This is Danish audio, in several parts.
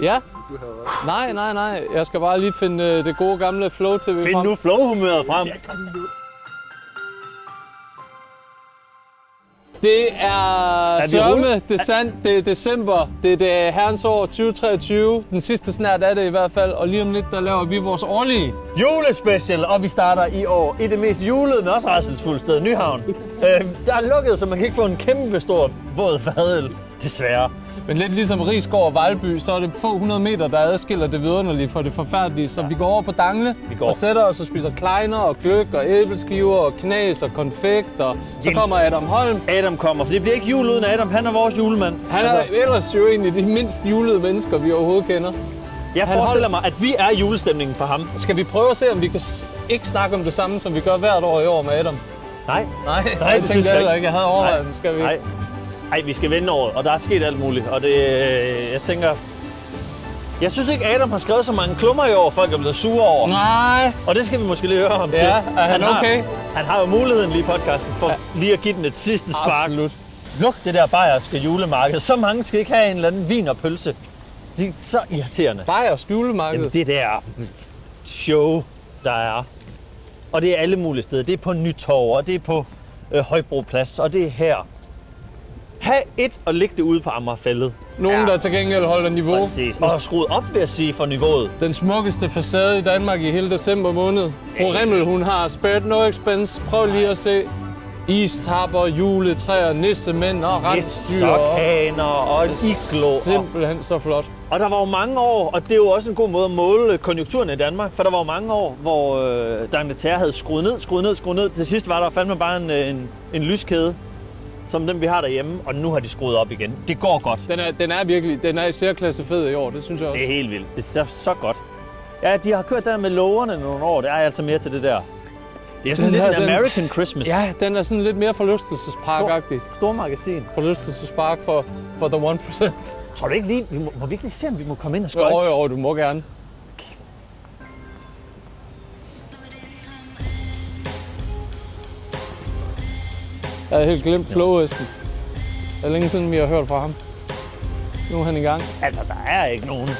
Ja? Nej, nej, nej. Jeg skal bare lige finde øh, det gode gamle Flow Find frem. nu flowhumøret frem. Det er vi sørme, det er sandt, det er december, det er det herrens år 2023. Den sidste snart er det i hvert fald, og lige om lidt, der laver vi vores årlige. Julespecial, og vi starter i år i det mest julede, men også rædselsfulde sted, Nyhavn. øh, der er lukket, så man kan ikke få en kæmpe stor våd fadøl, desværre. Men lidt ligesom Rigsgaard og Vejlby, så er det få hundrede meter, der adskiller det vidunderlige fra det forfærdelige. Så vi går over på Dangle Vi går. og sætter os og spiser kleiner og gløk og æbleskiver og knas og konfekt. Og så kommer Adam Holm. Adam kommer, for det bliver ikke jul uden Adam. Han er vores julemand. Han er Altså, ellers jo en af de mindst julede mennesker, vi overhovedet kender. jeg han forestiller mig, at vi er julestemningen for ham. Skal vi prøve at se, om vi kan ikke snakke om det samme, som vi gør hvert år i år med Adam? Nej, Nej, det jeg synes jeg ikke. Jeg havde overvejet, skal vi Nej. Nej, vi skal vende året, og der er sket alt muligt. Og det, øh, jeg tænker... Jeg synes ikke, Adam har skrevet så mange klummer i år, folk er blevet sure over. Nej. Og det skal vi måske lige høre ham til. Ja, er han har, okay? Han har jo muligheden lige i podcasten for ja. lige at give den et sidste spark. Absolut. Luk det der bajerske julemarked. Så mange skal ikke have en eller anden vin og pølse. Det er så irriterende. Bayers julemarked. Jamen, det der show, der er. Og det er alle mulige steder. Det er på Nytorv, og det er på øh, Højbroplads, og det er her. Ha' et og læg det ude på Amagerfællet. Nogen, der til gengæld holder niveau. Præcis. Og skruet op, vil jeg sige, for niveauet. Den smukkeste facade i Danmark i hele december måned. Fru Rimmel, hun har spared no expense. Prøv lige at se. Istapper, juletræer, nissemænd og rensdyr. og- Sokkaner og iglo. Simpelthen så flot. og der var jo mange år, og det er jo også en god måde at måle konjunkturen i Danmark, for der var jo mange år, hvor øh, D'Angleterre havde skruet ned, skruet ned, skruet ned. Til sidst var der fandme bare en, øh, en, en lyskæde, som dem vi har derhjemme, og nu har de skruet op igen. Det går godt. Den er, den er virkelig, den er i særklasse fed i år, det synes jeg også. Det er helt vildt. Det er så, godt. Ja, de har kørt der med lågerne nogle år. Det er altså mere til det der. Det er sådan Den lidt her, en den- American Christmas. Ja, den er sådan lidt mere forlystelsespark-agtig. Stor magasin. Forlystelsespark for, for the 1%. Tror du ikke lige, vi må, må vi ikke lige se, om vi må komme ind og skøjte? Jo, jo, du må gerne. Jeg havde helt glemt flow Esben. Det er længe siden, vi har hørt fra ham. Nu er han i gang. Altså, der er ikke nogen, der...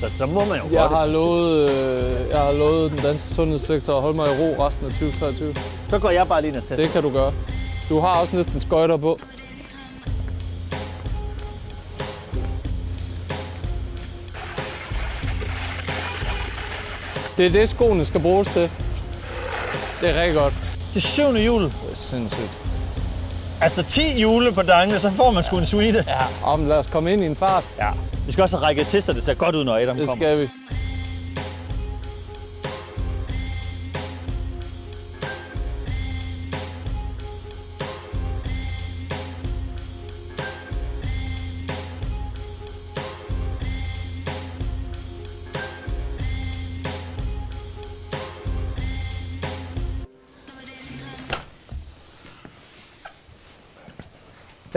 Så, så må man jo Jeg godt. har lovet, øh, jeg har lovet den danske sundhedssektor at holde mig i ro resten af 2023. Så går jeg bare lige ned til. Det kan du gøre. Du har også næsten skøjter på. Det er det, skoene skal bruges til. Det er rigtig godt. Det er syvende jul. Det er sindssygt. Altså 10 jule på Dangle, så får man sgu en suite. Ja, om lad os komme ind i en fart. Ja. Vi skal også have rækket til, så det ser godt ud, når Adam Det kommer. skal vi.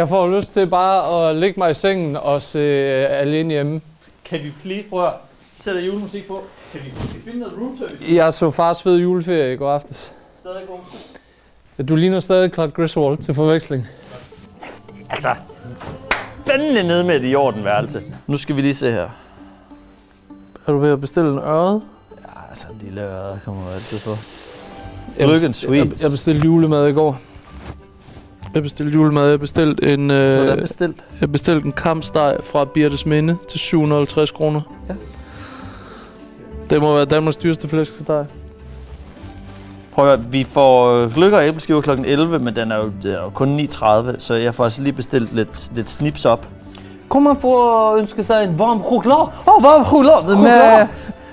Jeg får lyst til bare at ligge mig i sengen og se øh, alene hjemme. Kan vi please prøve at sætte julemusik på? Kan vi, kan vi finde noget room service? Jeg så fars fede juleferie i går aftes. Stadig god. Du ligner stadig Clark Griswold til forveksling. Altså, fandme nede med det i orden værelse. Nu skal vi lige se her. Er du ved at bestille en ørred? Ja, altså en lille øre kommer man altid for. Jeg Lykken sweets. Jeg, jeg bestilte julemad i går. Jeg bestilte julemad. Jeg bestilte en, øh, bestilt? jeg bestilte en kampsteg fra Birtes Minde til 750 kroner. Ja. Det må være Danmarks dyreste flæskesteg. Prøv at, vi får gløgger og æbleskiver kl. 11, men den er jo, den er jo kun 9.30, så jeg får altså lige bestilt lidt, lidt snips op. Kunne man få ønske sig en varm chokolade? Åh, oh, varm chokolade med,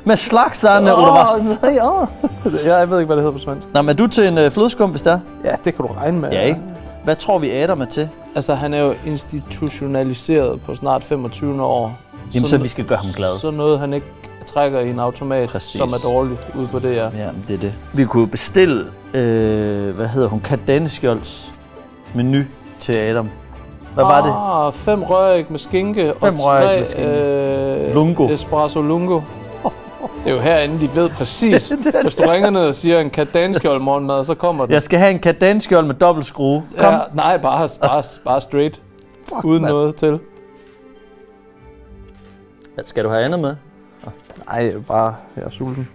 med slagserne, oh, eller hvad? Ja, jeg ved ikke, hvad det hedder på svensk. Nå, men er du til en øh, flødeskum, hvis det er? Ja, det kan du regne med. Ja, ikke? Hvad tror vi Adam er til? Altså, han er jo institutionaliseret på snart 25 år. Jamen, så vi skal gøre ham glad. Så noget, han ikke trækker i en automat, Præcis. som er dårligt ude på det her. Ja, det er det. Vi kunne bestille, øh, hvad hedder hun, Kadanskjolds menu til Adam. Hvad var det? Ah, fem røræg med skinke Fem og tre med skinke. Øh, Lungo. espresso lungo. Det er jo herinde, de ved præcis. Hvis du ringer ned og siger en kadanskjold morgenmad, så kommer den. Jeg skal have en kadanskjold med dobbelt skrue. Kom. Ja, nej, bare, bare, bare straight. Fuck, Uden mand. noget til. Skal du have andet med? Nej, bare, jeg er sulten.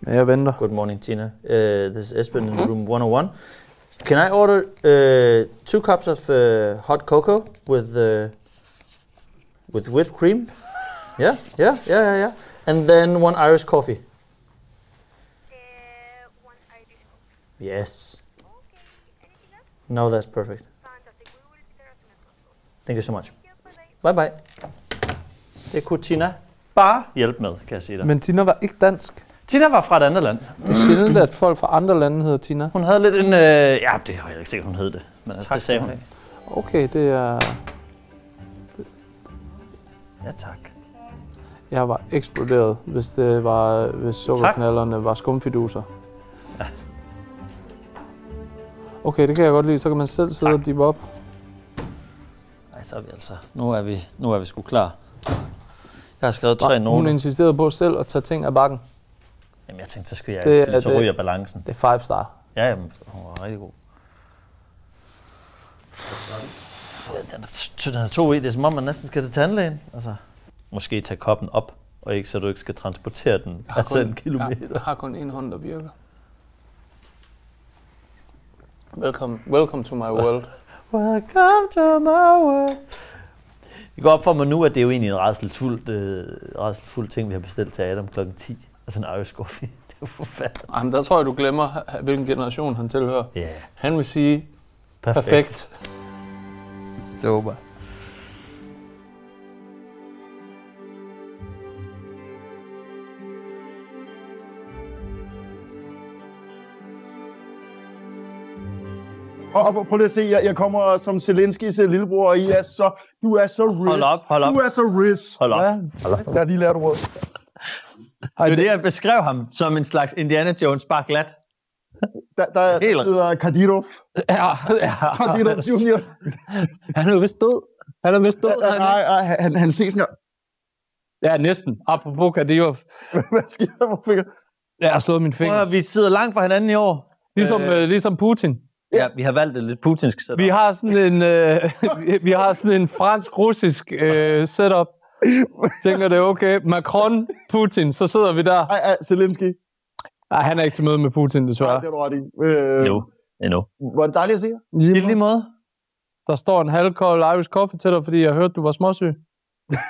Men jeg venter. Good morning, Tina. Uh, this is Esben in room 101. Can I order uh, two cups of uh, hot cocoa with uh, with whipped cream? Yeah, yeah, yeah, yeah, yeah. And then one Irish coffee. Uh, one Irish coffee. Yes. Okay. Anything else? No, that's perfect. Thank you so much. Bye bye. Det kunne Tina bare hjælpe med, kan jeg sige dig. Men Tina var ikke dansk. Tina var fra et andet land. Det er sjældent, at folk fra andre lande hedder Tina. Hun havde lidt en... Øh, ja, det er jeg ikke sikkert, hun hed det. Men tak, det sagde hun ikke. Okay, det er... Ja, tak. Jeg var eksploderet, hvis det var, hvis sukkerknallerne var skumfiduser. Ja. Okay, det kan jeg godt lide. Så kan man selv sidde Tak. og dippe op. Ej, så er vi altså... Nu er vi, nu er vi sgu klar. Jeg har skrevet tre Hun noter. insisterede på selv at tage ting af bakken. Jamen, jeg tænkte, så skal jeg, Det fordi så det. ryger balancen. Det er five star. Ja, jamen, hun var rigtig god. Den, er, den er to i. Det er som om, man næsten skal til tandlægen. Altså, måske tage koppen op, og ikke så du ikke skal transportere den har altså kun- en kilometer. Jeg, jeg har kun en hånd, der virker. Welcome, welcome to my world. Welcome to my world. Det går op for mig nu, at det er jo egentlig en rædselsfuld, øh, rædselsfuld ting, vi har bestilt til Adam kl. 10. Altså en Irish coffee. Det er jo forfærdeligt. Jamen, der tror jeg, du glemmer, hvilken generation han tilhører. Ja, yeah. Han vil sige, perfekt. perfekt. Det håber jeg. Og, og prøv lige at se, jeg, jeg kommer som Zelenskis øh, lillebror, og I er så, du er så Riz. Hold op, hold op. Du er så Riz. Hold op. Ja. Jeg har lige lært ordet. Det er det, jeg beskrev ham som en slags Indiana Jones, bare glat. Der, der, der sidder Kadirov. Ja, ja. Kadirov Junior. Han er jo vist død. Han er vist død. Nej, han. nej, nej, han, han ses her. Ja, næsten. Apropos Kadyrov. Hvad sker der på fingeren? Jeg har slået min Prøv, finger. at- vi sidder langt fra hinanden i år. Ligesom, Øh. øh, ligesom Putin. Ja, vi har valgt et lidt putinsk setup. Vi har sådan en, øh, vi- har sådan en fransk-russisk øh, setup. Tænker det er okay. Macron, Putin, så sidder vi der. Ej, ej, Zelensky. Nej, han er ikke til møde med Putin, Nej, desværre. det er du ret i. Øh, Nu. Endnu. Var det dejligt at se jer? I lige måde. Der står en halvkold Irish coffee til dig, fordi jeg hørte, du var småsyg.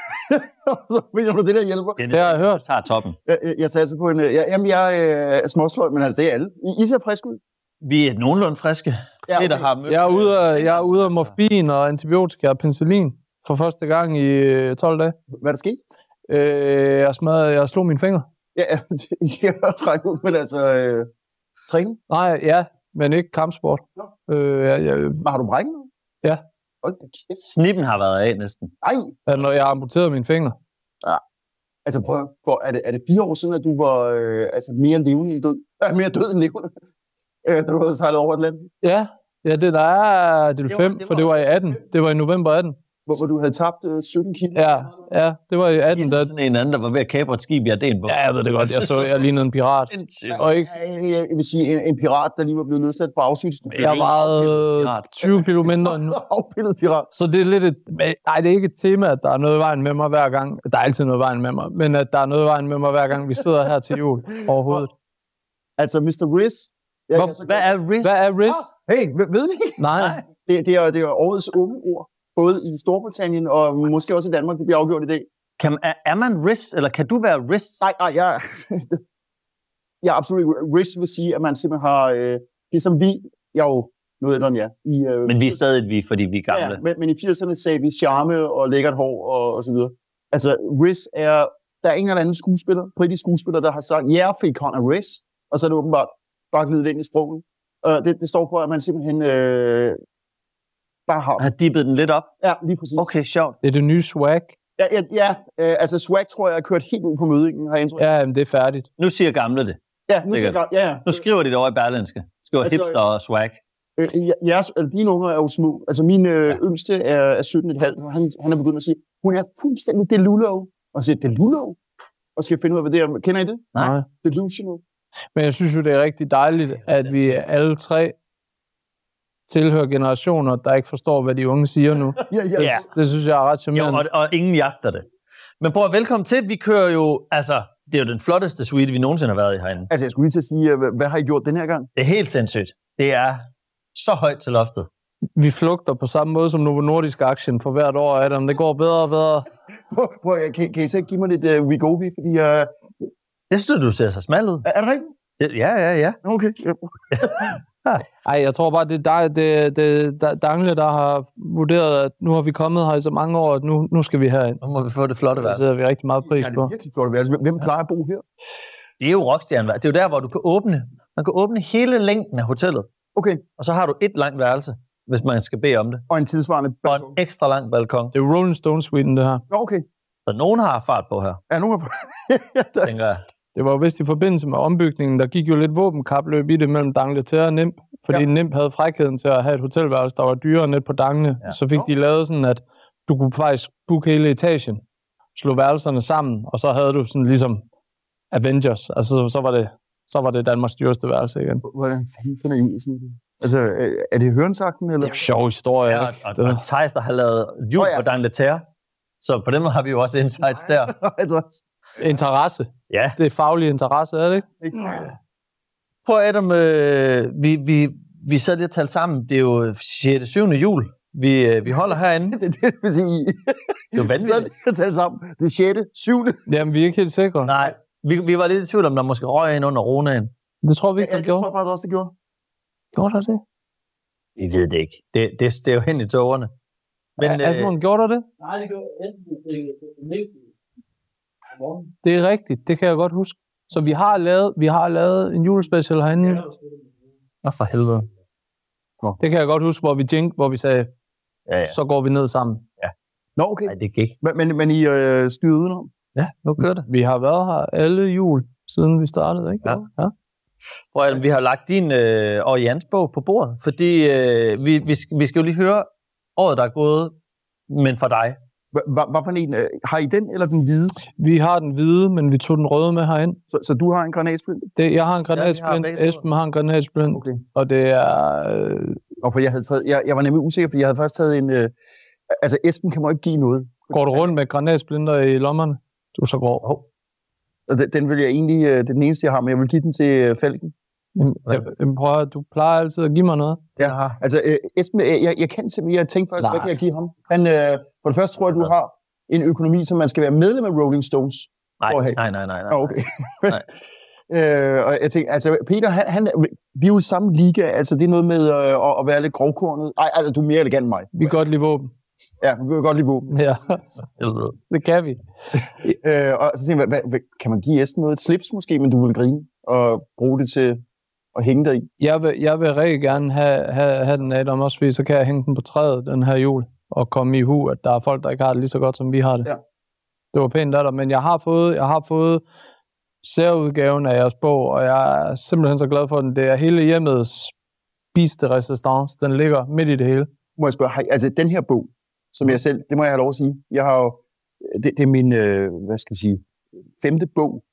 så mener du, det der hjælper. Det har jeg hørt. tager toppen. Jeg, jeg, jeg satte på en... øh, Ja, jamen, jeg øh, er småsløj, men altså, det er alle. I, I ser frisk ud. Vi er nogenlunde friske. Ja, Det, der har mødt... Jeg er ude af, jeg er ude af morfin og antibiotika og penicillin for første gang i øh, 12 dage. Hvad er der sket? Øh, jeg, smadrede, jeg slog mine fingre. Ja, jeg række ud, men altså... Øh, træning? Nej, ja, men ikke kampsport. Øh, jeg, jeg, Har du brækket noget? Ja. Hold da kæft. Snippen har været af næsten. Ej, jeg, når jeg amputerede mine fingre. altså prøv, prøv er, det, er det fire år siden, at du var øh, altså mere levende i død? Øh, mere død end levende? Øh, da du havde sejlet over Atlanten? Ja, ja det der er del Det var- 5, det for det var i også- 18. Det var i november 18. Hvor, hvor du havde tabt øh, 17 kilo? Ja, ja, det var i 18. Der, Sådan en anden, der var ved at kabre et skib i Adenborg. ja, jeg ved det godt. Jeg så, jeg lignede en pirat. Og ikke, Jeg, jeg vil sige, en, en pirat, der lige var blevet løsladt på. Du jeg vejede Pirat. 20 kilo mindre end nu. Afbildet pirat. Så det er lidt et... Nej, det er ikke et tema, at der er noget i vejen med mig hver gang. Der er altid noget i vejen med mig. Men at der er noget i vejen med mig hver gang, vi sidder her til jul overhovedet. Altså, Mr. Riz. Jeg Hvor- kan Hvad er risk? Hvad er Riz? Hey, ved I ikke? Nej. Det, det, er, det er årets unge ord. Både i Storbritannien og måske også i Danmark. Det bliver afgjort i dag. Kan, er, er man risk, eller kan du være risk? Nej, nej, jeg, jeg er absolut. Riz vil sige, at man simpelthen har... Øh, det som vi... Jeg er jo noget ældre end jer. I, øh, Men vi er stadig et vi, fordi vi er gamle. ja, men, men i 80'erne sagde vi charme og lækkert hår og, og så videre. Altså, Riz er... Der er ingen eller anden skuespiller, britisk skuespiller, der har sagt, yeah, for Connor Riz. Og så er det åbenbart bare glidet ind i sproget. Uh, det, det står for, at man simpelthen øh, bare har... Har dippet den lidt op? Ja, lige præcis. Okay, sjovt. Det er det nye swag. Ja, ja, ja øh, altså swag tror jeg er kørt helt ud på mødingen, har jeg indtryk. Ja, Ja, men det er færdigt. Nu siger gamle det. ja, nu sikkert. siger jeg, ja, ja. Nu skriver de det over i Berlinske. Skriver Altså, hipster og swag. Øh, je- jeres, altså, dine unger er jo små. Altså, min øh, Ja. yngste er, er 17,5, og han, han er begyndt at sige, hun er fuldstændig delulo. Og så siger jeg, delulo? og skal finde ud af, hvad det er. Kender I det? Nej. Delusional. Men jeg synes jo, det er rigtig dejligt, at vi alle tre tilhører generationer, der ikke forstår, hvad de unge siger nu. Ja, ja. Ja. Det synes jeg er ret Jo, charmerende. og, og ingen jagter det. Men prøv at velkommen til. Vi kører jo, altså, det er jo den flotteste suite, vi nogensinde har været i herinde. Altså, jeg skulle lige til at sige, øh, hvad, hvad har I gjort den her gang? Det er helt sindssygt. Det er så højt til loftet. Vi flugter på samme måde som Novo Nordisk aktien for hvert år, Adam. Det går bedre og bedre. Prøv, prøv, kan, kan I så ikke give mig lidt uh, Wegovy? Fordi, uh, Jeg synes, du ser så smal ud. er det rigtigt? Det- Ja, ja, ja. Okay. Ja. Ej, jeg tror bare, det er dig, det, det, det, Dangle, der har vurderet, at nu har vi kommet her i så mange år, at nu, nu skal vi herind. Nu må vi få det flotte Det værelse. sætter vi rigtig meget pris Ja, det på. er virkelig flot værelse. Hvem- Hvem plejer at bo her? Det er jo rockstjerneværelse. Det er jo der, hvor du kan åbne. Man kan åbne hele længden af hotellet. Okay. Og så har du et langt værelse, hvis man skal bede om det. Og en tilsvarende Og en balkon. ekstra lang balkon. Det er Rolling Stone Suiten, det her. Okay. Så nogen har fart på her, Er nogen af tænker jeg. Det var jo vist i forbindelse med ombygningen, der gik jo lidt våbenkapløb i det mellem Dangleterre og Nimb, fordi Ja. Nimb havde frækheden til at have et hotelværelse, der var dyrere net på Dangle. Ja. Så fik de lavet sådan, at du kunne faktisk booke hele etagen, slå værelserne sammen, og så havde du sådan ligesom Avengers. Altså, så, så var det så var det Danmarks dyreste værelse igen. Hvordan fanden finder I sådan noget? Altså, er det hørensagen, eller? Det er jo sjov historie. Ja, og, og, det, og Thijs, der har lavet jul oh, ja. på Dangleterre. Så på den måde har vi jo også insights der. altså, interesse. Ja. Det er faglig interesse, er det ikke? ikke? Prøv Adam, øh, vi, vi, vi sad lige og talte sammen. Det er jo 6. 7. jul. Vi, øh, vi holder herinde. Det er det, vil sige. Det er jo Så vanvittigt. er det talt sammen. Det er 6. 7. Jamen, vi er ikke helt sikre. Nej, vi, vi var lidt i tvivl om, der måske røg ind under ronaen. Det tror vi Ja, ikke, der det gjorde. tror jeg faktisk også, det gjorde. Gjorde der det? Vi ved det ikke. Det, det, det er jo hen i tågerne. Men Men, øh, Asmund, gjorde der det? Nej, det gjorde enten det er rigtigt, det kan jeg godt huske. Så vi har lavet, vi har lavet en julespecial herinde. Nå, for helvede. Det kan jeg godt huske, hvor vi jink, hvor vi sagde, Ja, ja. så går vi ned sammen. Nå, okay. Nej, det gik. Men, men, men I øh, styrede udenom? Ja, nu kører det. Vi har været her alle jul, siden vi startede, ikke? Ja. ja. Prøv, Adam, vi har lagt din øh, og Jans bog på bordet, fordi øh, vi, vi, skal, vi skal jo lige høre året, der er gået, men for dig. Hva- hva- Hvad for en? øh, Har I den eller den hvide? Vi har den hvide, men vi tog den røde med herind. Så, så du har en granatspil? Det, jeg har en Ja, granatsplint, begge to. Esben har en granatsplint, Okay. og det er... Øh, Og for jeg, havde taget, jeg, jeg var nemlig usikker, fordi jeg havde først taget en... Øh, altså, Esben kan må ikke give noget. går du rundt med granatsplinter i lommerne? Du er så grov. Og den, den vil jeg egentlig... Øh, det er den eneste, jeg har, men jeg vil give den til øh, Falken. Jamen, jeg prøver, du plejer altid at give mig noget. Ja. Altså, øh, Esben, øh, jeg, jeg kan simpelthen... Jeg tænkte først, Nej. hvad kan jeg give ham? Han, øh, for det første tror jeg, du Ja. har en økonomi, som man skal være medlem af Rolling Stones. Nej, Prøv at nej, nej, nej. nej. Ah, okay. Nej. øh, og jeg tænker, altså, Peter, han, han, vi er jo i samme liga. Altså, det er noget med øh, at, at være lidt grovkornet. Ej, altså, du er mere elegant end mig. Vi kan godt lide våben. Ja, vi kan godt lide våben. Ja, det kan vi. Øh, og så tænker jeg, hvad, hvad, kan man give Esben noget? Et slips måske, men du vil grine og bruge det til at hænge dig i? Jeg vil, jeg vil rigtig gerne have, have, have den Adam også, fordi så kan jeg hænge den på træet den her jul, og komme i hu, at der er folk, der ikke har det lige så godt, som vi har det. Ja. Det var pænt af dig, men jeg har fået, jeg har fået særudgaven af jeres bog, og jeg er simpelthen så glad for den. Det er hele hjemmets spiste resistance. Den ligger midt i det hele. Må jeg spørge, har, altså den her bog, som jeg selv, det må jeg have lov at sige, jeg har jo, det, det er min, øh, hvad skal vi sige, femte bog.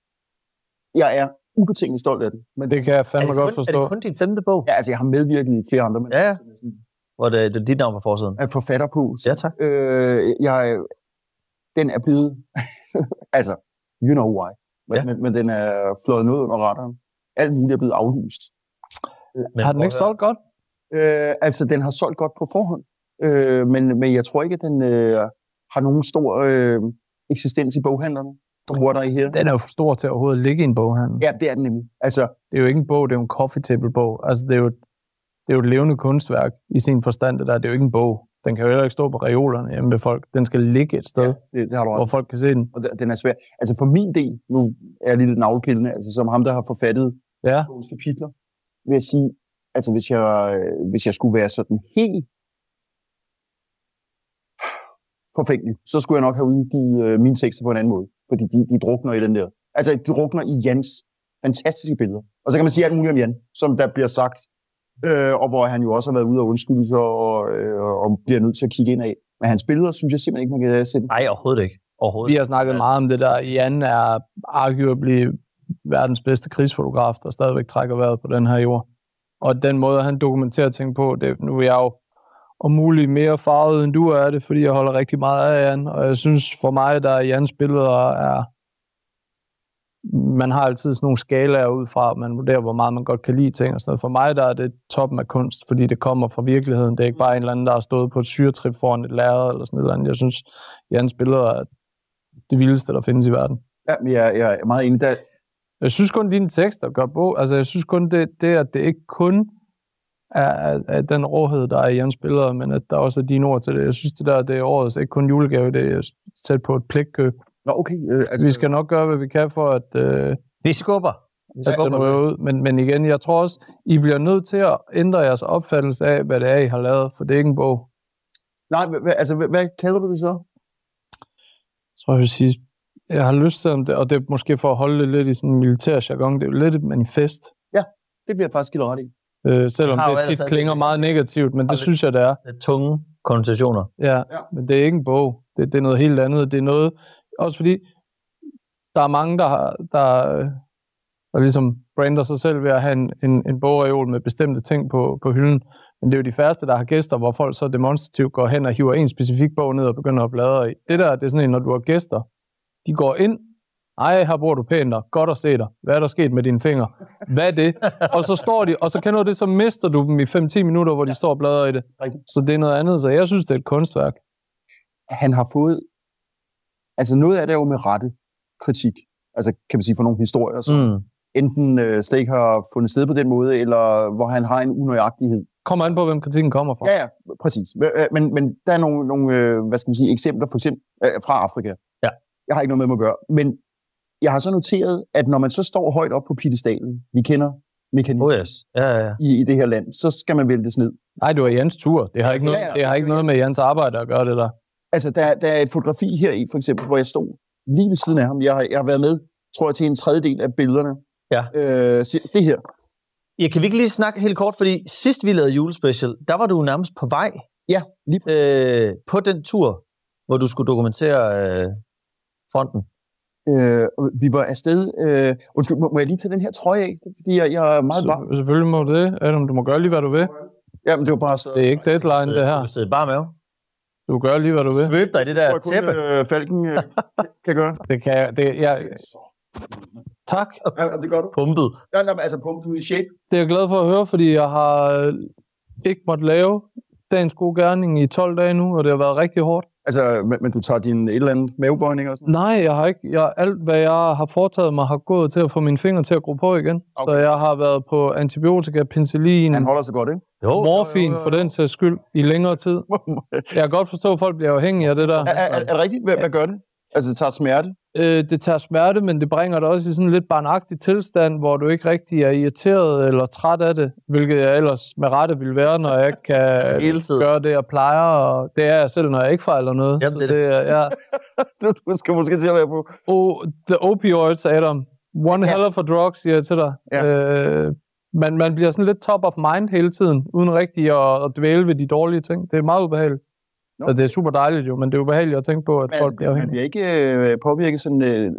Jeg er ubetinget stolt af den. Men Det kan jeg fandme det, godt kun, er forstå. det kun din femte bog, Ja, altså jeg har medvirket i flere andre, men Ja, ja. hvor det, det er dit navn på forsiden? er forfatter på. Ja, tak. Øh, jeg, den er blevet, altså, you know why. Men, Ja. men, men den er flået noget under radaren. Alt muligt er blevet aflyst. Men Har den ikke solgt godt? Øh, altså, den har solgt godt på forhånd. Øh, men, men jeg tror ikke, at den øh, har nogen stor øh, eksistens i boghandlerne. From what I hear. Den er jo for stor til overhovedet at ligge i en boghandel. Ja, det er den nemlig. Altså, Det er jo ikke en bog, det er jo en coffee table bog. Altså, det er jo, det er jo et levende kunstværk i sin forstand, det der. Det er jo ikke en bog. Den kan jo heller ikke stå på reolerne hjemme ved folk. Den skal ligge et sted, ja. det, det har du hvor folk kan se den. Og den- den er svær. Altså for min del, nu er jeg lige lidt navlepillende, altså som ham, der har forfattet Ja, bogens kapitler, vil jeg sige, altså hvis jeg, øh, hvis jeg skulle være sådan helt forfængelig, så skulle jeg nok have udgivet øh, mine tekster på en anden måde. Fordi de, de drukner i den der. Altså, de drukner i Jans fantastiske billeder. Og så kan man sige alt muligt om Jan, som der bliver sagt, øh, og hvor han jo også har været ude og undskylde sig, og, øh, og bliver nødt til at kigge ind af. Men hans billeder, synes jeg simpelthen ikke, man kan sætte. Nej, overhovedet ikke. overhovedet. Vi har snakket meget om det der. Jan er arguably verdens bedste krigsfotograf, der stadigvæk trækker vejret på den her jord. Og den måde, han dokumenterer ting på, det, nu er jeg jo om muligt mere farvet, end du er det, fordi jeg holder rigtig meget af Jan. Og jeg synes for mig, der er Jans billeder er... Man har altid sådan nogle skalaer ud fra, man vurderer, hvor meget man godt kan lide ting og sådan noget. For mig, der er det toppen af kunst, fordi det kommer fra virkeligheden. Det er ikke bare en eller anden, der har stået på et syretrip foran et lærred eller sådan noget. Jeg synes, Jans billeder er det vildeste, der findes i verden. Ja, jeg, jeg er meget enig. Der, Jeg synes kun, dine tekster gør bog. Altså, jeg synes kun, det, det at det ikke kun er, er den råhed, der er i Jens billeder, men at der også er dine ord til det. Jeg synes, det der det er årets ikke kun julegave, det er tæt på et pligtkøb. Nå, okay. Øh, altså, Vi skal nok gøre, hvad vi kan for, at, øh, Vi skubber. Vi at den ryger ud. Men, men igen, jeg tror også, I bliver nødt til at ændre jeres opfattelse af, hvad det er, I har lavet, for det er ikke en bog. Nej, altså, hvad, hvad kalder du det så? Så jeg vil sige, jeg har lyst til, om det, og det er måske for at holde det lidt i sådan en militær jargon, det er jo lidt et manifest. Det bliver jeg faktisk helt ret i. Øh, selvom det tit klinger meget negativt, men det synes jeg, det er. Lidt tunge konnotationer. Ja, Ja. ja. men det er ikke en bog. Det, det er noget helt andet. Det er noget, også fordi der er mange, der, har, der, der ligesom brander sig selv ved at have en, en, en bogreol med bestemte ting på, på hylden. Men det er jo de færreste, der har gæster, hvor folk så demonstrativt går hen og hiver en specifik bog ned og begynder at bladre i. Det der, det er sådan en, når du har gæster, de går ind, ej, her bor du pænt, og godt at se dig. Hvad er der sket med dine fingre? Hvad er det? Og så står de, og så kender du det, så mister du dem i 5-10 minutter, hvor de står og bladrer i det. Rigtigt. Så det er noget andet. Så jeg synes, det er et kunstværk. Han har fået... Altså, noget af det er jo med rette kritik. Altså, kan man sige, for nogle historier, som mm. Enten øh, slet ikke har fundet sted på den måde, eller hvor han har en unøjagtighed. Kommer an på, hvem kritikken kommer fra. Ja, ja, præcis. Men- Men, men der er nogle, nogle øh, hvad skal man sige, eksempler for eksempel øh, fra Afrika. Ja. Jeg har ikke noget med dem at gøre. Men jeg har så noteret, at når man så står højt op på piedestalen, vi kender mekanismen Oh yes. Ja, ja, ja. i, i det her land, så skal man væltes ned. Nej, det var Jens tur. Det har ikke noget, Ja, ja. det har ikke noget med Jens arbejde at gøre, det der. Altså, der, der er et fotografi her i, for eksempel, hvor jeg stod lige ved siden af ham. Jeg har, jeg har været med, tror jeg, til en tredjedel af billederne. Ja. Øh, det her. Ja, kan vi ikke lige snakke helt kort, fordi sidst vi lavede julespecial, der var du nærmest på vej Ja, lige øh, på den tur, hvor du skulle dokumentere øh, fronten. Øh, vi var afsted. Øh, undskyld, må, må jeg lige tage den her trøje af? Fordi jeg, jeg er meget varm. Så, selvfølgelig må du det. Adam, du må gøre lige, hvad du vil. Jamen, det var bare så... Det er ikke deadline, det her. Du kan sidde bare med. Du gør lige, hvad du vil. Svøb dig i det Jeg der tror, kun, tæppe. øh, Falken øh, kan gøre. Det kan jeg. Det, jeg tak. Ja, det gør du. Pumpet. Ja, nej, men altså, pump, du er i shape. Det er jeg glad for at høre, fordi jeg har ikke måttet lave dagens gode gerning i 12 dage nu, og det har været rigtig hårdt. Altså, men, men du tager din et eller andet mavebøjning og sådan Nej, jeg har ikke. Jeg, alt, hvad jeg har foretaget mig, har gået til at få mine fingre til at gro på igen. Okay. Så jeg har været på antibiotika, penicillin, Han holder sig godt, ikke? Jo. morfin for den sags skyld i længere tid. Jeg kan godt forstå, at folk bliver afhængige af det der. er, er, er, det rigtigt? Hvad, hvad gør det? Altså, det tager smerte? Øh, det tager smerte, men det bringer dig også i sådan en lidt barnagtig tilstand, hvor du ikke rigtig er irriteret eller træt af det, hvilket jeg ellers med rette vil være, når jeg ikke kan Hele tiden. gøre det, jeg plejer, og det er jeg selv, når jeg ikke fejler noget. Jamen, Så det det er, ja. Du, du skal måske til at være på. oh, the opioids, Adam. One Ja. hell of a drug, siger jeg til dig. Ja. Øh, man, man bliver sådan lidt top of mind hele tiden, uden rigtig at, at dvæle ved de dårlige ting. Det er meget ubehageligt. Nå. Og det er super dejligt jo, men det er ubehageligt at tænke på, at Men folk altså, bliver man afhængige. bliver ikke øh, påvirket sådan øh,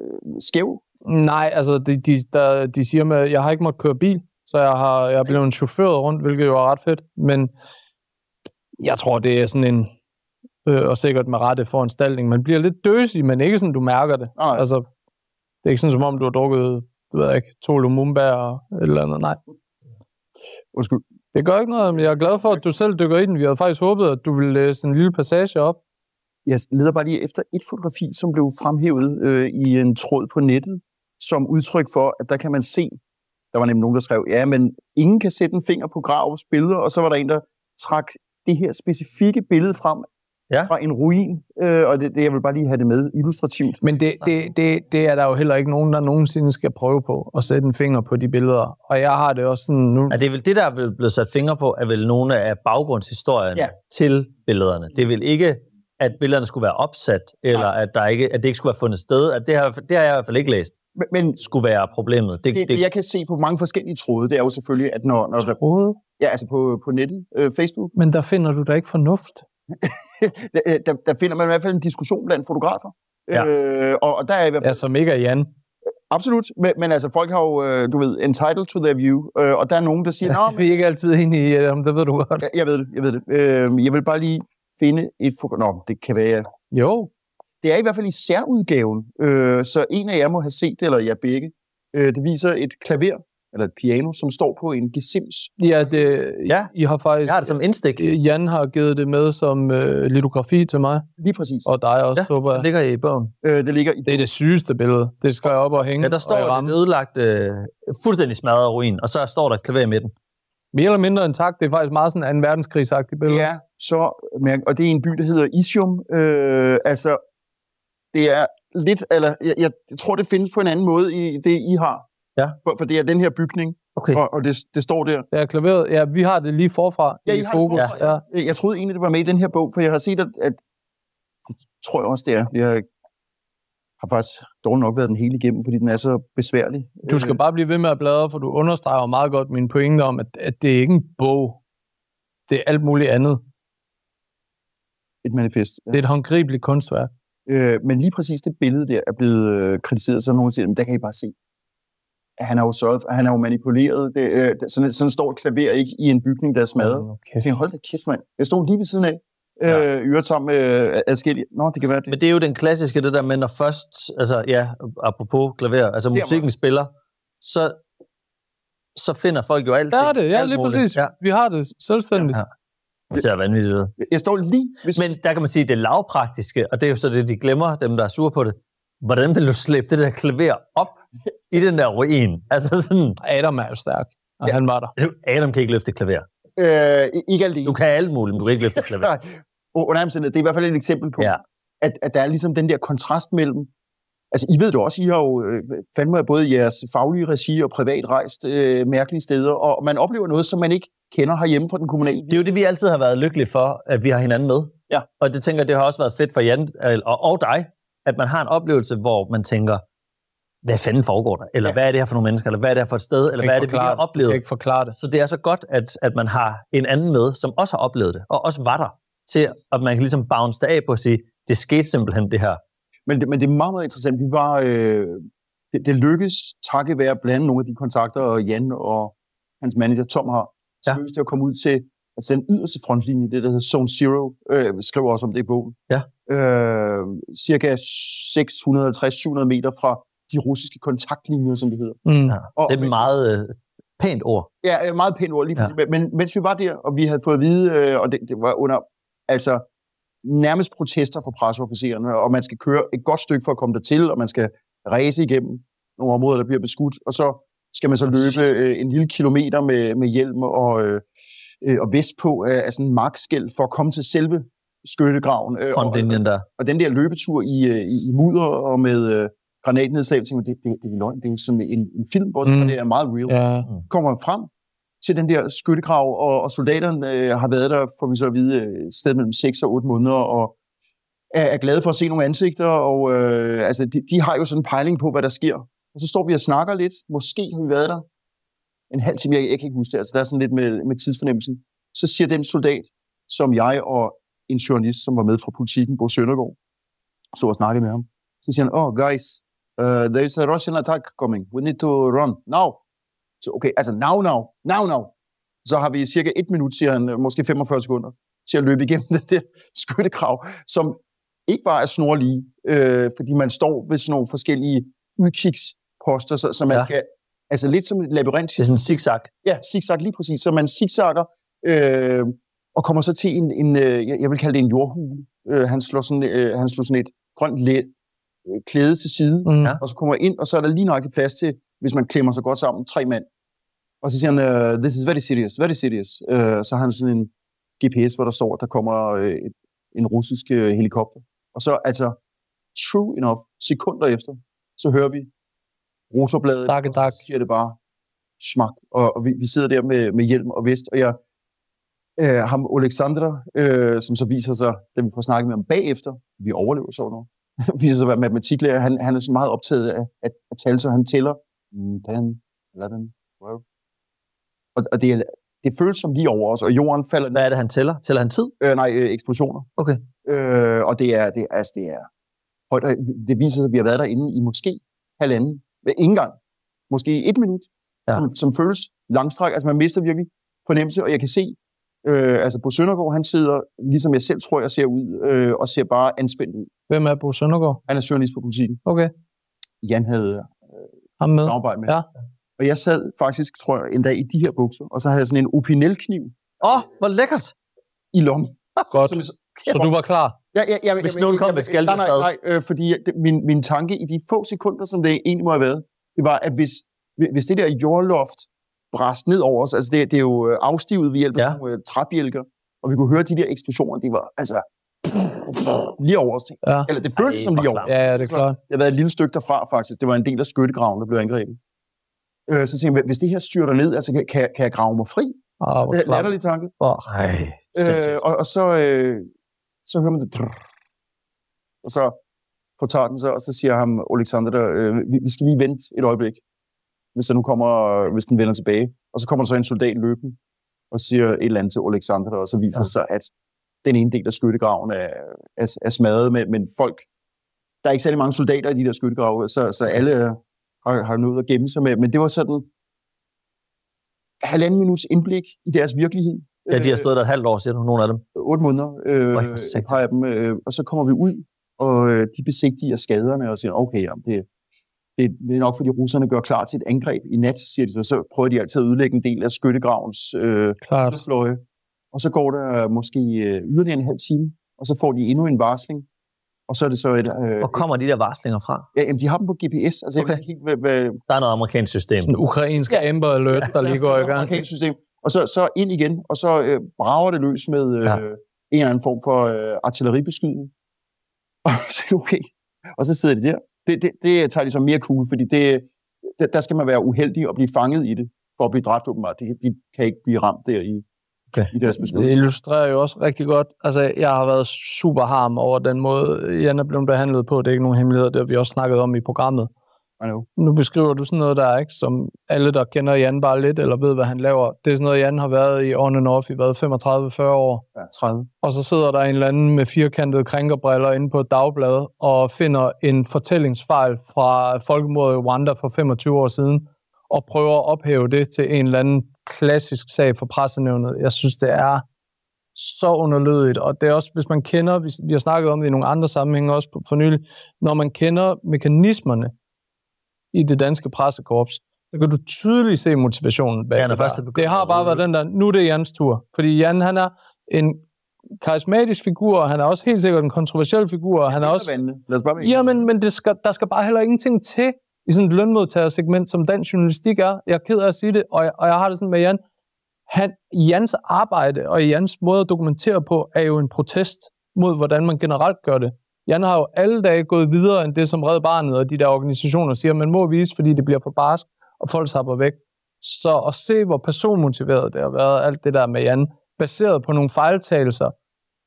skæv. Nej, altså de, de, der, de siger med, at jeg har ikke måttet køre bil, så jeg har jeg er blevet en chauffør rundt, hvilket jo er ret fedt. Men jeg tror, det er sådan en, øh, og sikkert med rette foranstaltning, man bliver lidt døsig, men ikke sådan, du mærker det. Nej, Altså, det er ikke sådan, som om du har drukket, du ved ikke, to Lumumba og et eller andet. Nej, undskyld det gør ikke noget, men jeg er glad for, at du selv dykker i den. Vi havde faktisk håbet, at du ville læse en lille passage op. Jeg leder bare lige efter et fotografi, som blev fremhævet øh, i en tråd på nettet, som udtryk for, at der kan man se, der var nemlig nogen, der skrev, ja, men ingen kan sætte en finger på Gravs billeder, og så var der en, der trak det her specifikke billede frem Ja. fra en ruin, øh, og det, det, jeg vil bare lige have det med illustrativt. Men det, det, det, det er der jo heller ikke nogen, der nogensinde skal prøve på at sætte en finger på de billeder. Og jeg har det også sådan nu. Er det vel det, der er blevet sat fingre på, er vel nogle af baggrundshistorien Ja. til billederne. Det er vel ikke, at billederne skulle være opsat, eller at, der ikke, at det ikke skulle være fundet sted. At det, har, det har jeg i hvert fald ikke læst, Men, men skulle være problemet. Det, det, det, jeg kan se på mange forskellige tråde, det er jo selvfølgelig, at når, når der, Troede, ja, altså på, på nettet, øh, Facebook, men der finder du da ikke fornuft. Der, der, der finder man i hvert fald en diskussion blandt fotografer. Ja. Øh, og, og der er i hvert fald Ja, som ikke er Jan. absolut, men, men altså folk har jo, øh, du ved, entitled to their view, øh, og der er nogen, der siger, Ja, det er vi ikke altid enige i, Adam, det ved du godt. Jeg, jeg ved det, jeg ved det. Øh, jeg vil bare lige finde et... Nå, det kan være... Jo, Det er i hvert fald i særudgaven, øh, så en af jer må have set det, eller jer begge. Øh, det viser et klaver, eller et piano, som står på en gesims. ja, det, Ja. I har faktisk... Jeg har det som indstik. Jan har givet det med som øh, litografi til mig, Lige præcis. og dig også, Ja, håber jeg. Det ligger i bogen. Øh, det ligger i... Det er det sygeste billede. Det skal jeg op og hænge Ja, der står ramme. ødelagt, øh, fuldstændig smadret ruin, og så står der et klaver i midten. Mere eller mindre intakt. Det er faktisk meget sådan en verdenskrigsagtigt billede. Ja, så og det er en by, der hedder Isium. Øh, altså, det er lidt, eller jeg, jeg tror, det findes på en anden måde i det, I har. Ja. For, for det er den her bygning, Okay. og, og det, det står der. Ja, klaveret. Ja, vi har det lige forfra Ja, I i har det fokus. forfra, ja. Jeg, jeg troede egentlig, det var med i den her bog, for jeg har set, at, at det tror jeg også, det er. Jeg har faktisk dårligt nok været den hele igennem, fordi den er så besværlig. Du skal bare blive ved med at bladre, for du understreger meget godt min pointe om, at, at det er ikke en bog. Det er alt muligt andet. et manifest. Det er et håndgribeligt kunstværk. Øh, men lige præcis det billede der er blevet øh, kritiseret, så nogen siger, men der kan I bare se. Han har jo sørget, han har jo manipuleret det. Øh, sådan, sådan står et klaver ikke i en bygning, der er smadret. Okay. Jeg tænkte, hold da kæft, mand. Jeg stod lige ved siden af. Ja. Øh, øvrigt sammen med øh, adskillige. Nå, det kan være det. Men det er jo den klassiske, det der med, når først, altså ja, apropos klaver, altså musikken spiller, så, så finder folk jo alt. Der er det, ja, lige præcis. Ja. Vi har det selvstændigt. Ja. Det ser vanvittigt. Jeg står lige ved Men der kan man sige, det lavpraktiske, og det er jo så det, de glemmer, dem der er sure på det. Hvordan vil du slæbe det der klaver op i den der ruin? Altså sådan, Adam er jo stærk, og Ja. han var der. du, Adam kan ikke løfte et klaver. øh, ikke alene. Du kan alt muligt, men du kan ikke løfte et klaver. Nej, under det er i hvert fald et eksempel på, Ja. at, at der er ligesom den der kontrast mellem, altså I ved det også, I har jo øh, fandme både i jeres faglige regi og privat rejst øh, mærkelige steder, og man oplever noget, som man ikke kender herhjemme fra den kommunale. Det er jo det, vi altid har været lykkelige for, at vi har hinanden med. Ja. Og det tænker det har også været fedt for Jan øh, og, og dig, at man har en oplevelse, hvor man tænker, hvad fanden foregår der? Eller Ja. hvad er det her for nogle mennesker? Eller hvad er det her for et sted? Eller hvad er det, vi har oplevet? kan ikke forklare det. Så det er så godt, at, at man har en anden med, som også har oplevet det, og også var der, til at man kan ligesom bounce det af på at sige, det skete simpelthen det her. Men det, men det er meget, meget interessant. Vi var, øh, det, det lykkes takket være blandt andet nogle af de kontakter, og Jan og hans manager Tom har, så Ja. lykkes det at komme ud til altså den yderste frontlinje, det der hedder Zone Zero, øh, skriver også om det i bogen. Ja. Øh, cirka 650-700 meter fra de russiske kontaktlinjer, som det hedder. Mm. Ja. Og, Det er et meget øh, pænt ord. Ja, øh, meget pænt ord lige Ja. men, men mens vi var der, og vi havde fået at vide, øh, og det, det var under altså nærmest protester fra presseofficererne, og man skal køre et godt stykke for at komme dertil, og man skal ræse igennem nogle områder, der bliver beskudt, og så skal man så løbe øh, en lille kilometer med, med hjelm og, øh, øh, og vest på øh, af sådan en markskæld for at komme til selve skyttegraven. Øh, og, der. og den der løbetur i, øh, i, i mudder og med granatnedslag, tænker det, det, det er løgn. Det er som en, en film, hvor Mm. det er meget real Ja. kommer man frem til den der skyttegrav, og, og soldaterne øh, har været der, får vi så at vide, øh, et sted mellem 6 og 8 måneder, og er, er glade for at se nogle ansigter, og øh, altså, de, de har jo sådan en pejling på, hvad der sker. Og så står vi og snakker lidt. Måske har vi været der en halv time, jeg, jeg kan ikke huske det, altså der er sådan lidt med, med tidsfornemmelsen. Så siger den soldat, som jeg og en journalist, som var med fra politikken, Bo Søndergaard, så og snakkede med ham. Så siger han, oh guys, uh, there is a Russian attack coming. We need to run now. Så okay, altså now, now, now, now. Så har vi cirka et minut, siger han, øh, måske 45 sekunder, til at løbe igennem det der skyttekrav, som ikke bare er snorlige, øh, fordi man står ved sådan nogle forskellige udkigsposter, så, så man Ja. skal, altså lidt som et labyrint. Det er sådan en zigzag. Ja, zigzag lige præcis. Så man zigzagger øh, og kommer så til en, en øh, jeg vil kalde det en jordhule. Øh, han, slår sådan, øh, han slår sådan et grønt læ, klæde til side, Mm. Ja. og så kommer jeg ind, og så er der lige nok plads til, hvis man klemmer sig godt sammen, tre mand. Og så siger han, uh, this is very serious, very serious. Uh, så har han sådan en GPS, hvor der står, at der kommer uh, et, en russisk uh, helikopter. Og så altså, true enough, sekunder efter, så hører vi rotorbladet, Dakke, og så siger det bare smak. Og, og vi, vi sidder der med, med hjelm og vest, og jeg, øh, ham Alexandra, øh, som så viser sig, da vi får snakket med ham bagefter, vi overlever så noget, viser sig at være matematiklærer, han, han er så meget optaget af, af, af tal, så han tæller mm, 10, 11, 12. Og, og det, er, det føles som lige over os, og jorden falder. Hvad er det, han tæller? Tæller han tid? Øh, nej, øh, eksplosioner. Okay. Øh, og det er, det, altså, det er der, det viser sig, at vi har været derinde i måske halvanden, ikke engang, måske et minut, ja. som, som føles langstræk. Altså man mister virkelig fornemmelse, og jeg kan se, øh, altså på Søndergaard, han sidder, ligesom jeg selv tror, jeg ser ud, øh, og ser bare anspændt ud. Hvem er Bo Søndergaard? Han er journalist på politikken. Okay, Jan havde ham med. samarbejde med. Ja. Og jeg sad faktisk, tror jeg, en dag i de her bukser, og så havde jeg sådan en opinelkniv Åh, oh, hvor lækkert. i lommen. Godt. Som, Så du var klar? Ja, ja, ja, Hvis nogen kom med skæld, Nej, nej, nej, øh, fordi det, min, min tanke i de få sekunder, som det egentlig må have været, det var, at hvis, hvis det der jordloft brast ned over os, altså det, det er jo øh, afstivet ved hjælp af Ja. ja. nogle øh, træbjælker, og vi kunne høre de der eksplosioner, det var altså lige over os. Ja. Eller det føltes Ej, som lige over. Ja, ja, det er Så- klart. Jeg har været et lille stykke derfra, faktisk. Det var en del af skyttegraven, der blev angrebet. Øh, så tænkte jeg, hvis det her styrter ned, altså kan, kan, kan jeg grave mig fri? Ah, hvor Øh, klart. Latterlig tanke. Åh, Ej, Øh, og, og så, øh, så hører man det. drrr. Og så fortager den sig, og så siger ham, Alexander, der, øh, vi, vi skal lige vente et øjeblik, hvis, der nu kommer, hvis den vender tilbage. Og så kommer der så en soldat løbende og siger et eller andet til Alexander, og så viser ja. det sig, at den ene del af skyttegraven er, er, er smadret, men, men folk, der er ikke særlig mange soldater i de der skyttegrave, så, så alle har, har noget at gemme sig med. Men det var sådan halvanden minuts indblik i deres virkelighed. Ja, de har stået der et halvt år, siger du, nogle af dem. 8 måneder øh, har jeg dem, øh, og så kommer vi ud, og øh, de besigtiger skaderne og siger, okay, jamen, det, det, det er nok fordi russerne gør klar til et angreb i nat, siger de så. Så prøver de altid at udlægge en del af skyttegravens øh, klart. fløje. Og så går der måske øh, yderligere en halv time, og så får de endnu en varsling. Og så er det så et... Øh, Hvor kommer de der varslinger fra? ja, jamen, de har dem på GPS. Altså, Okay. jeg ved ikke helt, hvad, hvad, Der er noget amerikansk system. Sådan en ukrainsk Amber Alert, der lige går i gang. amerikansk system. Og så, så ind igen, og så øh, brager det løs med øh, Ja. ja. en eller anden form for øh, artilleribeskydning. Og så okay. Og så sidder de der. Det, det, det tager de som mere cool, fordi det, der, der skal man være uheldig og blive fanget i det, for at blive dræbt åbenbart. De, de kan ikke blive ramt der i, Okay. i deres Det beskyttelse. illustrerer jo også rigtig godt. Altså, jeg har været super harm over den måde, Jan er blevet behandlet på. Det er ikke nogen hemmelighed, det har vi også snakket om i programmet. I know. Nu beskriver du sådan noget der, ikke? Som alle, der kender Jan bare lidt, eller ved, hvad han laver. Det er sådan noget, Jan har været i on and off i hvad, 35-40 år. Ja, 30. Og så sidder der en eller anden med firkantede krænkerbriller inde på et dagblad og finder en fortællingsfejl fra folkemordet i Rwanda for 25 år siden og prøver at ophæve det til en eller anden klassisk sag for pressenævnet. Jeg synes, det er så underlødigt, og det er også, hvis man kender, vi, vi har snakket om det i nogle andre sammenhænge også for nylig, når man kender mekanismerne i det danske pressekorps, så kan du tydeligt se motivationen bag Ja, det der. Det har bare været den der, nu er det Jans tur. Fordi Jan, han er en karismatisk figur, og han er også helt sikkert en kontroversiel figur, og han er også... Lad os bare Ja, men, men det skal, der skal bare heller ingenting til i sådan et lønmodtagersegment, som dansk journalistik er. Jeg er ked af at sige det, og jeg, og jeg har det sådan med Jan. Han, Jans arbejde og Jans måde at dokumentere på, er jo en protest mod, hvordan man generelt gør det. Jan har jo alle dage gået videre end det, som Red Barnet og de der organisationer siger, man må vise, fordi det bliver for barsk, og folk sapper væk. Så at se, hvor personmotiveret det har været, alt det der med Jan, baseret på nogle fejltagelser,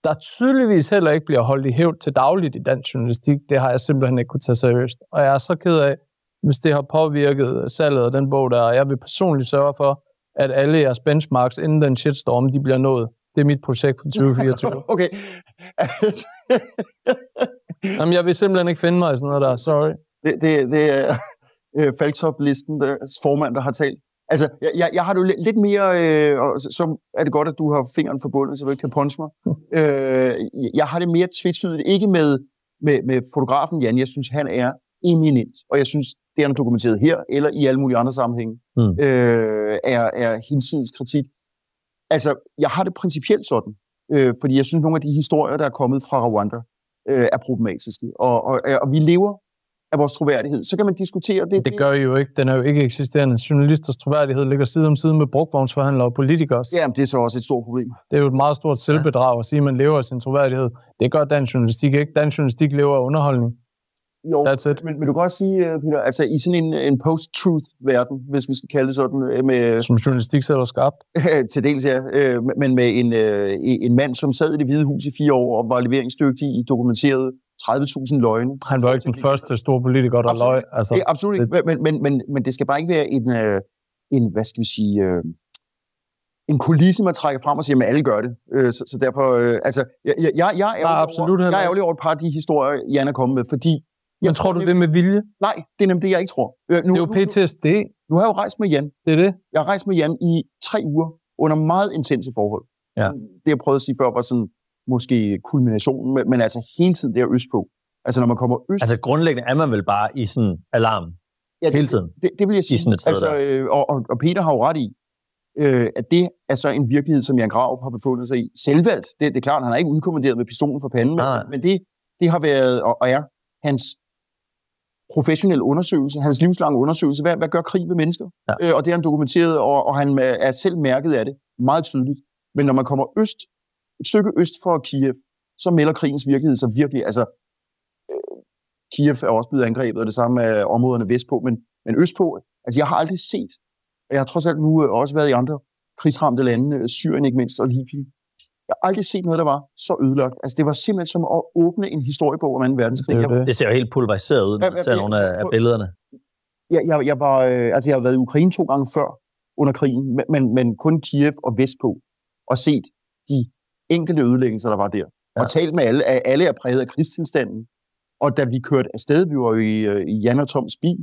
der tydeligvis heller ikke bliver holdt i hævd til dagligt i dansk journalistik, det har jeg simpelthen ikke kunne tage seriøst. Og jeg er så ked af, hvis det har påvirket salget af den bog der, og jeg vil personligt sørge for, at alle jeres benchmarks inden den shitstorm, de bliver nået. Det er mit projekt for 2024. Okay. Jamen, jeg vil simpelthen ikke finde mig i sådan noget der. Sorry. det, det, det er øh, Falktoft-listen, der formand, der har talt. Altså, jeg, jeg, jeg har det jo lidt, lidt mere, øh, så er det godt, at du har fingeren forbundet, så du ikke kan punche mig. øh, jeg har det mere tvetydigt, ikke med, med, med fotografen Jan, jeg synes, han er eminent, og jeg synes, det han har dokumenteret her, eller i alle mulige andre sammenhænge, Mm. øh, er, er hinsides kritik. Altså, jeg har det principielt sådan, øh, fordi jeg synes, nogle af de historier, der er kommet fra Rwanda, øh, er problematiske, og, og, og vi lever af vores troværdighed. Så kan man diskutere det. Det gør I jo ikke. Den er jo ikke eksisterende. Journalisters troværdighed ligger side om side med brugvognsforhandlere og politikere. Jamen, det er så også et stort problem. Det er jo et meget stort selvbedrag at sige, at man lever af sin troværdighed. Det gør dansk journalistik ikke. Dansk journalistik lever af underholdning. Jo, That's it. men, men du kan også sige, øh, Peter, altså i sådan en, en post-truth-verden, hvis vi skal kalde det sådan, øh, med, Som journalistik selv har skabt. til dels ja, øh, men med en, øh, en mand, som sad i det hvide hus i fire år og var leveringsdygtig i dokumenteret 30.000 løgne. Han var ikke den første store politiker, der Absolut. løg. Altså, Det, absolut ikke, men, men, men, men det skal bare ikke være en, øh, en hvad skal vi sige, øh, en kulisse, man trækker frem og siger, at alle gør det. Øh, så, så derfor, øh, altså, jeg, jeg, jeg, er ærgerlig over, jeg er ærgerlig over et par af de historier, Jan er kommet med, fordi... Men tror du det med vilje? Nej, det er nemlig det, jeg ikke tror. Øh, nu, Det er jo nu, nu, PTSD. nu har jeg jo rejst med Jan. Det er det. Jeg har rejst med Jan i tre uger under meget intense forhold. Ja. Det, jeg prøvede at sige før, var sådan måske kulminationen, men, men altså hele tiden der øst på. Altså når man kommer øst... Altså grundlæggende er man vel bare i sådan alarm ja, hele tiden. Det, det vil jeg sige. sådan et sted altså, øh, og, og, Peter har jo ret i, øh, at det er så en virkelighed, som Jan Grav har befundet sig i. Selvvalgt, det, det er klart, han har ikke udkommanderet med pistolen for panden, men, men det, det har været og, og er hans professionelle undersøgelse, hans livslange undersøgelse. Hvad, hvad gør krig ved mennesker? Ja. Øh, og det har han dokumenteret, og, og han er- er selv mærket af det meget tydeligt. Men når man kommer øst, et stykke øst for Kiev, så melder krigens virkelighed sig virkelig. Altså, øh, Kiev er også blevet angrebet, og det samme er områderne vestpå, men, men østpå, altså jeg har aldrig set, og jeg har trods alt nu øh, også været i andre krigsramte lande, øh, Syrien ikke mindst, og Libyen. Jeg har aldrig set noget, der var så ødelagt. Altså det var simpelthen som at åbne en historiebog om 2. verdenskrig. Det det. Det ser jo helt pulveriseret ud, når man ser nogle af, af billederne. jeg, jeg, jeg, var, øh, altså jeg har været i Ukraine to gange før under krigen, men, men, kun Kiev og vestpå, og set de enkelte ødelæggelser, der var der. Ja. Ja. Og talt med alle, at alle er præget af krigstilstanden. Og da vi kørte afsted, vi var jo i, øh, i Jan og Toms bil,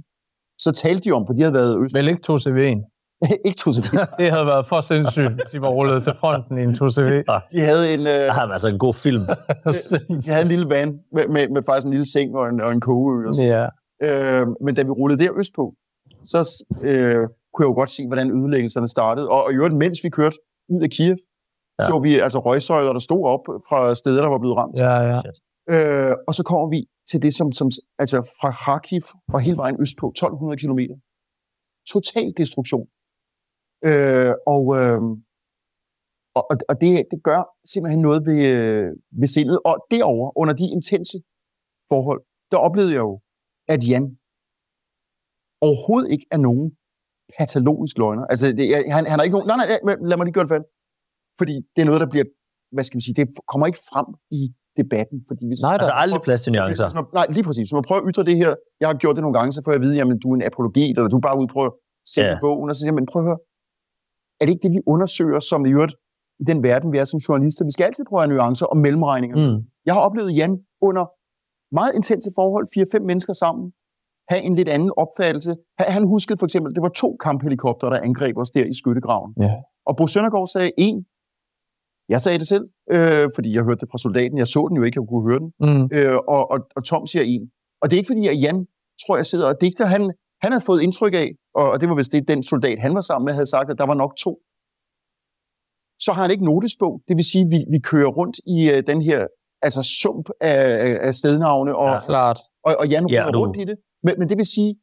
så talte de om, for de havde været øst. Vel ikke 2CV1. ikke to til Det havde været for sindssygt, hvis de var rullet til fronten i en 2CV. De havde en, øh, Der har man altså en god film. de havde en lille van med, med, med faktisk en lille seng og en, og en kogeø. Og sådan. ja. Øh, men da vi rullede der østpå, så øh, kunne jeg jo godt se, hvordan ødelæggelserne startede. Og, og i øvrigt, mens vi kørte ud af Kiev, ja. Ja. så vi altså røgsøjler, der stod op fra steder, der var blevet ramt. Ja, ja. Øh, og så kommer vi til det, som, som altså fra Kharkiv og hele vejen østpå, 1200 km. Total destruktion. Øh, og, øh, og, og det, det gør simpelthen noget ved, øh, ved sindet. Og derover under de intense forhold, der oplevede jeg jo, at Jan overhovedet ikke er nogen patologisk løgner. Altså, det, jeg, han, han er ikke nogen... Nej, nej, lad mig lige gøre det færdigt. Fordi det er noget, der bliver... Hvad skal vi sige? Det kommer ikke frem i debatten. Fordi hvis, Nej, der er aldrig plads til nuancer. nej, lige præcis. Hvis man prøver at ytre det her, jeg har gjort det nogle gange, så får jeg at vide, jamen du er en apologet, eller du er bare ude på at sælge Ja. bogen, og så siger jeg, men prøv at høre, er det ikke det, vi undersøger som i øvrigt i den verden, vi er som journalister? Vi skal altid prøve at nuancer og mellemregninger. Mm. Jeg har oplevet Jan under meget intense forhold, fire-fem mennesker sammen, have en lidt anden opfattelse. Han, huskede for eksempel, det var to kamphelikopter, der angreb os der i skyttegraven. Ja. Og Bo Søndergaard sagde en. Jeg sagde det selv, øh, fordi jeg hørte det fra soldaten. Jeg så den jo ikke, jeg kunne høre den. Mm. Øh, og, og, og Tom siger en. Og det er ikke fordi, at Jan, tror jeg, sidder og digter. Han, han havde fået indtryk af, og og det var vist det, den soldat, han var sammen med, havde sagt, at der var nok to. Så har han ikke notesbog. Det vil sige, at vi, vi kører rundt i uh, den her altså sump af, af- stednavne, og, Ja. Klart. og, og Jan Ja, du- rundt i det. Men, men det vil sige,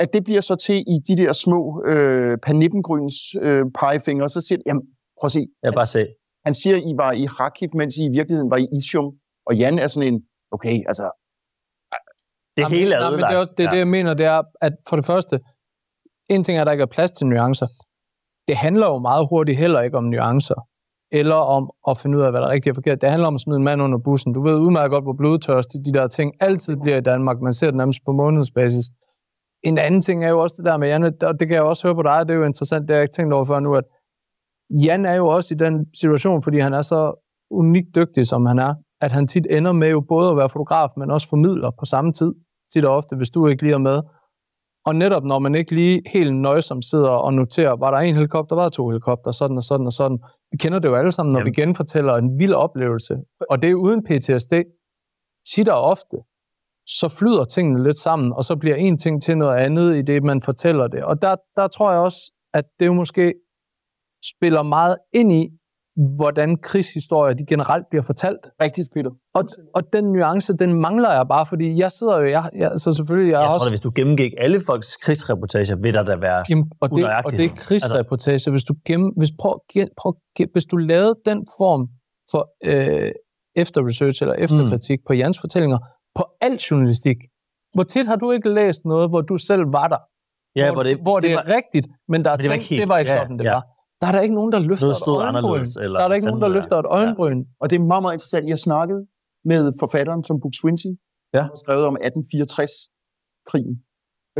at det bliver så til i de der små øh, panippengrøns øh, pegefingre, så siger jamen, prøv at se, Jeg bare se. han siger, I var i Kharkiv, mens I i virkeligheden var i Isium, og Jan er sådan en, okay, altså, Det Jamen, hele er ødelagt. det er, også, det, Ja. det, jeg mener, det er, at for det første, en ting er, at der ikke er plads til nuancer. Det handler jo meget hurtigt heller ikke om nuancer, eller om at finde ud af, hvad der er rigtigt og forkert. Det handler om at smide en mand under bussen. Du ved udmærket godt, hvor blodtørstige de der ting altid bliver i Danmark. Man ser det nærmest på månedsbasis. En anden ting er jo også det der med Janne, og det kan jeg også høre på dig, det er jo interessant, det har jeg ikke tænkt over før nu, at Jan er jo også i den situation, fordi han er så unikt dygtig, som han er, at han tit ender med jo både at være fotograf, men også formidler på samme tid, tit og ofte, hvis du ikke lige er med. Og netop når man ikke lige helt nøjsomt sidder og noterer, var der en helikopter, var der to helikopter, sådan og sådan og sådan. Vi kender det jo alle sammen, når Jamen. vi genfortæller en vild oplevelse. Og det er uden PTSD. Tit og ofte, så flyder tingene lidt sammen, og så bliver en ting til noget andet i det, man fortæller det. Og der, der tror jeg også, at det jo måske spiller meget ind i, hvordan krigshistorier de generelt bliver fortalt. rigtigt, Peter. Og, og den nuance, den mangler jeg bare, fordi jeg sidder jo, jeg, jeg, så selvfølgelig, jeg, Jeg er tror, også... at hvis du gennemgik alle folks krigsreportager, vil der da være... Jamen, og, det, og det er krigsreportage. Altså, hvis, du gennem, hvis, prøv, prøv, hvis du lavede den form for øh, efterresearch eller efterkritik mm. på Jans fortællinger, på al journalistik, hvor tit har du ikke læst noget, hvor du selv var der? Ja, hvor, hvor det, hvor det, det er var, rigtigt, men der er Men det var ting, ikke helt- det var ikke ja, sådan, det ja. var. Der er der ikke nogen, der løfter et øjenbryn. eller Der er der ikke nogen, der er. løfter et øjenbryn. Og det er meget, meget interessant. Jeg snakkede med forfatteren som Book Swinty, Ja. har skrevet om 1864-krigen.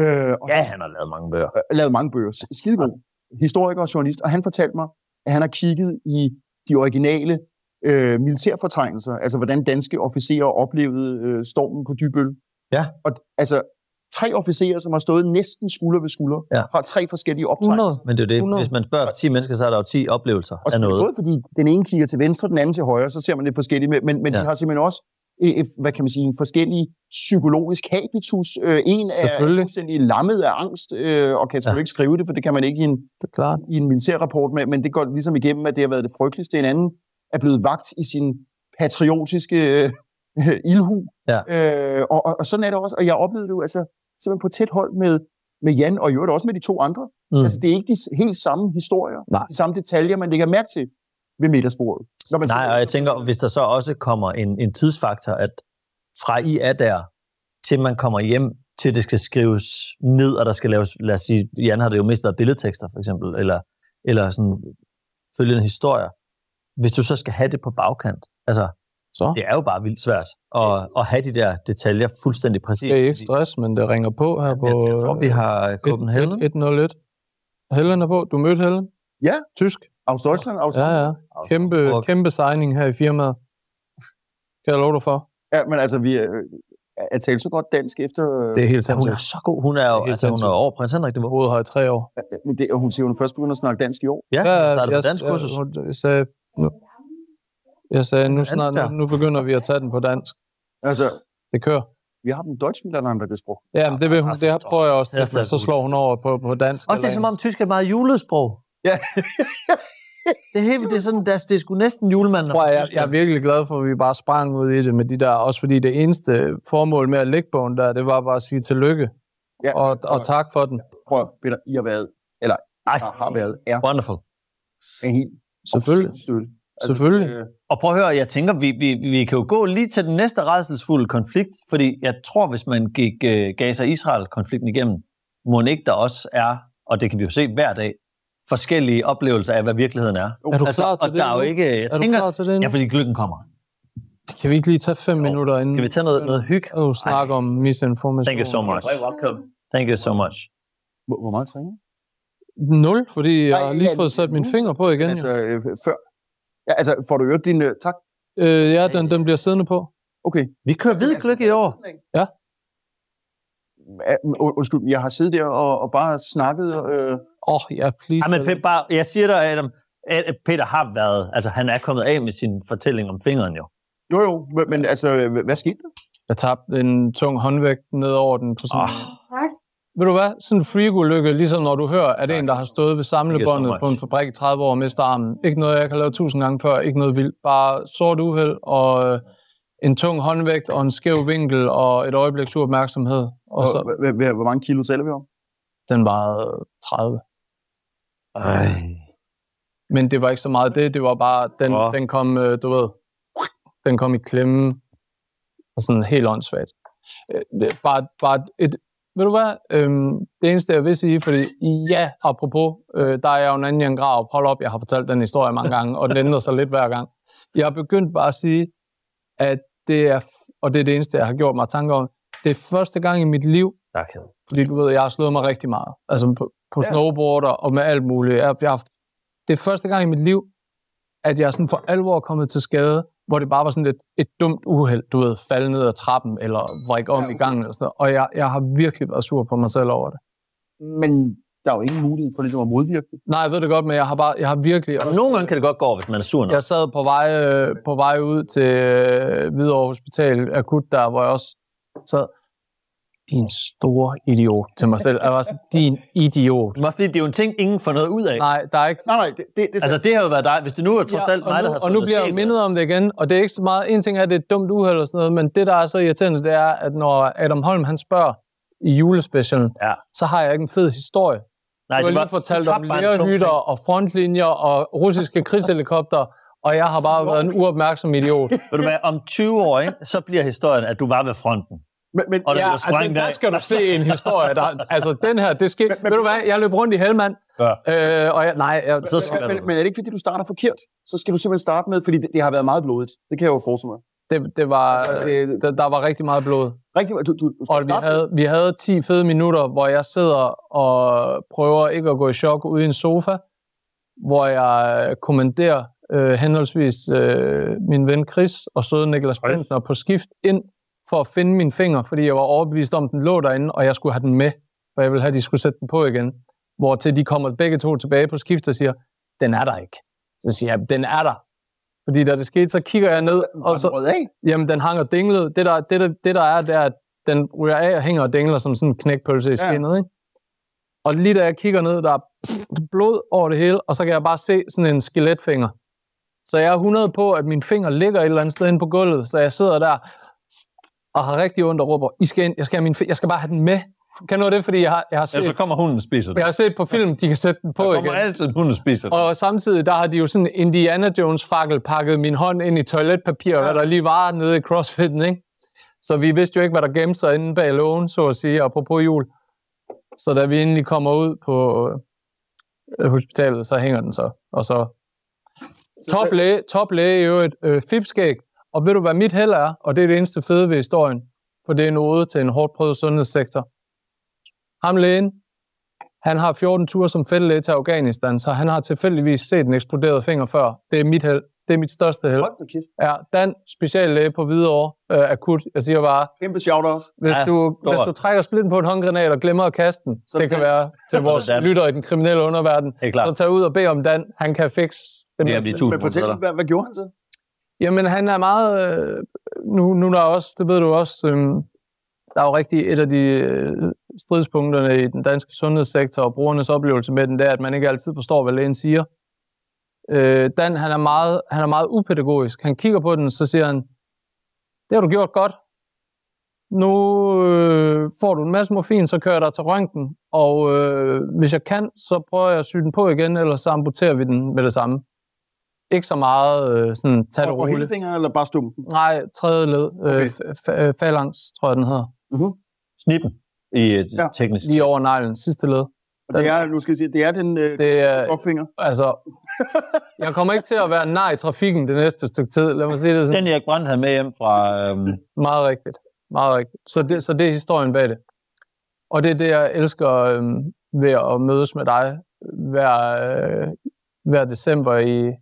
Øh, og ja, han har lavet mange bøger. øh, lavet mange bøger. Skidegod historiker og journalist. Og han fortalte mig, at han har kigget i de originale øh, militærfortegnelser, altså hvordan danske officerer oplevede øh, stormen på Dybøl. Ja. Og altså, tre officerer, som har stået næsten skulder ved skulder, Ja. har tre forskellige optegnelser. 100. Men det er det. 100. Hvis man spørger 10 mennesker, så er der jo 10 oplevelser Og af noget. både fordi den ene kigger til venstre, den anden til højre, så ser man det forskelligt. Men, men, Ja. de har simpelthen også, øh, hvad kan man sige, en forskellig psykologisk habitus. Øh, en er fuldstændig lammet af angst, øh, og kan selvfølgelig ikke skrive det, for det kan man ikke i en, Det er klart. i en militærrapport, men, men det går ligesom igennem, at det har været det frygteligste. En anden er blevet vagt i sin patriotiske øh, ildhu. Ja. Øh, og, og, og sådan er det også. Og jeg oplevede det jo altså, simpelthen på tæt hold med, med Jan, og i øvrigt også med de to andre. Mm. Altså, det er ikke de helt samme historier, Nej. de samme detaljer, man lægger mærke til ved middagsbordet. Når man Nej, og jeg tænker, hvis der så også kommer en, en tidsfaktor, at fra I er der, til man kommer hjem, til det skal skrives ned, og der skal laves, lad os sige, Jan har det jo mest været billedtekster for eksempel, eller, eller sådan følgende historier. Hvis du så skal have det på bagkant, altså, Så det er jo bare vildt svært at, at have de der detaljer fuldstændig præcis. det er ikke stress, men det ringer på her på Jeg, jeg tror, vi har Copenhagen. 101. Helen er på. Du mødte Helen? Ja. Tysk? Aus Deutschland, aus Ja, ja. Kæmpe, Og- kæmpe signing her i firmaet. Kan jeg love dig for? ja, men altså, vi er, er talt så godt dansk efter... Det er helt Ja, hun er sindssygt. så god. Hun er jo Det er helt altså, hun er sindssygt. over prins Henrik. Det var Hovedet i tre år. Men det, og hun siger, hun først begynder at snakke dansk i år. Ja, hun startede på dansk kursus. Jeg, jeg, jeg sagde, jeg sagde nu, snart, nu, nu begynder vi at tage den på dansk. Altså, Det kører. vi har den Deutsch miteinander gesprochen. Ja, men det, vil hun, Altså, det prøver jeg også til, men så slår hun over på, på dansk. Også det er som om tysk er et meget julesprog. Ja. det, helt, det er sådan, der, det er sgu næsten julemanden. Prøv, jeg, jeg er virkelig glad for, at vi bare sprang ud i det med de der, også fordi det eneste formål med at lægge bogen der, det var bare at sige tillykke Ja, og, og tak for den. Prøv, Peter, I har været, eller Ej. har, været, er Wonderful. en helt Selvfølgelig. støtte. Selvfølgelig. øh, Og prøv at høre, jeg tænker, vi, vi, vi kan jo gå lige til den næste redselsfulde konflikt, fordi jeg tror, hvis man gik uh, Gaza-Israel-konflikten igennem, må ikke der også er, og det kan vi jo se hver dag, forskellige oplevelser af, hvad virkeligheden er. Er du klar til og det der er jo ikke, jeg Er du tænker, klar til det nu? ja, fordi gløggen kommer. Kan vi ikke lige tage fem minutter inden? Kan vi tage noget, noget hygge? Og snakke om misinformation? Thank you so much. Thank you so much. hvor, hvor meget træner? Nul, fordi jeg har lige fået sat min finger på igen. Altså, øh, før. Ja, altså, får du hørt din... Øh, tak. Øh, ja, den, den bliver siddende på. Okay. Vi kører hvid gløgg i år. Ja, und- undskyld, jeg har siddet der og, og bare snakket. Øh, Åh, oh, ja, please. Ej, men Pep, bare, jeg siger dig, Adam, at Peter har været, altså han er kommet af med sin fortælling om fingeren jo. jo, jo, men, altså, øh, hvad skete der? Jeg tabte en tung håndvægt ned over den på sådan oh. Ved du hvad? Sådan en freak-ulykke, ligesom når du hører, at Tak. en, der har stået ved samlebåndet much. på en fabrik i 30 år mister armen. Ikke noget, jeg kan lave tusind gange før. Ikke noget vildt. Bare sort uheld og øh, en tung håndvægt og en skæv vinkel og et øjebliks uopmærksomhed. Og Og, så, hvor, mange kilo taler vi om? den var øh, 30. Ej. Men det var ikke så meget det. Det var bare, den, Så. den kom, øh, du ved, den kom i klemme. Og sådan helt åndssvagt. Øh, det Bare, bare et, ved du hvad, øhm, det eneste jeg vil sige, fordi ja, apropos, øh, der er jeg jo en anden Grav, hold op, jeg har fortalt den historie mange gange, og den ændrer sig lidt hver gang. Jeg har begyndt bare at sige, at det er, og det er det eneste, jeg har gjort mig tanker om, det er første gang i mit liv, Tak. fordi du ved, jeg har slået mig rigtig meget. Altså på, på Ja. snowboard og, og med alt muligt. Jeg, jeg, har- det er første gang i mit liv, at jeg sådan for alvor er kommet til skade, hvor det bare var sådan et, et dumt uheld, du ved, falde ned ad trappen, eller vrikke om Ja, i gangen, eller sådan noget. Og jeg, jeg har virkelig været sur på mig selv over det. Men der er jo ingen mulighed for ligesom at modvirke det. Nej, jeg ved det godt, men jeg har, bare, jeg har virkelig... Og nogle gange kan det godt gå over, hvis man er sur nok. Jeg sad på vej, øh, på vej ud til øh, Hvidovre Hospital, akut der, hvor jeg også sad, din store idiot til mig selv. Jeg var sådan, din idiot. Men også fordi det er jo en ting, ingen får noget ud af. Nej, der er ikke... Nej, nej, det, det, det, Altså det har jo været dig. Hvis det nu er trods alt og mig, nu, der har og nu bliver jeg mindet om det igen, og det er ikke så meget, en ting er, at det er et dumt uheld og sådan noget, men det, der er så irriterende, det er, at når Adam Holm, han spørger i julespecialen, Ja. så har jeg ikke en fed historie. Nej, Du har det var lige fortalt om lærerhytter og frontlinjer og russiske krigshelikopter, og jeg har bare været en uopmærksom idiot. Ved du hvad, om 20 år, ikke, så bliver historien, at du var ved fronten. Men, men, Og der Ja, altså, sprængt der af. skal du se en historie. Der, altså, den her, det skete... Ved du hvad, jeg løb rundt i Helmand, Ja. øh, og jeg, nej, jeg, Så skal men, men, men er det ikke, fordi du starter forkert? Så skal du simpelthen starte med, fordi det, det har været meget blodigt. Det kan jeg jo forestille mig. det, det var, Altså, det- der, der var rigtig meget blod. Rigtig, du, du, du Og vi havde, vi havde 10 fede minutter, hvor jeg sidder og prøver ikke at gå i chok ude i en sofa, hvor jeg øh, kommanderer øh, henholdsvis øh, min ven Chris og søde Niklas Bentner på skift ind for at finde min finger, fordi jeg var overbevist om, at den lå derinde, og jeg skulle have den med, for jeg ville have, at de skulle sætte den på igen. Hvor til de kommer begge to tilbage på skift og siger, den er der ikke. Så siger jeg, den er der. Fordi da det skete, så kigger jeg ned, og så, af. Jamen, den hang og dinglede. Det der, det, der, det der er, det er, at den ryger af og hænger og dingler som sådan en knækpølse i Ja. skinnet, ikke? Og lige da jeg kigger ned, der er blod over det hele, og så kan jeg bare se sådan en skeletfinger. Så jeg er 100 på, at min finger ligger et eller andet sted inde på gulvet, så jeg sidder der og har rigtig ondt og råber, I skal ind, jeg skal, have min, jeg skal bare have den med. Kan du det, fordi jeg har, jeg har, set, Ja, så kommer hunden spiser det. jeg har set på film, de kan sætte den på Der igen. kommer altid en hund og spiser det. Og samtidig, der har de jo sådan Indiana Jones fakkel pakket min hånd ind i toiletpapir, ja. hvad der lige var nede i crossfitten, ikke? Så vi vidste jo ikke, hvad der gemte sig inde bag lågen, så at sige, apropos jul. Så da vi endelig kommer ud på øh, hospitalet, så hænger den så. Og så toplæge, toplæge i øvrigt, øh, fipskæg. Og ved du, hvad mit held er? Og det er det eneste fede ved historien. For det er en ode til en hårdt prøvet sundhedssektor. Ham lægen, han har 14 ture som fældelæge til Afghanistan, så han har tilfældigvis set en eksploderet finger før. Det er mit held. Det er mit største held. Hold. Ja, Dan, speciallæge på Hvidovre, øh, akut. Jeg siger bare, Kæmpe shout-out. hvis, Ja, du, stor. hvis du trækker splitten på en håndgranat og glemmer at kaste den, Så det kan være til vores lytter i den kriminelle underverden, så tag ud og bed om Dan. Han kan fikse det Det tusind Men fortæl, hvad, hvad gjorde han så? Jamen, han er meget... Nu, nu, nu er også, det ved du også, øhm, der er jo rigtig et af de øh, stridspunkterne i den danske sundhedssektor og brugernes oplevelse med den, der, at man ikke altid forstår, hvad lægen siger. Øh, Dan, han er, meget, han er meget upædagogisk. Han kigger på den, så siger han, det har du gjort godt. Nu øh, får du en masse morfin, så kører jeg dig til røntgen, og øh, hvis jeg kan, så prøver jeg at sy den på igen, eller så amputerer vi den med det samme. Ikke så meget øh, sådan, tag det Og, og roligt. hælfingeren eller bare stumpen? Nej, tredje led. Okay. Okay. Øh, øh, phalanx, tror jeg, den hedder. Mm-hmm. Snippen i et Ja. teknisk. Lige over neglen, sidste led. Og det er, nu skal jeg sige, det er den øh, Det er- opfinger. Altså, jeg kommer ikke til at være nej i trafikken det næste stykke tid. Lad mig sige det sådan. Den Erik Brandt havde med hjem fra... Øhm, Meget rigtigt. Meget rigtigt. Så det, så det er historien bag det. Og det er det, jeg elsker øhm, ved at mødes med dig hver, øh, hver december i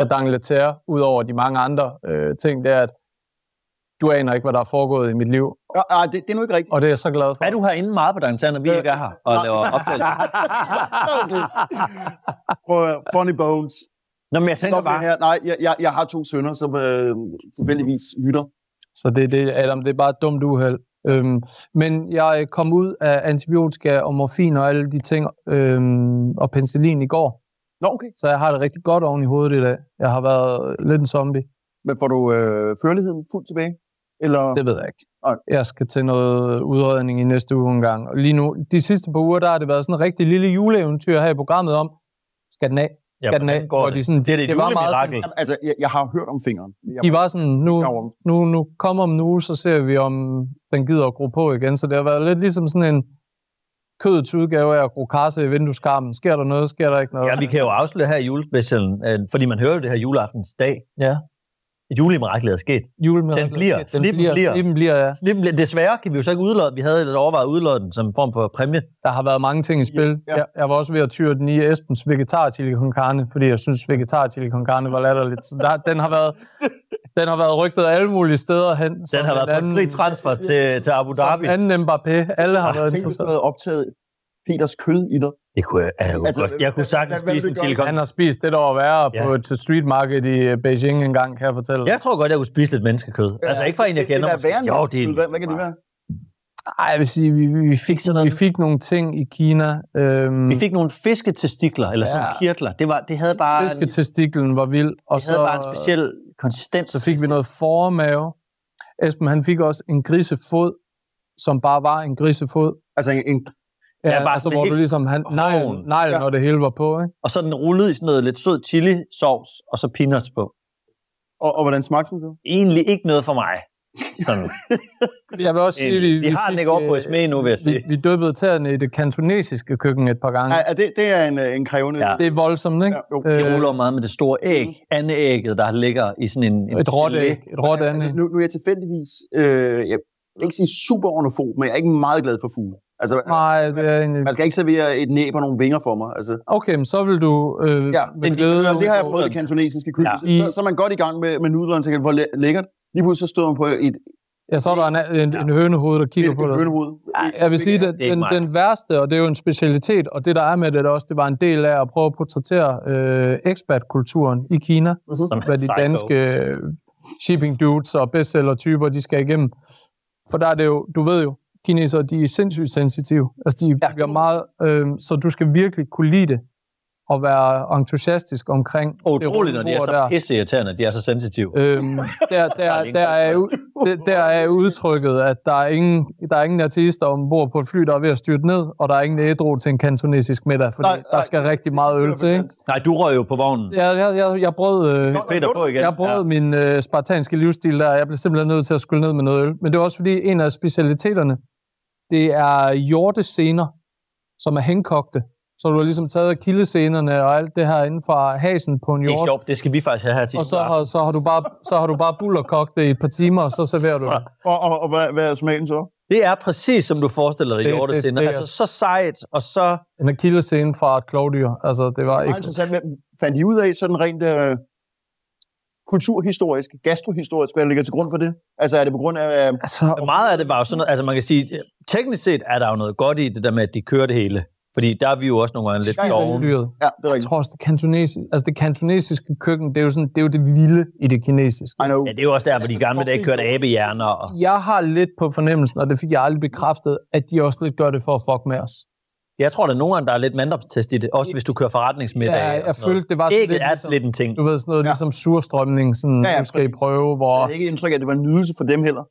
på Dangleterre, udover de mange andre øh, ting, det er, at du aner ikke, hvad der er foregået i mit liv. Ja, det, det er nu ikke rigtigt. Og det er jeg så glad for. er du herinde meget på Dagen når vi ikke er her og laver optagelser? okay. Prøv Funny bones. Nå, men jeg tænker Stop bare... her. Nej, jeg, jeg, jeg har to sønner, som øh, tilfældigvis lytter. Så det er det, Adam. Det er bare et dumt uheld. Øhm, men jeg kom ud af antibiotika og morfin og alle de ting, øhm, og penicillin i går. Nå, okay. Så jeg har det rigtig godt oven i hovedet i dag. Jeg har været lidt en zombie. Men får du øh, førligheden fuldt tilbage? Eller? Det ved jeg ikke. Nej. Jeg skal til noget udredning i næste uge en gang. Og lige nu, de sidste par uger, der har det været sådan en rigtig lille juleeventyr her i programmet om, skal den af? Skal den af? går det? de sådan, Det er det, det var meget sådan, Altså, jeg, jeg har hørt om fingeren. Jeg, de var sådan, nu, nu, nu kommer om uge, så ser vi, om den gider at gro på igen. Så det har været lidt ligesom sådan en kødets udgave af at gro karse i vindueskarmen. Sker der noget, sker der ikke noget? Ja, vi kan jo afsløre her i julespecialen, øh, fordi man hører jo det her juleaftens dag. Ja. Et julemirakel er sket. Julemirakel Den bliver. Den Snippen bliver. bliver. Snippen bliver, ja. Slippen blev- Desværre kan vi jo så ikke udlåde. Vi havde overvejet at udlåde den som en form for præmie. Der har været mange ting i spil. Ja. Jeg, jeg var også ved at tyre den i Esbens vegetar chili con carne, fordi jeg synes, vegetar chili con carne var latterligt. Så der, den, har været, den har været rygtet alle mulige steder hen. Den har været på en fri transfer til, til Abu Dhabi. Som anden Mbappé. Alle har Jeg været tænkte, du interesseret. optaget Peters kød i dig. Det kunne jeg, jeg, kunne Altså, godt. jeg kunne sagtens hvad- spise en chili Han har spist det, der var værre Ja. på et street market i øh, Beijing engang, kan jeg fortælle. Jeg tror godt, jeg kunne spise lidt menneskekød. Altså ikke for en, jeg kender. Det, det er værre jo, end det hvad, hvad kan det være? Ej, jeg vil sige, vi, vi, fik, sådan noget- vi fik nogle ting i Kina. Øhm, Vi fik nogle fisketestikler, eller sådan Ja. kirtler. Det, var, det havde bare, en, det Fisketestiklen var vild. Og havde så, bare en speciel konsistens. så fik vi noget formave. Esben, han fik også en grisefod, som bare var en grisefod. Altså en, en Ja, Ja, bare altså, sådan hvor helt du ligesom, han, hoven. neglen Ja. når det hele var på, ikke? Og så den rullede i sådan noget lidt sød chili sauce og så peanuts på. og, og hvordan smagte den så? Egentlig ikke noget for mig. Sådan. Jeg vil også sige, vi, de vi har den fik, ikke over på øh, SME nu, vil jeg sige. Vi, vi dyppede tæerne i det kantonesiske køkken et par gange. Ja, det, det er en, øh, en krævende... Ja. Det er voldsomt, ikke? Ja, jo. Øh, De ruller meget med det store æg. Andeægget, der ligger i sådan en, en et råt æg. Et råt altså, nu, nu er jeg tilfældigvis, øh, jeg vil ikke sige super ornofon, men jeg er ikke meget glad for fugle. Altså, Nej, det er egentlig... man skal ikke servere et næb og nogle vinger for mig. Altså, Okay, men så vil du... Øh, ja, med men glæde, det, det har jeg prøvet i det kantonesiske køkken. Ja. Ja. Så, så, er man godt i gang med, med nudlerne, tænker, hvor læ- lækkert. Lige pludselig så stod man på et, Ja, så er der en, en, en hønehoved, der kigger et, på dig. hønehoved. Jeg vil sige, at er den, den værste, og det er jo en specialitet, og det der er med det også, det var en del af at prøve at portrættere øh, expat-kulturen i Kina, Som hvad de psycho. danske øh, shipping dudes og bestseller-typer, de skal igennem. For der er det jo, du ved jo, kinesere, de er sindssygt sensitive. Altså, de Ja, ja, det bliver meget, øh, så du skal virkelig kunne lide det, og være entusiastisk omkring utroligt, når de er så pisseirriterende, de er så sensitive. Øhm, der, der, der, er, der, der er udtrykket, at der er ingen, der er ingen artister ombord på et fly, der er ved at styrte ned, og der er ingen ædru til en kantonesisk middag, fordi Nej, nej, nej, der skal rigtig meget øl til. Ikke? Nej, du røg jo på vognen. Jeg, jeg, jeg, jeg brød, øh, Peter på igen. jeg brød ja. min øh, spartanske livsstil der. Jeg blev simpelthen nødt til at skylle ned med noget øl. Men det er også fordi, en af specialiteterne, det er hjortescener, som er hængkogte. Så du har ligesom taget kildescenerne og alt det her inden fra hasen på en Det er hjort. sjovt, det skal vi faktisk have her til. Og så har, så, har du bare, så har du bare bullerkogt det i et par timer, og så serverer du det. Og, og, og hvad, hvad er smagen så? Det er præcis, som du forestiller dig Det- i det- hjortescener. det er- Altså så sejt, og så... En akillescene fra et klovdyr. Altså, det var Meget ikke... interessant. Hvad fandt I ud af sådan rent øh, kulturhistorisk, gastrohistorisk, hvad der ligger til grund for det? Altså er det på grund af... Øh, Altså, Meget af det var jo sådan noget, altså man kan sige, teknisk set er der jo noget godt i det der med, at de kører det hele. Fordi der er vi jo også nogle gange lidt Ja, ja. det er Jeg rigtigt. tror også, det, kantonesiske, altså det kantonesiske køkken, det er, jo sådan, det er jo det vilde i det kinesiske. I know. Ja, det er jo også der, hvor de gamle dage kørte abehjerner. Og... Jeg har lidt på fornemmelsen, og det fik jeg aldrig bekræftet, at de også lidt gør det for at fuck med os. Jeg tror, der er nogle gange, der er lidt mandopstest i det. Også hvis du kører forretningsmiddag. Ja, jeg følte, det var sådan lidt, er ligesom, lidt en ting. du ved, sådan noget Ja. ligesom surstrømning, sådan, Ja, ja, nu skal I prøve, hvor... Jeg har ikke indtryk af, at det var en nydelse for dem heller.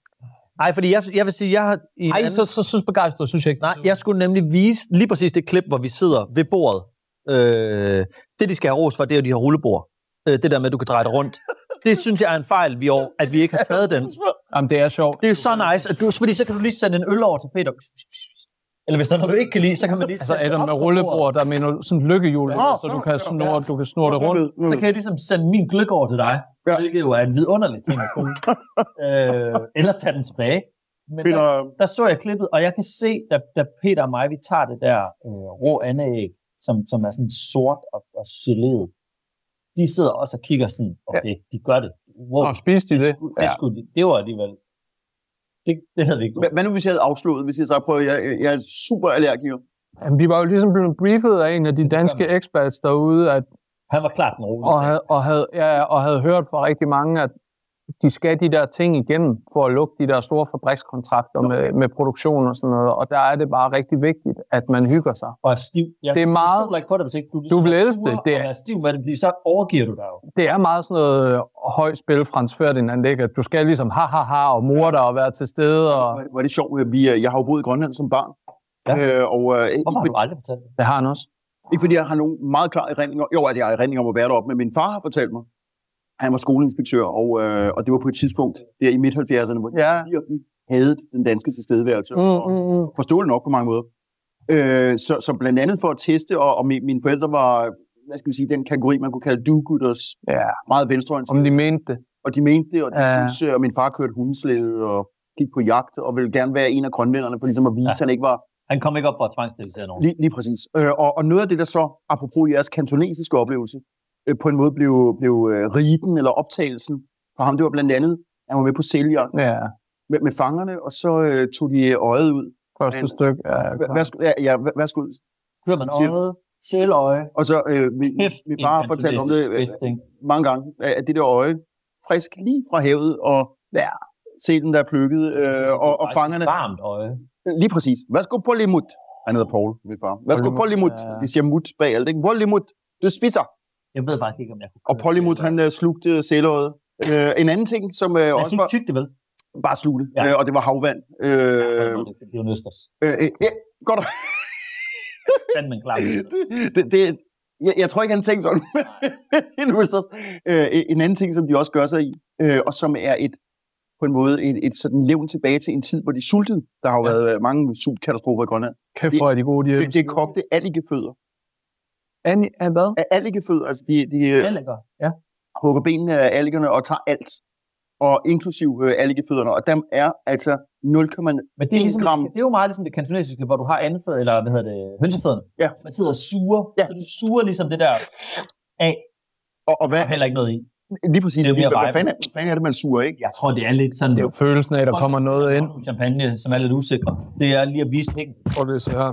Nej, fordi jeg, jeg vil sige, jeg har... I Ej, anden- så, så, så begejstret synes jeg ikke. Nej, jeg skulle nemlig vise lige præcis det klip, hvor vi sidder ved bordet. Øh, det, de skal have ros for, det er jo de her rullebord. Øh, det der med, at du kan dreje det rundt. Det synes jeg er en fejl, vi år, at vi ikke har taget den. Jamen, det er sjovt. Det er så nice, at du, fordi så kan du lige sende en øl over til Peter. Eller hvis der er noget, du ikke kan lide, så kan man lige Altså, sætte det Adam op med rullebord, der mener du sådan lykkehjul, Nå, så du nå, kan ja, snurre, du kan snurre det rundt. bordet. Så kan jeg ligesom sende min gløk over til dig, Ja. ja. hvilket jo er en vidunderlig ting at kunne. øh, eller tage den tilbage. Men Peter, der, der så jeg klippet, og jeg kan se, da, da Peter og mig, vi tager det der øh, rå andeæg, som, som er sådan sort og, og geleret. De sidder også og kigger sådan, okay, de gør det. Wow, Og spiste de det? skulle, det, skulle de, det var alligevel... Det, det havde vi ikke hvad, nu hvis jeg havde afslået, hvis jeg så prøvede, jeg, jeg er super allergiker. Jamen, vi var jo ligesom blevet briefet af en af de danske expats derude, at, Han var klart den og, havde, og, havde, ja, og havde hørt fra rigtig mange, at de skal de der ting igennem for at lukke de der store fabrikskontrakter med, med produktion og sådan noget. Og der er det bare rigtig vigtigt, at man hygger sig. og er stiv. Jeg, Det er meget- Jeg ikke på dig, hvis ikke du, Du vil elske det. Det er- er stiv, hvad det bliver, så overgiver du dig jo. Det er meget sådan noget øh, højt spil, Frans Ferdinand, ikke? At du skal ligesom ha ha ha og mor dig og være til stede. Og... Er det sjovt, vi, øh, jeg har jo boet i Grønland som barn. Ja. Øh, og, øh, Hvorfor har du aldrig fortalt det? Det har han også. ikke fordi jeg har nogen meget klare erindringer. Jo, at jeg har erindringer om at være deroppe, men min far har fortalt mig, han var skoleinspektør, og, øh, og det var på et tidspunkt der i midt-70'erne, hvor Ja. de havde den danske tilstedeværelse. Mm, og, mm, mm. forståeligt nok på mange måder. Øh, så, så blandt andet for at teste, og, og min, mine forældre var, hvad skal vi sige, den kategori, man kunne kalde do-gooders, Ja, meget om venstreorienterede. de mente det. Og de mente det, og de Ja. ja. synes, øh, og min far kørte hundeslæde og gik på jagt, og ville gerne være en af grønlænderne, for ligesom at vise, Ja. at han ikke var Han kom ikke op for at tvangssterilisere nogen. lige, lige præcis. Øh, og, og noget af det, der så, apropos jeres kantonesiske oplevelse, øh, på en måde blev, blev øh, riten eller optagelsen for ham, det var blandt andet, han var med på sælgejagt Ja, med, med fangerne, og så øh, tog de øjet ud. første stykke. Ja. Værsgo, ja, ja, værsgo. Hører man øjet til øje. Og så, øh, min, Hæft min far har fortalt om det øh, mange gange, at det der øje, frisk lige fra havet, og ja, se den der plukket, øh, og, og fangerne, Varmt øje. lige præcis. Værsgo på limut. Han hedder Paul, min far. Værsgo på limut. De siger mut bag alt, ikke? På limut. Du spiser. Jeg ved faktisk ikke, om jeg kunne Og Polymut, han øh, slugte sæløjet. Øh, en anden ting, som øh, også var... tykke det, vel? Bare sluge det. Ja. Øh, og det var havvand. Øh, Ja, det er jo nøsters. øh, øh, ja, godt. Fandme en klar. det, det, det, jeg, jeg tror ikke, han tænkte sådan. en østers. Øh, en anden ting, som de også gør sig i, øh, og som er et på en måde et, et sådan levn tilbage til en tid, hvor de sultede. Der har jo Ja. været øh, mange sultkatastrofer i Grønland. Kæft, hvor er de gode, de Det, det kogte alligefødder. Annie, er hvad? Af alligefødder, altså de, de øh, Lækker. hugger benene af alligerne og tager alt. Og inklusiv øh, alligefødderne. Og dem er altså 0,1 Men det er, ligesom, gram. det er jo meget ligesom det kantonesiske, hvor du har andefød, eller hvad hedder det, hønsefødderne. Ja. Man sidder og suger, Ja. ja. så du suger ligesom det der af, Og, og hvad, er heller ikke noget i. lige præcis, det er mere hvad, fanden, er- hvad fanden er det, man suger, ikke? Jeg tror, det er lidt sådan, Det er jo følelsen af, at der kommer noget ind. Champagne, som er lidt usikre. Det er lige at vise penge Prøv lige at se her.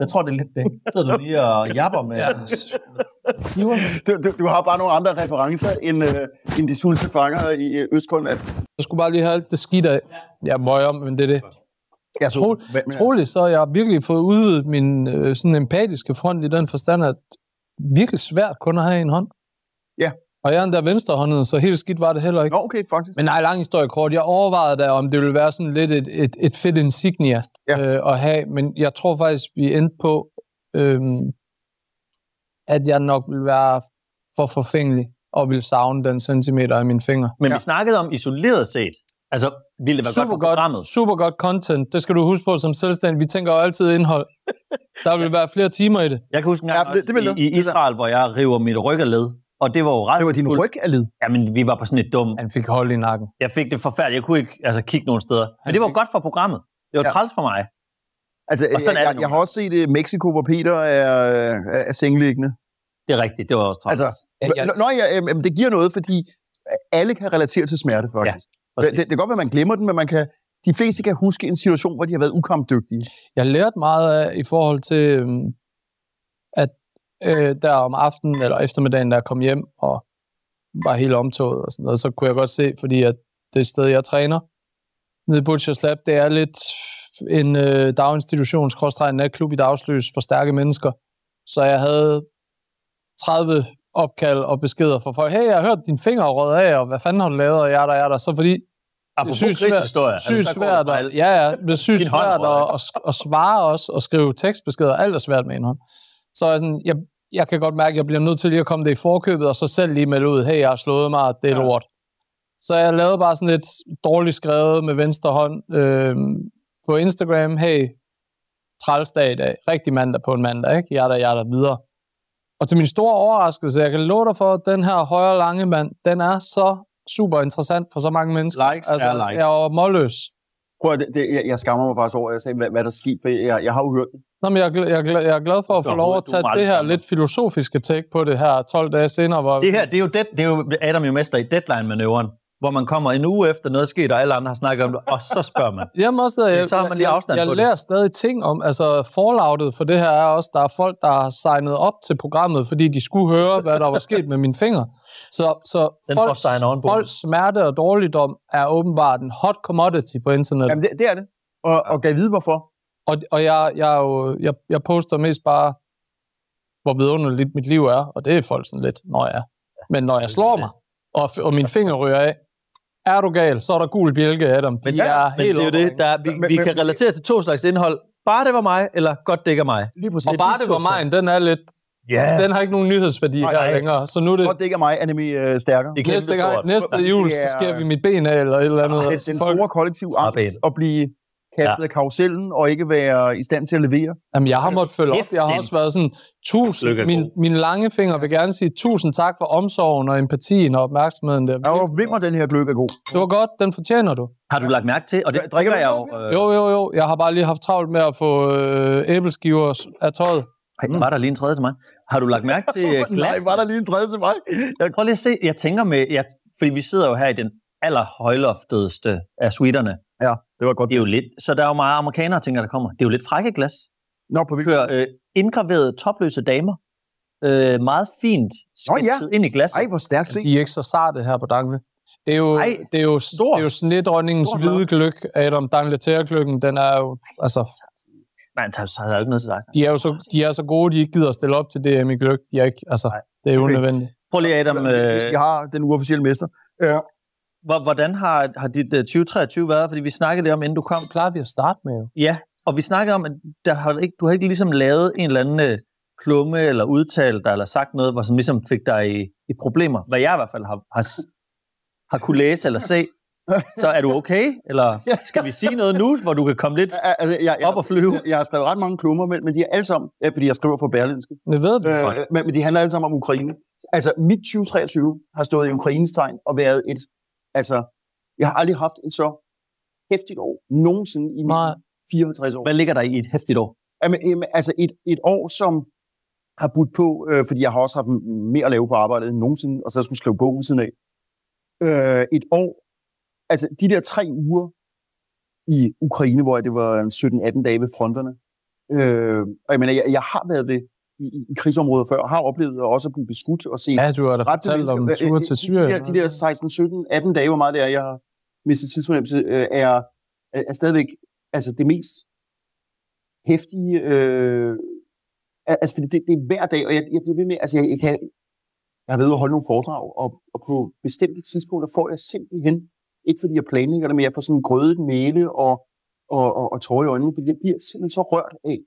Jeg tror, det er lidt det. Så sidder du lige og japper med skiver. Du, du, du har bare nogle andre referencer end, øh, end de sultne fanger i Østgrønland. Jeg skulle bare lige have alt det skidt af. Jeg møg om, men det er det. Jeg Tro, troligt, så har jeg virkelig fået udvidet min øh, sådan empatiske front i den forstand, at virkelig svært kun at have en hånd. Ja. Og jeg er endda venstrehåndet, så helt skidt var det heller ikke. Nå, okay, faktisk. Men nej, lang historie kort. Jeg overvejede da, om det ville være sådan lidt et, et, et fedt insignia Ja. øh, at have, men jeg tror faktisk, vi endte på, øhm, at jeg nok ville være for forfængelig og ville savne den centimeter af mine fingre. Men Ja. vi snakkede om isoleret set. Altså, ville det være Super godt for programmet? super godt content. Det skal du huske på som selvstændig. Vi tænker jo altid indhold. Der vil være flere timer i det. Jeg kan huske en gang Ja, ja, det- det jeg. i, i Israel, hvor jeg river mit ryg af led. Og det var jo ret Det var din ryg af led. Jamen, vi var på sådan et dumt. Han fik hold i nakken. Jeg fik det forfærdeligt. Jeg kunne ikke altså, kigge nogen steder. Men Han det var fik- godt for programmet. Det var Ja. træls for mig. Altså, Og sådan er jeg, det jeg, jeg har også set uh, Mexico, hvor Peter er, er, er sengeliggende. Det er rigtigt. Det var også træls. Altså, Ja, Ja, Nå, ja, øhm, det giver noget, fordi alle kan relatere til smerte, faktisk. Ja, det, det, det kan godt være, at man glemmer den, men man kan, de fleste kan huske en situation, hvor de har været ukampdygtige. Jeg lærte meget af i forhold til, øhm, at øh, der om aftenen eller eftermiddagen, da jeg kom hjem og var helt omtoget og sådan noget, så kunne jeg godt se, fordi at det sted, jeg træner, nede i Butchers Lab, det er lidt en øh, daginstitution, skråstreg en natklub i dagslys for stærke mennesker. Så jeg havde 30 opkald og beskeder fra folk. Hey, jeg har hørt, din finger er røget af, og hvad fanden har du lavet, og jeg er der, jeg er der. Så fordi Apropos sygt krigshistorie. sygt altså, der svært, fejl. ja, ja, det er sygt svært at, at, at, svare også, og skrive tekstbeskeder, alt er svært med en hånd. Så er jeg sådan, jeg, jeg kan godt mærke, at jeg bliver nødt til lige at komme det i forkøbet, og så selv lige melde ud, hey, jeg har slået mig, det er Ja. lort. Så jeg lavede bare sådan lidt dårligt skrevet med venstre hånd øh, på Instagram, hey, trælsdag i dag, rigtig mandag på en mandag, ikke? Jeg er der, jeg er der videre. Og til min store overraskelse, jeg kan love dig for, at den her højre lange mand, den er så super interessant for så mange mennesker. Likes altså, er likes. Jeg var målløs. Prøv det, det, jeg, jeg skammer mig faktisk over, at jeg sagde, hvad, hvad der skete, for jeg, jeg har jo hørt det. Nå, men jeg, er jeg, jeg er glad for at få lov at tage det her lidt filosofiske take på det her 12 dage senere. Hvor Det her, det er jo, det, det er jo Adam jo mester i deadline-manøvren, hvor man kommer en uge efter noget er sket, og alle andre har snakket om det, og så spørger man. Jamen også, jeg, Så har man lige afstand jeg, på jeg det. lærer stadig ting om, altså forloutet for det her er også, der er folk, der har signet op til programmet, fordi de skulle høre, hvad der var sket med mine fingre. Så, så Den folks, folks smerte og dårligdom er åbenbart en hot commodity på internettet. Jamen, det, det er det. Og, og kan I vide, hvorfor? Og, og jeg, jeg, er jo, jeg, jeg poster mest bare, hvor vidunderligt mit liv er, og det er folk sådan lidt, når jeg er. Men når jeg slår mig, og, og mine fingre ryger af, er du gal, så er der gul bjælke af dem. De Men, er men helt det er jo det, der, vi, Men- vi men- kan relatere til to slags indhold. Bare det var mig, eller godt det ikke er mig. Lige præcis. Og bare det var mig, den er lidt, Ja. den har ikke nogen nyhedsværdi Nej, her nej. længere. Så nu er det, Godt, det ikke er mig, anime øh, stærkere. Det er næste, gang, næste jul, så Det er- skærer vi mit ben af, eller et eller andet. Den folk, store kollektiv angst at blive kastet Ja. af karusellen og ikke være i stand til at levere. jamen, jeg har måttet følge op. Jeg har også været sådan, tusind, min, min lange finger vil gerne sige tusind tak for omsorgen og empatien og opmærksomheden. Der. Ja, hvor vimmer den her gløk er god. Det var godt, den fortjener du. Har du lagt mærke til, og det Drikker jeg jo... Øh, Jo, jo, jo. Jeg har bare lige haft travlt med at få øh, æbleskiver af tøjet. Ej, var der lige en tredje til mig? Har du lagt mærke til øh, glas? Nej, var der lige en tredje til mig? Jeg, Prøv lige at se, jeg tænker med, jeg, fordi vi sidder jo her i den allerhøjloftedeste af suiterne. ja, det var godt. Det er jo lidt, så der er jo meget amerikanere, tænker, der kommer. Det er jo lidt frække glas. Nå, på Vi hvilken? hører øh, indgraverede topløse damer. Øh, meget fint Nå, ja. ind i glasset. Ej, hvor stærkt set. De er ikke så sarte her på Dangle. Det er jo, Ej, det er jo, stor- det er jo snedronningens stor hvide gløk, Adam Dangleterre-gløkken. Den er jo, altså, Nej, han tager, jeg jo ikke noget til dig. de er jo så, de er så gode, de ikke gider at stille op til DM i gløk. De er ikke, altså, det er Okay. unødvendigt. Prøv lige, Adam. Øh, Jeg har den uofficielle mester. Ja. Hvor- hvordan har, har dit øh, 2023 været? Fordi vi snakkede lidt om, inden du kom. Det plejer vi at starte med jo. Ja, og vi snakkede om, at der har ikke, du har ikke ligesom lavet en eller anden øh, klumme eller udtalt dig, eller sagt noget, hvor som ligesom fik dig i, i problemer. Hvad jeg i hvert fald har, har, har kunne læse eller se. Så er du okay? Eller skal vi sige noget nu, hvor du kan komme lidt Ja, Altså, jeg, jeg, op og flyve? jeg, jeg har skrevet ret mange klummer, men, men de er alle sammen, ja, fordi jeg skriver for Berlinske. Det ved vi. Øh, men, men de handler alle sammen om Ukraine. Altså, mit 2023 har stået i Ukraines tegn og været et... Altså, jeg har aldrig haft et så hæftigt år nogensinde i mine 54 år. Hvad ligger der i et hæftigt år? Jamen, jamen, altså et, et år, som har budt på, øh, fordi jeg har også haft mere at lave på arbejdet end nogensinde, og så skulle skrive bog ved siden af. Øh, et år, altså de der tre uger i Ukraine, hvor det var en 17-18 dage ved fronterne. Øh, og jeg mener, jeg, jeg har været det i, i, krigsområder før, og har oplevet også at blive beskudt og set Ja, du har da fortalt om mennesker. tur Øh, til Syrien. De, der, de der 16, 17, 18 dage, hvor meget det er, jeg har mistet tidsfornemmelse, øh, er, er, stadigvæk altså det mest hæftige... Øh, al- altså, fordi det, det er hver dag, og jeg, jeg bliver ved med... Altså, jeg, jeg, kan, jeg har været ude og holde nogle foredrag, og, og på bestemte tidspunkter får jeg simpelthen, ikke fordi jeg planlægger det, men jeg får sådan grødet mæle og, og, og, og tårer i øjnene, fordi jeg bliver simpelthen så rørt af,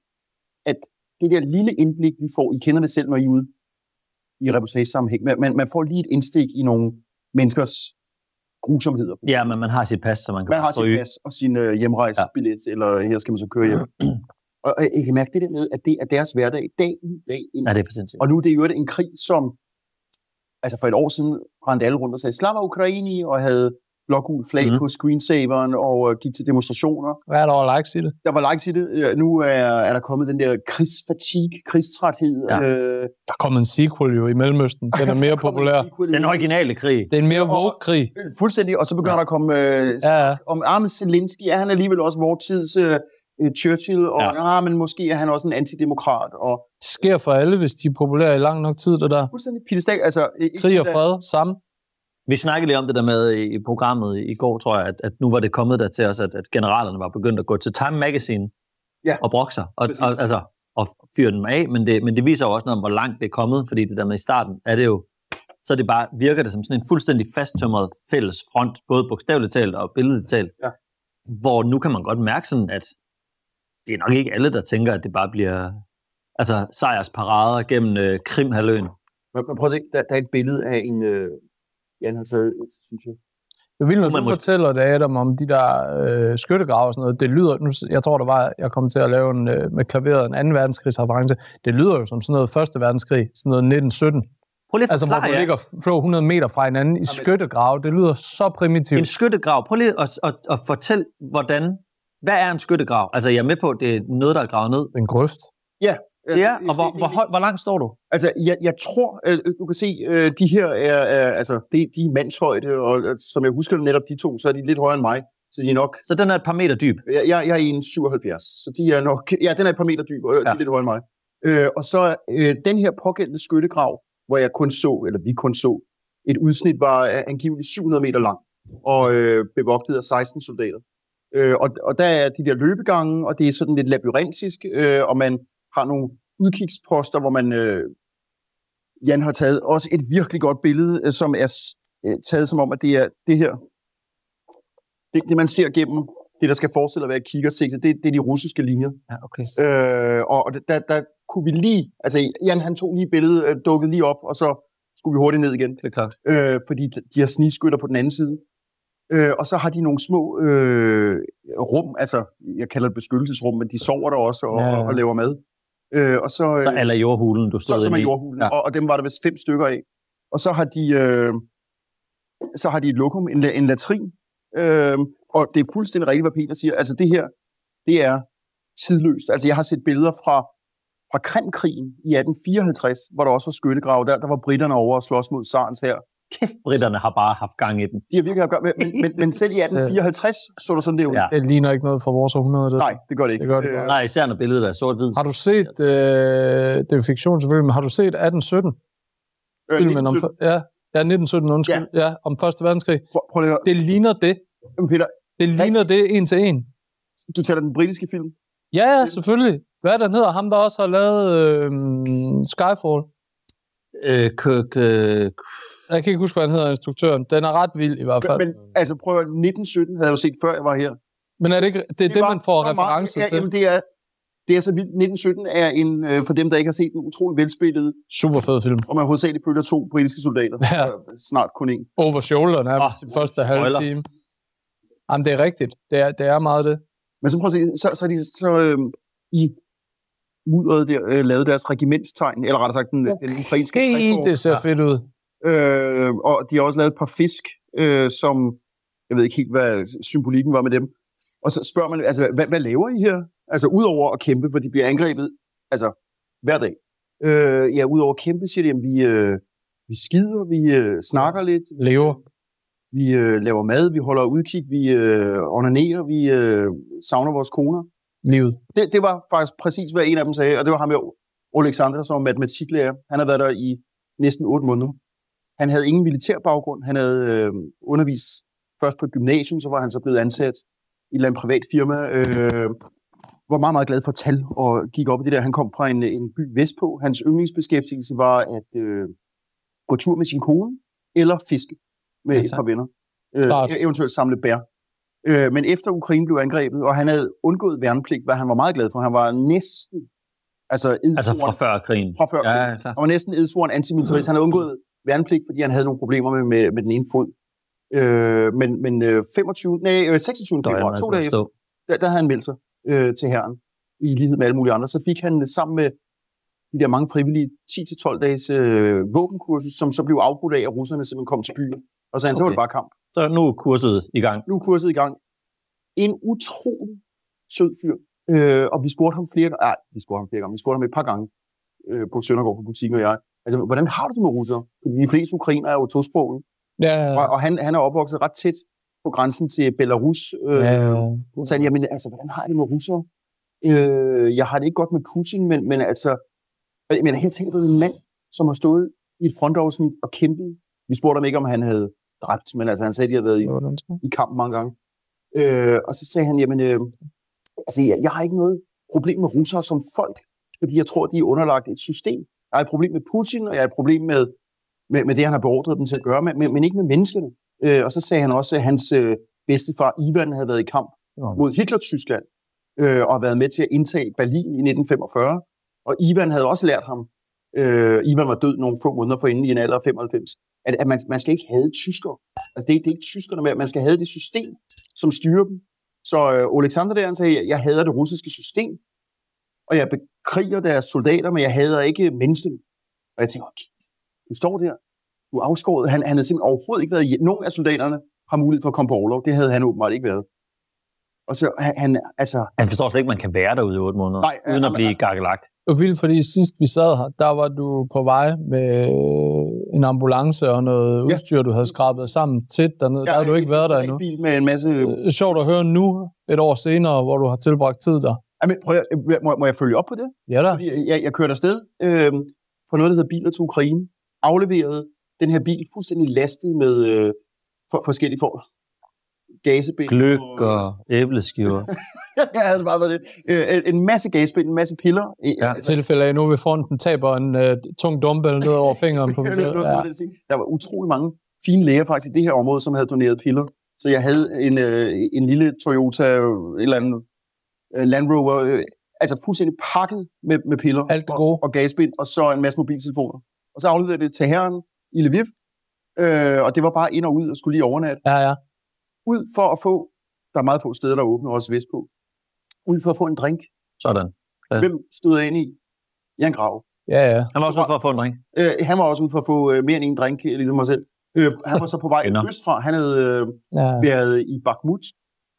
at det der lille indblik, vi får, I kender det selv, når I er ude i reportagesammenhæng, man, man, man får lige et indstik i nogle menneskers grusomheder. Ja, men man har sit pas, så man kan Man har stryge. sit pas og sin øh, hjemrejsebillet, ja. eller her skal man så køre hjem. og jeg kan mærke det der med, at det er deres hverdag, dag ud, dag ind. Ja, det er for sindssygt. Og nu er det jo en krig, som altså for et år siden rendte alle rundt og sagde, Slava Ukraini, og havde blågul flag mm. på screensaveren og øh, gik til demonstrationer. Hvad er der over likes i det? Der var likes i det. Øh, Nu er, er der kommet den der krigsfatigue, krigstræthed. Ja. Øh, Der kommer en sequel jo i Mellemøsten. Den er mere populær. Den originale krig. Det er en mere Og- woke-krig. Fuldstændig, og så begynder ja. der at komme øh, Ja, ja. om Arme Zelensky, er han alligevel også vores tids øh, øh, Churchill, og Ja. ja. ah, men måske er han også en antidemokrat, og Det sker for alle, hvis de er populære i lang nok tid, det der. fuldstændig piedestal, altså... Krig og fred sammen. Vi snakkede lige om det der med i, programmet i, går, tror jeg, at, at nu var det kommet der til os, at, at generalerne var begyndt at gå til Time Magazine Ja. og brokke sig. Og, Præcis. og, altså, og fyre dem af, men det, men det viser jo også noget om, hvor langt det er kommet, fordi det der med i starten, er det jo, så det bare, virker det som sådan en fuldstændig fasttømret fælles front, både bogstaveligt talt og billedligt talt, Ja. hvor nu kan man godt mærke sådan, at det er nok ikke alle, der tænker, at det bare bliver altså sejrsparader gennem øh, Krimhaløen. Men, men prøv at se, der, der er et billede af en... Øh, Jan har taget, synes jeg. Det vildt, når Man du må- fortæller det, Adam, om de der øh, skyttegrave og sådan noget. Det lyder, nu, jeg tror, der var, jeg kom til at lave en, øh, med klaveret en anden verdenskrigsreference. Det lyder jo som sådan noget første verdenskrig, sådan noget 1917. Prøv lige at Altså, hvor forklare du jer. ligger få 100 meter fra hinanden i skyttegrave. Det lyder så primitivt. En skyttegrav. Prøv lige at, at, at fortælle, hvordan... Hvad er en skyttegrav? Altså, jeg er med på, at det er noget, der er gravet ned. En grøft. Ja, og hvor, hvor, høj, hvor langt står du? Altså, jeg, jeg tror, øh, du kan se, øh, de her er, er altså, det, de er mandshøjde, og som jeg husker netop de to, så er de lidt højere end mig. Så de er nok, Så den er et par meter dyb. jeg, jeg jeg er 1,77, så de er nok, ja, den er et par meter dyb, og øh, de Ja. er lidt højere end mig. Øh, og så øh, den her pågældende skyttegrav, hvor jeg kun så, eller vi kun så, et udsnit var angiveligt 700 meter lang, og øh, bevogtet af 16 soldater. Øh, og, og der er de der løbegange, og det er sådan lidt labyrintisk, øh, og man har nogle udkigsposter, hvor man... Øh, Jan har taget også et virkelig godt billede, øh, som er øh, taget som om, at det er det her. Det, det man ser gennem det, der skal forestille at være kikkersigte, det, det er de russiske linjer. Ja, okay. Øh, og der, der kunne vi lige, altså Jan han tog lige billedet, øh, dukkede lige op, og så skulle vi hurtigt ned igen. Det er klart. Øh, fordi de har snigskytter på den anden side. Øh, og så har de nogle små øh, rum, altså jeg kalder det beskyttelsesrum, men de sover der også og, Ja, ja, ja. ja. og laver mad. Øh, og så, Så aller jordhulen, du stod så, som er jordhulen, Ja. og, og dem var der vist fem stykker af. Og så har de, øh, så har de et lokum, en, en latrin, øh, og det er fuldstændig rigtigt, hvad Peter siger. Altså det her, det er tidløst. Altså jeg har set billeder fra, fra Krimkrigen i 1854, hvor der også var skyttegrave. Der, der var britterne over og slås mod Sarens her. Kæft, britterne har bare haft gang i den. De har virkelig haft gør, men, men, men selv i 1854 så der sådan det ud. Ja. Det ligner ikke noget fra vores århundrede. Det. Nej, det gør det ikke. Det gør det Øh. Nej, især når billedet er sort-hvid. Har du set, øh, det er fiktion selvfølgelig, men har du set 1817? øh, Filmen om, 1917. ja, ja, 1917, undskyld. Ja. ja, om Første Verdenskrig. Prøv, prøv lige at. Det ligner det. Jamen, Peter, Det ligner det en til en. du taler den britiske film. Ja, ja, selvfølgelig. Hvad er den hedder? Ham, der også har lavet øh, Skyfall. Øh, k- k- Jeg kan ikke huske, hvad han hedder, instruktøren. Den er ret vild i hvert fald. Men, men altså prøv at høre, 1917 havde jeg jo set før jeg var her. Men er det ikke det, er det, man får så referencer meget, til? Ja, jamen, det er, det er så vildt. 1917 er en, øh, for dem, der ikke har set den, utrolig velspillet, Super fed film. og man hovedsageligt følger to britiske soldater. Ja. Øh, Snart kun en. Over shoulder Åh, oh, de første halve time. Jamen, det er rigtigt. Det er, det er meget det. Men så prøv at se, så, så er de så øh, i mudderet der, øh, lavet deres regimentstegn, eller rettere sagt den, okay. den ukrainske treform. det ser Ja. fedt ud. Øh, og de har også lavet et par fisk, øh, som, jeg ved ikke helt, hvad symbolikken var med dem. Og så spørger man, altså, hvad, hvad laver I her? Altså, udover at kæmpe, for de bliver angrebet, altså, hver dag. Øh, ja, udover at kæmpe, siger de, jamen, vi, øh, vi skider, vi øh, snakker lidt, Lever. vi øh, laver mad, vi holder udkig, vi øh, onanerer, vi øh, savner vores koner. Livet. Det, det var faktisk præcis, hvad en af dem sagde, og det var ham jo, Alexander, som var matematiklærer. Han har været der i næsten otte måneder. Han havde ingen militær baggrund. Han havde øh, undervist først på et gymnasium, så var han så blevet ansat i et eller andet privat firma. Øh, var meget, meget glad for tal og gik op i det der. Han kom fra en, en by vestpå. Hans yndlingsbeskæftigelse var at øh, gå tur med sin kone eller fiske med Ja, et par venner. Øh, Klart. eventuelt samle bær. Øh, men efter Ukraine blev angrebet, og han havde undgået værnepligt, hvad han var meget glad for. Han var næsten altså, Altså fra edsvoren- før krigen. fra før Ja, krigen. ja, klar. Han var næsten edsvoren antimilitarist. Han havde undgået værnepligt, fordi han havde nogle problemer med, med, med den ene fod. Øh, men men øh, 25, nej, øh, 26. Der er februar, to dage efter, der, der havde han meldt sig øh, til herren, i lighed med alle mulige andre. Så fik han øh, sammen med de der mange frivillige 10-12 dages øh, våbenkursus, som så blev afbrudt af, at russerne simpelthen kom til byen. Og så han, så var det Okay. bare kamp. Så nu er kurset i gang. Nu er kurset i gang. En utrolig sød fyr. Øh, og vi spurgte ham flere gange. Nej, vi spurgte ham flere gange. Vi spurgte ham et par gange øh, på Søndergaard på butikken og jeg. Altså, hvordan har du det med russere? Fordi de fleste ukrainer er jo tosprogede. Ja, Og, og han, han er opvokset ret tæt på grænsen til Belarus. Øh, ja. så sagde han, jamen, altså, hvordan har jeg det med russere? Øh, jeg har det ikke godt med Putin, men, men altså, men her tænker du en mand, som har stået i et frontafsnit og kæmpet. Vi spurgte ham ikke, om han havde dræbt, men altså, han sagde, at de havde været i, i kampen mange gange. Øh, og så sagde han, jamen, øh, altså, jeg, jeg har ikke noget problem med russere som folk, fordi jeg tror, de er underlagt et system. Jeg har et problem med Putin, og jeg har et problem med, med, med det, han har beordret dem til at gøre, men, men, men ikke med menneskene. Øh, og så sagde han også, at hans øh, bedstefar Ivan havde været i kamp mod Hitler-Tyskland, øh, og været med til at indtage Berlin i 1945. Og Ivan havde også lært ham, øh, Ivan var død nogle få måneder forinden i en alder af 95, at, at man, man skal ikke have tyskere. Altså det, er- det er ikke tyskerne med, man skal have det system, som styrer dem. Så øh, Alexander der, han sagde, jeg hader det russiske system, og jeg bekriger deres soldater, men jeg hader ikke menneskene. Og jeg tænkte, okay, du står der, du er afskåret. Han, han havde simpelthen overhovedet ikke været i Nogle af soldaterne har mulighed for at komme på overlov. Det havde han åbenbart ikke været. Og så han, altså, Han forstår slet ikke, at man kan være derude i otte måneder, Nej, uden at ja, blive ja. gakkelagt. Det var vildt, fordi sidst vi sad her, der var du på vej med en ambulance og noget Ja. udstyr, du havde skrabet sammen tæt dernede. Der har du ikke været der endnu. Bil med en masse... Det er sjovt at høre nu, et år senere, hvor du har tilbragt tid der. Jamen, prøv, at- må, må jeg følge op på det? Ja da. Fordi jeg, jeg kørte afsted øh, for noget, der hedder Biler til Ukraine. Afleverede den her bil fuldstændig lastet med øh, for, forskellige former. Gasebind. Gløk og æbleskiver. ja, det bare været det. Øh, en- masse gasbind, en masse piller. Øh, Ja. I tilfælde af nu ved fronten taber en uh, tung dumbbell ned over fingeren på Ja, der var utrolig mange fine læger faktisk i det her område, som havde doneret piller. Så jeg havde en, øh, en lille Toyota, øh, et eller andet øh, Land Rover, øh, altså fuldstændig pakket med, med piller Alt det gode. og, og gasbind, og så en masse mobiltelefoner. Og så afleverede jeg det til herren i Lviv, øh, og det var bare ind og ud og skulle lige overnatte. Ja, ja. Ud for at få, der er meget få steder, der er åbne, også vestpå, ud for at få en drink. Sådan. Ja. Hvem stod jeg ind i? Jan Grav. Ja, ja. Han var også ude for at få en drink. Øh, han var også ude for at få øh, mere end en drink, øh, ligesom mig selv. Øh, han var så på vej østfra. Han havde øh, ja. været i Bakhmut,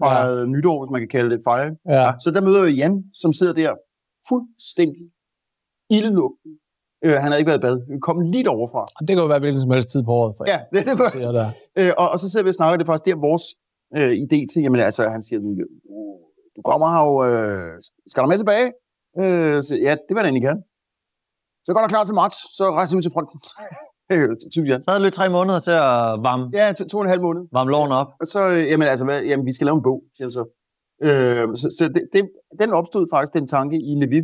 fejret ja. nytår, hvis man kan kalde det et fejring. ja. Så der møder jeg Jan, som sidder der fuldstændig ildelugten. Øh, han havde ikke været i bad. Kom lidt overfra. Det kan jo være hvilken som helst tid på året, for Ja, det, det var, der. øh, og, og så sidder vi og snakker, det er faktisk der vores øh, idé til, jamen altså, han siger, du, du kommer her jo, øh, skal du med tilbage? Øh, så, ja, det var det egentlig gerne. Så går der klar til marts, så rejser vi til fronten. Øh, Typisk Jan. Så havde jeg lidt tre måneder til at varme, Ja, to, to og en halv måned. varme loven op. Og så, øh, jamen altså, hvad, jamen, vi skal lave en bog, siger så. Øh, så så det, det, den opstod faktisk, den tanke, i Lviv,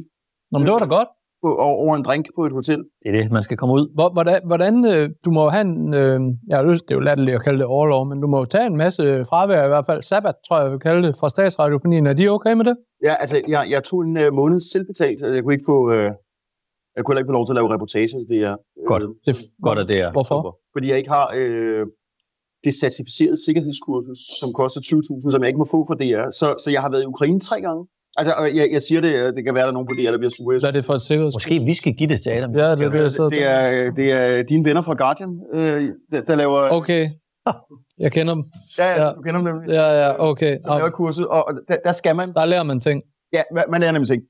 Nå, men det var da godt. på, over, over en drink på et hotel. Det er det, man skal komme ud. Hvor- Hvordan, hvordan øh, du må have en, øh, jeg har lyst, det er jo latterligt at kalde det overlov, men du må jo tage en masse fravær, i hvert fald sabbat, tror jeg, jeg vil kalde det, fra statsradiofonien. Er de okay med det? Ja, altså, jeg, jeg tog en uh, måned selvbetalt, altså, jeg kunne ikke få... Uh, jeg kunne heller ikke få lov til at lave reportager, så det er... Godt. Øh, det Godt, at det er. Hvorfor? Fordi jeg ikke har øh, det certificerede sikkerhedskursus, som koster 20.000, som jeg ikke må få fra DR. Så, så jeg har været i Ukraine tre gange. Altså, og jeg, jeg siger det, øh, det kan være, der er nogen på DR, der bliver sure. Hvad er det for et sikkerheds? Måske vi skal give det til Adam. Ja, det er det, sidder det, er, det er dine venner fra Guardian, øh, der, der laver... Okay, Jeg kender dem. Ja, ja, Ja. du kender dem nemlig. Ja, ja, okay. Som laver kurset, og og der, der skal man Der lærer man ting. Ja, ma- man lærer nemlig ting.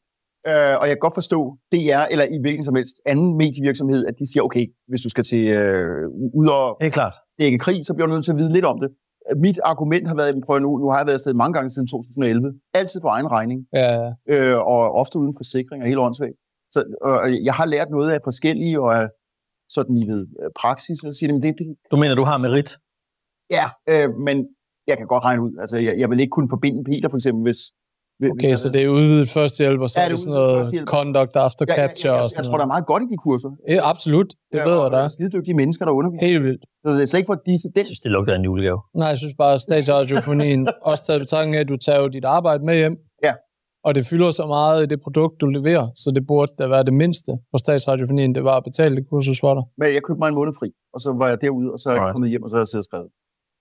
Øh, og jeg kan godt forstå, DR eller i hvilken som helst anden medievirksomhed, at de siger, okay, hvis du skal til øh, ud og Helt klart. dække krig, så bliver du nødt til at vide lidt om det. Mit argument har været, prøv nu, nu har jeg været afsted mange gange siden 2011, altid for egen regning, Ja, øh, og ofte uden forsikring og helt åndssvagt. Så øh, jeg har lært noget af forskellige, og af sådan i ved, øh, praksis, og sige, det, det, Du mener, du har merit? ja, øh, men jeg kan godt regne ud. Altså, jeg, jeg vil ikke kunne forbinde Peter, for eksempel, hvis... Okay, så det er udvidet førstehjælp, og så Ja, er det er det sådan noget conduct after jeg, jeg, jeg, capture jeg, og jeg, sådan tror, der er meget godt i de kurser. Ja, absolut. Det ved jeg, der er. skide dygtige mennesker, der underviser. Helt vildt. Så det er slet ikke for disse den. Jeg synes, det lugter af en julegave. Nej, jeg synes bare, at statsradiofonien, også taget i betragtning af, at du tager jo dit arbejde med hjem, Ja. og det fylder så meget i det produkt, du leverer, så det burde da være det mindste for statsradiofonien, det var at betale det kursus for dig. Men jeg købte mig en måned fri, og så var jeg derude, og så er jeg kommet hjem, og så har jeg siddet og skrevet.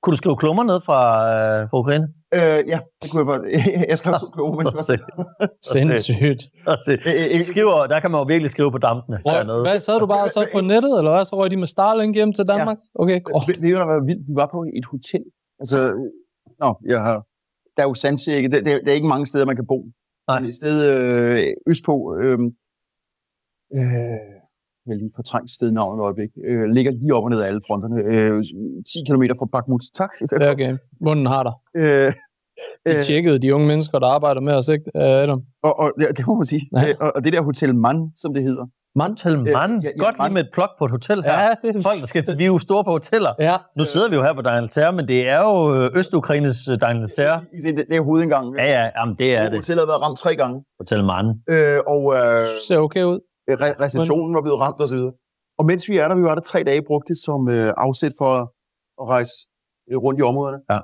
Kunne du skrive klummer ned fra, øh, fra Ukraine? Øh, ja, det kunne jeg bare. jeg skrev to kloge, men det var. Sindssygt. Se. Øh, øh, Skriver, der kan man jo virkelig skrive på dampene. dernede. Røg, hvad, sad du bare så på nettet, eller hvad? Så røg de med Starlink hjem til Danmark? Okay, godt. Ved, ved du, hvad var vildt? Vi var på et hotel. Altså, øh, nå, jeg har, der er jo sandsække. Der, der, der er ikke mange steder, man kan bo. Nej. Men Et sted øh, østpå, øh, øh, jeg har lige fortrængt stednavnet et øjeblik, øh, ligger lige op og ned af alle fronterne. Øh, 10 km fra Bakhmut. Tak. Fair game. Munden har dig. Øh, De øh, tjekkede de unge mennesker, der arbejder med os, ikke, øh, Adam? og, og, ja, det må man sige. Ja. Øh, og, og det der Hotel Man, som det hedder. Mantel Øh, mand. ja, ja, Godt lige man. med et plok på et hotel her. Ja, det er Folk, der skal til, vi er jo store på hoteller. Ja, Nu sidder vi jo her på Dagnalterre, men det er jo øh, Øst-Ukraines øh, se, Det, det er hovedindgangen. Ja, ja, jamen, det er det. Hotellet har været ramt tre gange. Hotel Mand. Øh, og øh, ser okay ud. re- receptionen var blevet ramt osv. Og mens vi er der, vi var der tre dage, brugte det som øh, afsæt for at rejse øh, rundt i områderne. Ja.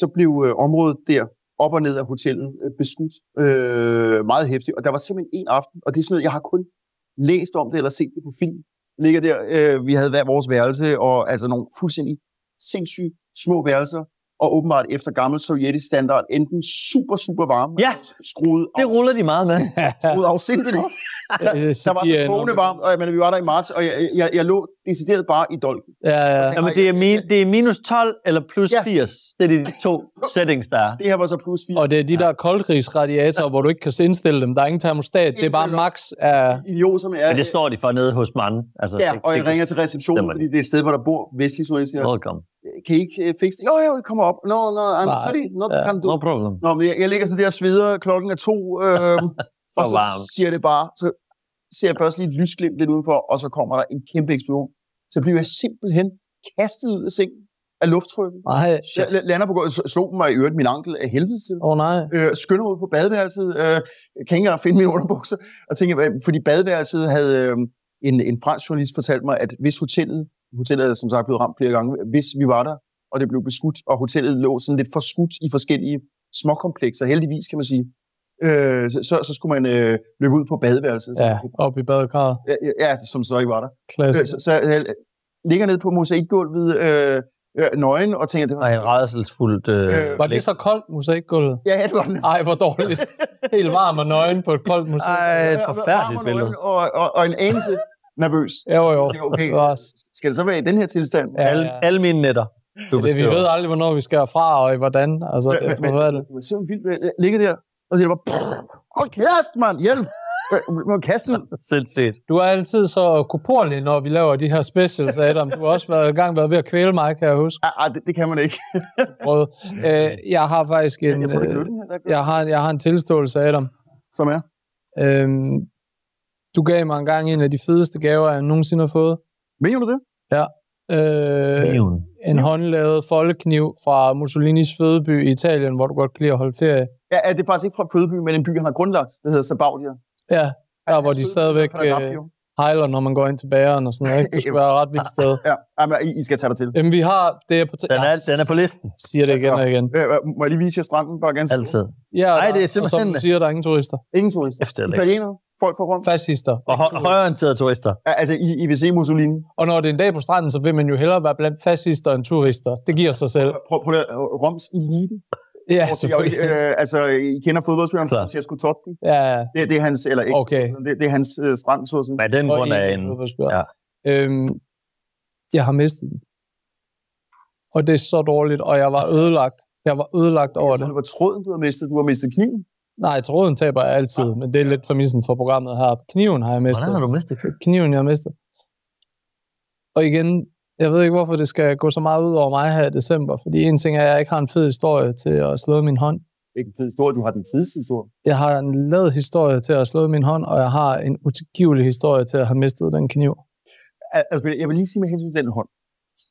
Så blev øh, området der op og ned af hotellet øh, beskudt øh, meget hæftigt. Og der var simpelthen en aften, og det er sådan noget, jeg har kun læst om det eller set det på film. Ligger der, øh, vi havde hver vores værelse, og altså nogle fuldstændig sindssygt små værelser, og åbenbart efter gammel sovjetisk standard, enten super, super varme, Ja. skruet, Det ruller de meget med. skruet afsindigt op. Øh, Der var så kogende varmt, og jeg, mener, vi var der i marts, og jeg, jeg, jeg lå decideret bare i dolken. Ja, ja. Jamen, det er, min, det er minus 12 eller plus Ja. 80. Det er de to settings, der er. Det her var så plus 4. Og det er de der koldkrigsradiatorer, hvor du ikke kan indstille dem. Der er ingen termostat. Det er bare max af... Idiot, som er. Men det står de for nede hos manden. Altså, Ja, det, og jeg det, ringer til receptionen, fordi det er et sted, hvor der bor vestlige journalister. Welcome. Kan I ikke uh, fikse det? Jo, jo, det kommer op. No, no, I'm Nej. sorry, not Ja, can do. No problem. Nå, men jeg, jeg ligger så der og sveder, klokken er to, øh, Så og så varmt. siger det bare, så ser jeg først lige et lysglimt lidt udenfor, og så kommer der en kæmpe eksplosion. Så bliver jeg simpelthen kastet ud af sengen af lufttrykket. Nej, Jeg la- lander på gulvet, slog mig i øvrigt min ankel af helvede til. åh oh, nej. øh, skynder ud på badeværelset, øh, kan ikke engang finde mine underbukser, og tænker, fordi badeværelset havde øh, en, en fransk journalist fortalt mig, at hvis hotellet, hotellet er som sagt blevet ramt flere gange, hvis vi var der, og det blev beskudt, og hotellet lå sådan lidt forskudt i forskellige småkomplekser, heldigvis kan man sige, øh, så, så, skulle man øh, løbe ud på badeværelset. Ja, op i badekarret. ja, ja, som så ikke var der. Øh, Klassisk. så, så jeg ligger ned på mosaikgulvet øh, øh, nøgen, og tænker, det Og en redselsfuldt... Øh, Øh, Var det så koldt musikgulvet? Ja, det var den. Ej, hvor dårligt. Helt varm og nøgen på et koldt musik. Ej, et forfærdeligt og billede. Og, og, og en anelse nervøs. Jo, jo. Tænker, okay, skal det så være i den her tilstand? Ja, Alle, ja. alle mine netter, du Det, vi ved aldrig, hvornår vi skal herfra, og i hvordan. Altså, det er forfærdeligt. Men så vildt, ligger der, og det var bare, hold kæft, mand, hjælp! Man må kaste ud. Sindssygt. Du er altid så koporlig, når vi laver de her specials, Adam. Du har også været i gang været ved at kvæle mig, kan jeg huske. Ah, ah, det, det kan man ikke. Brød. Øh, jeg har faktisk en, Jeg tror, det er øh, her, jeg har, jeg har en tilståelse, Adam. Som er? Øhm, du gav mig engang en af de fedeste gaver, jeg nogensinde har fået. Mener du det? Øh, Kniven. en håndlavet foldekniv fra Mussolinis fødeby i Italien, hvor du godt kan lide at holde ferie. Ja, det er faktisk ikke fra Fødeby, men en by, han har grundlagt. Det hedder Sabaudia. Ja, der hvor de stadigvæk øh, hejler, når man går ind til bageren og sådan noget. Ikke? Det skulle være et ret vildt sted. Ja, men I, skal tage dig til. Jamen, vi har det er på... Den er, den er på listen. Siger det igen og igen. Må jeg lige vise jer stranden bare ganske? Altid. Ja, Ej, det er Og som simpelthen- du siger, der er ingen turister. Ingen turister. Italienere, folk fra Rom. Fascister. Og hø- højorienterede turister. Ja, altså, I, I vil se Mussolini. Og når det er en dag på stranden, så vil man jo hellere være blandt fascister end turister. Det giver sig selv. Prøv, prøv at Roms elite. Ja, Og jeg, selvfølgelig. øh, altså, I kender fodboldspilleren. Francesco Totti. Ja, ja. Det, det er hans, eller ikke, Okay. det, det er hans øh, strand, så at sige. Men den grund er en ja. Øhm, jeg har mistet den. og det er så dårligt, og jeg var ødelagt. Jeg var ødelagt over Jeg tror, det. det var tråden, du har mistet. Du har mistet kniven. Nej, tråden taber jeg altid, men det er lidt præmissen for programmet her. Kniven har jeg mistet. Hvordan har du mistet det? Kniven, jeg har mistet. Og igen, jeg ved ikke, hvorfor det skal gå så meget ud over mig her i december, fordi en ting er, at jeg ikke har en fed historie til at slå min hånd. Ikke en fed historie, du har den fedeste historie. Jeg har en led historie til at slå min hånd, og jeg har en utilgivelig historie til at have mistet den kniv. Al- Altså, jeg vil lige sige med hensyn til den hånd.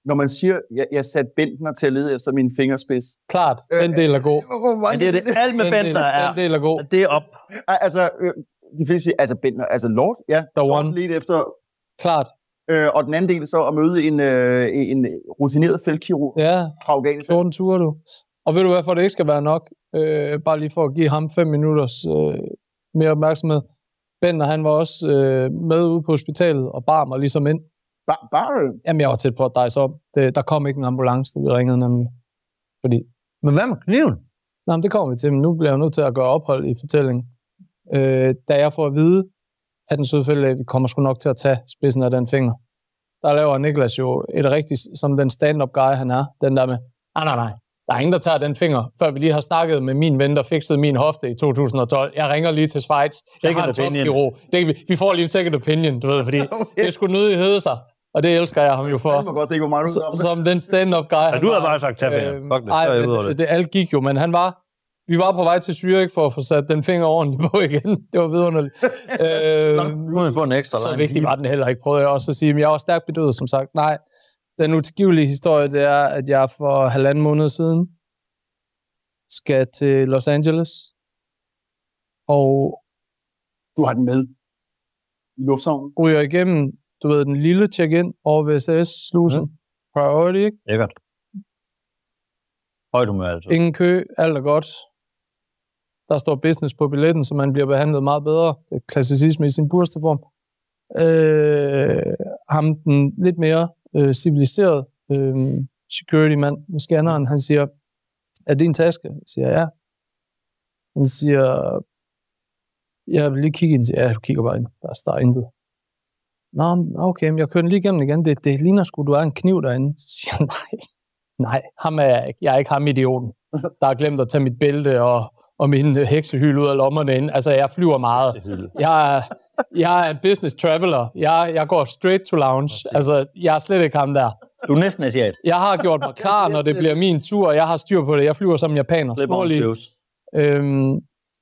Når man siger, jeg, jeg satte Bentner til at lede efter min fingerspids. Klart, den del er god. Men det er det, alt med Bentner er. den del er god. Det er op. Altså, øh, de fleste siger, altså Bentner, altså Lord, ja. The Lord one. Lidt efter, Klart. Øh, og den anden del så at møde en, øh, en rutineret feltkirurg Ja, fra Afghanistan. 14 ture, du. Og ved du hvad, for det ikke skal være nok, øh, bare lige for at give ham 5 minutters øh, mere opmærksomhed. Bender, han var også øh, med ude på hospitalet og bar mig ligesom ind. Bare, bare Jamen, jeg var tæt på at dejse om. Det, der kom ikke en ambulance, da vi ringede nemlig. Fordi, Men hvad med kniven? nej, men det kommer vi til, men nu bliver jeg nødt til at gøre ophold i fortællingen. Øh, da jeg får at vide, at den sødfælde, vi kommer sgu nok til at tage spidsen af den finger. Der laver Niklas jo et rigtigt, som den stand-up guy han er, den der med, nej, nej, nej, der er ingen, der tager den finger, før vi lige har snakket med min ven, der fikset min hofte i 2012. Jeg ringer lige til Schweiz. Jeg Second har en topkirurg. Det vi, vi får lige en second opinion, du ved, fordi det skulle nødig hedde sig. Og det elsker jeg ham jo for. det godt, det ikke var mig, du som den stand-up guy. Ja, du havde bare sagt, tag. Øhm, Fuck det, ej, er det. det. Alt gik jo, men han var... Vi var på vej til Zürich for at få sat den finger ordentligt på igen. Det var vidunderligt. øh, Nu må vi få en ekstra så line. vigtigt var den heller ikke, prøvede jeg også at sige. Men jeg var stærkt bedøvet, som sagt. Nej, den utilgivelige historie, det er, at jeg for halvanden måned siden skal til Los Angeles. Og Du har den med i lufthavnen. ryger igennem, du ved, den lille check-in over ved SAS-slusen. Mm. Priority, ikke? Lækkert. Højt humør, altså. Ingen kø, alt er godt. Der står business på billetten, så man bliver behandlet meget bedre. Det er klassicisme i sin pureste form. Øh, ham, den lidt mere øh, civiliseret øh, security mand med scanneren, han siger, er det en taske? Jeg siger, ja. Han siger, jeg vil lige kigge ind. Ja, du kigger bare ind. Der er, der er intet. Nå, okay, men jeg kører den lige igennem igen. Det, det ligner sgu, du er en kniv derinde. Så siger han, nej, nej, ham er jeg ikke. Jeg er ikke ham idioten, der har glemt at tage mit bælte og, og min heksehyld ud af lommerne ind. Altså, jeg flyver meget. Jeg er, jeg er business traveler. Jeg, jeg går straight to lounge. Altså, jeg er slet ikke ham der. Du er næsten asiat. Jeg har gjort mig klar, når det bliver min tur, og jeg har styr på det. Jeg flyver som japaner. Slip on shoes. Øhm,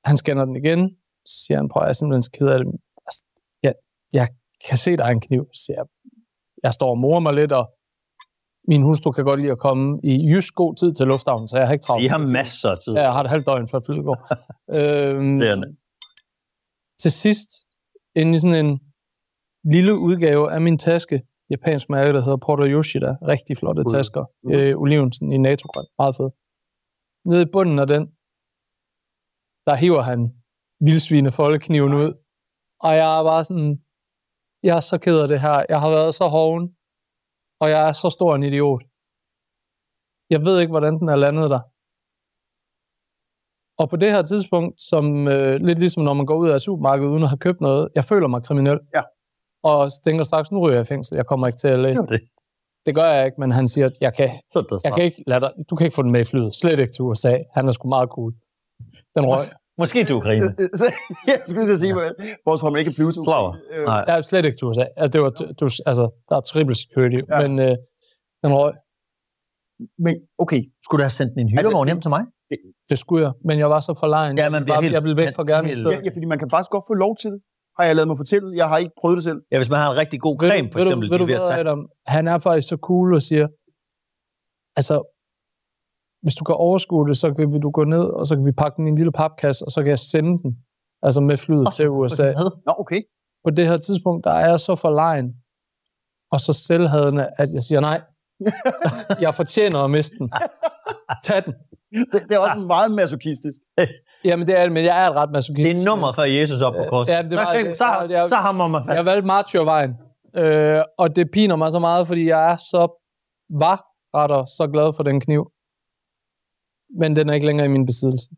han scanner den igen. Så siger han, prøv, jeg er simpelthen så ked af det. Altså, jeg, jeg kan se, der er en kniv. Så siger jeg, jeg står og morer mig lidt, og min hustru kan godt lide at komme i jysk god tid til lufthavnen, så jeg har ikke travlt. I har masser af tid. Ja, jeg har et halvt døgn, før flyet går. øhm, Serende. til sidst, inde i sådan en lille udgave af min taske, japansk mærke, der hedder Porter Yoshida. Rigtig flotte Ud. tasker. Mhm. Øh, olivensen i NATO-grøn. Meget fed. Nede i bunden af den, der hiver han vildsvine foldekniven ud. Og jeg er bare sådan, jeg er så ked af det her. Jeg har været så hoven, og jeg er så stor en idiot. Jeg ved ikke, hvordan den er landet der. Og på det her tidspunkt, som øh, lidt ligesom når man går ud af supermarkedet uden at have købt noget, jeg føler mig kriminel. Ja. Og tænker straks, nu ryger jeg i fængsel, jeg kommer ikke til LA. Det det. Det gør jeg ikke, men han siger, at jeg kan, Så jeg kan ikke lade dig, du kan ikke få den med i flyet. Slet ikke til USA. Han er sgu meget cool. Den røg. Måske til Ukraine. Så, jeg skulle at sige, bortset fra, at man ikke kan flyve til Flower. Øh, Nej. Jeg er slet ikke til USA. Altså, det var, du, altså der er triple security, Ja. ja. men øh, den røg. Men okay, Skulle du have sendt en hyrevogn hjem til mig? Det skulle jeg, men jeg var så forlegen. Ja, man jeg, bliver var, helt- jeg ville væk fra gerne i stedet. ja, ja, fordi man kan faktisk godt få lov til det, har jeg lavet mig fortælle. Jeg har ikke prøvet det selv. Ja, hvis man har en rigtig god du- creme, for ved du- eksempel, ved du er ved at hvad, tage. Adam? Han er faktisk så cool og siger, altså, hvis du kan overskue det, så kan vi, du gå ned, og så kan vi pakke den i en lille papkasse, og så kan jeg sende den, altså med flyet Åh, til USA. Nå, okay. På det her tidspunkt, der er jeg så forlegen, og så selvhadende, at jeg siger nej. jeg fortjener at miste den. Tag den. Det, det er også meget masochistisk. Jamen det er det, men jeg er et ret masochistisk. Det er nummeret for Jesus op på korset. Ja, det var- så, det- så, jeg- så hammer man fast. Jeg valgte martyrvejen, øh, og det piner mig så meget, fordi jeg er så, var retter så glad for den kniv. Men den er ikke længere i min besiddelse.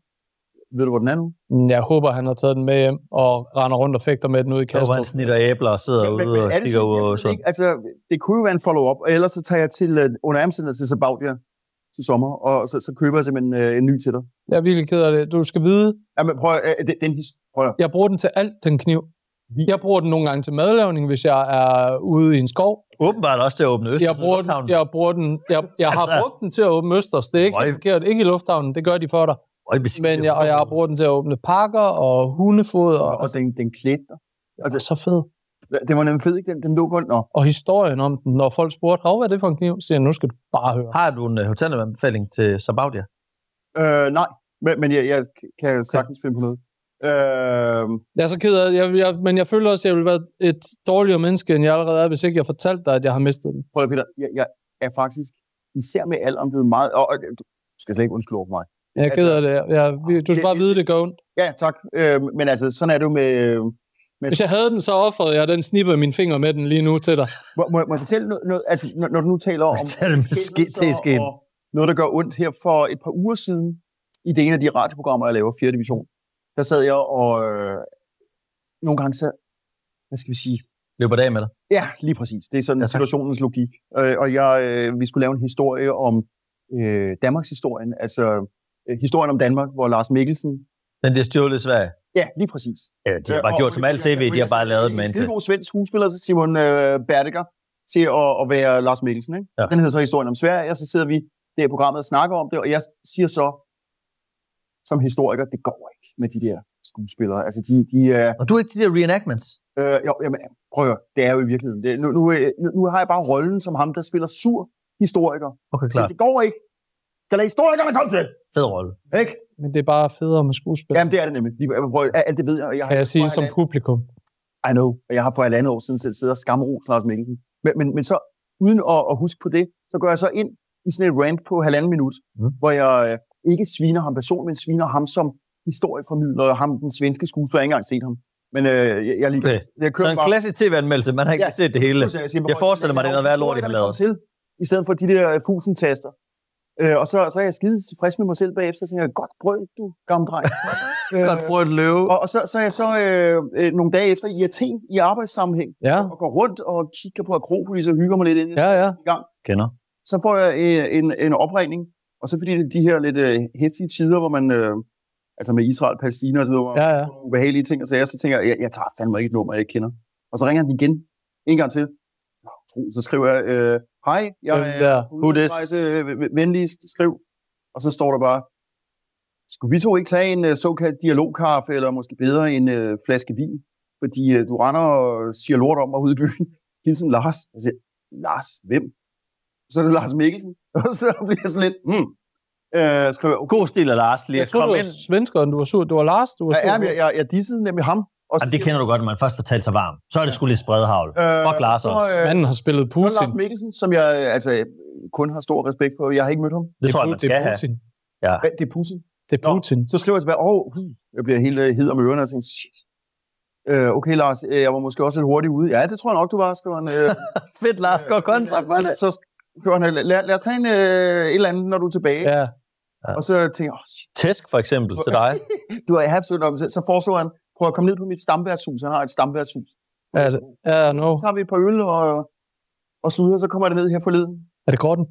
Ved du, hvor den er nu? Men Jeg håber, han har taget den med hjem og render rundt og fægter med den ud i Så var han snitter æbler og sidder ude og er det kigger sådan, ud og sådan. altså, det kunne jo være en follow-up, og ellers så tager jeg til, uh, under omstændighed til Sabaudia. til sommer, og så, så køber jeg simpelthen øh, en ny til dig. Jeg er virkelig ked af det. Du skal vide, Jamen, prøv at, øh, den, den his- prøv at, jeg bruger den til alt, den kniv. Jeg bruger den nogle gange til madlavning, hvis jeg er ude i en skov. Åbenbart også til at åbne Øst. Jeg bruger den, jeg bruger den, jeg, jeg har Altså- brugt den til at åbne Østers. Det er ikke forkert. Ikke i lufthavnen, det gør de for dig. Men jeg, og jeg har brugt den til at åbne pakker og hundefod. Og, og, den, den dig. altså, så fed. Den var nemlig fed, ikke? Den, den lå på Nå. Og historien om den, når folk spurgte, "Hov, hvad er det for en kniv? Så siger jeg, nu skal du bare høre. Har du en uh, hotelanbefaling til Sabaudia? Øh, nej, men, men jeg, jeg kan sagtens finde på noget. Øh, Jeg er så ked af det, jeg, jeg, men jeg føler også, at jeg vil være et dårligere menneske, end jeg allerede er, hvis ikke jeg fortalte dig, at jeg har mistet den. prøv at, Peter, jeg, jeg er faktisk, især med alderen, blevet meget... Og, og, du skal slet ikke undskylde over for mig. Jeg er Altså, ked af det. Jeg, du skal det- bare vide, det gør ondt. Ja, tak. Øh, men altså, sådan er det jo med... med Hvis jeg havde den, så offrede jeg den snipper af mine fingre med den lige nu til dig. må, må, må jeg fortælle noget? noget altså, når, når du nu taler om... Fortæl det med ske- Noget, der gør ondt her for et par uger siden, i det ene af de radioprogrammer, jeg laver, 4. division, der sad jeg og... Øh, nogle gange så... Hvad skal vi sige? Løber dag med dig. Ja, lige præcis. Det er sådan Ja, tak. situationens logik. Øh, og jeg, øh, vi skulle lave en historie om øh, Danmarks historien, altså øh, historien om Danmark, hvor Lars Mikkelsen... Den bliver stjålet i Sverige. Ja, lige præcis. Ja, de har bare gjort som alt tv, de har bare lavet dem en indtil. skide god svensk skuespiller, så Simon øh, Berdiger, til at, at være Lars Mikkelsen. Ikke? Ja. Den hedder så Historien om Sverige, og så sidder vi der i programmet og snakker om det, og jeg siger så, som historiker, det går ikke med de der skuespillere. Altså, de, de er... Og du er ikke de der reenactments. Øh, jo, jamen, prøv at høre, det er jo i virkeligheden. Det, nu, nu, øh, nu, nu har jeg bare rollen som ham, der spiller sur historiker. Okay, Så klart. det går ikke. Skal lade historikerne komme til? Fed rolle. Ikke? Men det er bare federe med skuespil. Jamen, det er det nemlig. Prøv, alt det ved jeg. jeg kan jeg sige som publikum. I know. Og Jeg har for et andet år siden selv siddet og skamros Lars Mikkelsen. Men, men, men så, uden at, at huske på det, så går jeg så ind i sådan et rant på halvanden minut, Mm. mm. hvor jeg øh, ikke sviner ham personligt, men sviner ham som historieformidler, og ham, den svenske skuespiller, jeg har ikke engang set ham. Men øh, jeg, jeg, lige, Okay. jeg Så en klassisk tv-anmeldelse. Man har ikke Ja. set det hele. Jeg, siger, Jeg forestiller mig, det er noget værd lort, de har lavet. Til, I stedet for de der fusentaster. Øh, og så, så er jeg skide tilfreds med mig selv bagefter, så tænker jeg, godt brød, du gamle dreng. Godt et løve. og, og så, så er jeg så øh, øh, nogle dage efter i Athen i arbejdssammenhæng, Ja, og går rundt og kigger på Akropolis og hygger mig lidt ind i ja, ja. i gang. Kender. Så får jeg øh, en, en opringning, og så fordi det er de her lidt øh, hæftige tider, hvor man, øh, altså med Israel, Palæstina og så videre, Ja, ja. ubehagelige ting og sager, så tænker jeg, jeg, jeg tager fandme ikke et nummer, jeg ikke kender. Og så ringer han igen, en gang til. Så skriver jeg, øh, hej, jeg Hvem er der? this? udlandsrejse, øh, venligst skriv. Og så står der bare, skulle vi to ikke tage en øh, såkaldt dialogkaffe, eller måske bedre en øh, flaske vin? Fordi øh, du render og siger lort om mig ude i byen. Hilsen Lars. Jeg siger, Lars, hvem? Så er det Lars Mikkelsen. Og så bliver jeg sådan lidt, hmm. Øh, skriver. God stil af Lars. Lige Jeg at tror, du var ind. svenskeren, du var sur. Du var Lars, du var sur. Ja, jeg, jeg, jeg dissede nemlig ham. Og Jamen, det kender du godt, når man først får talt sig varm. Så er det sgu lidt spredhavl. Fuck Lars så, øh, Manden har spillet så er Putin. Lars Mikkelsen, som jeg altså, kun har stor respekt for. Jeg har ikke mødt ham. Det tror jeg, Pu- man det er have. Putin. Hvad, det er Putin. Det er Nå. Putin. Så skriver jeg tilbage, åh, oh, jeg bliver helt øh, hed om ørerne, og tænker, shit. Øh, okay, Lars, øh, jeg var måske også lidt hurtigt ude. Ja, det tror jeg nok, du var, skriver han. Øh, Fedt, Lars. Går kontra. så, så han, lad, lad os tage en, øh, et eller andet, når du er tilbage. Ja. Ja. Og så tænker jeg, oh, shit, Tæsk for eksempel til dig. du har haft sådan om. Så, foreslår han, prøv at komme ned på mit stamværtshus. Han har et stamværtshus. Ja, det- ja, no. Så tager vi et par øl og, og slutter, så kommer det ned her forleden. Er det Gordon?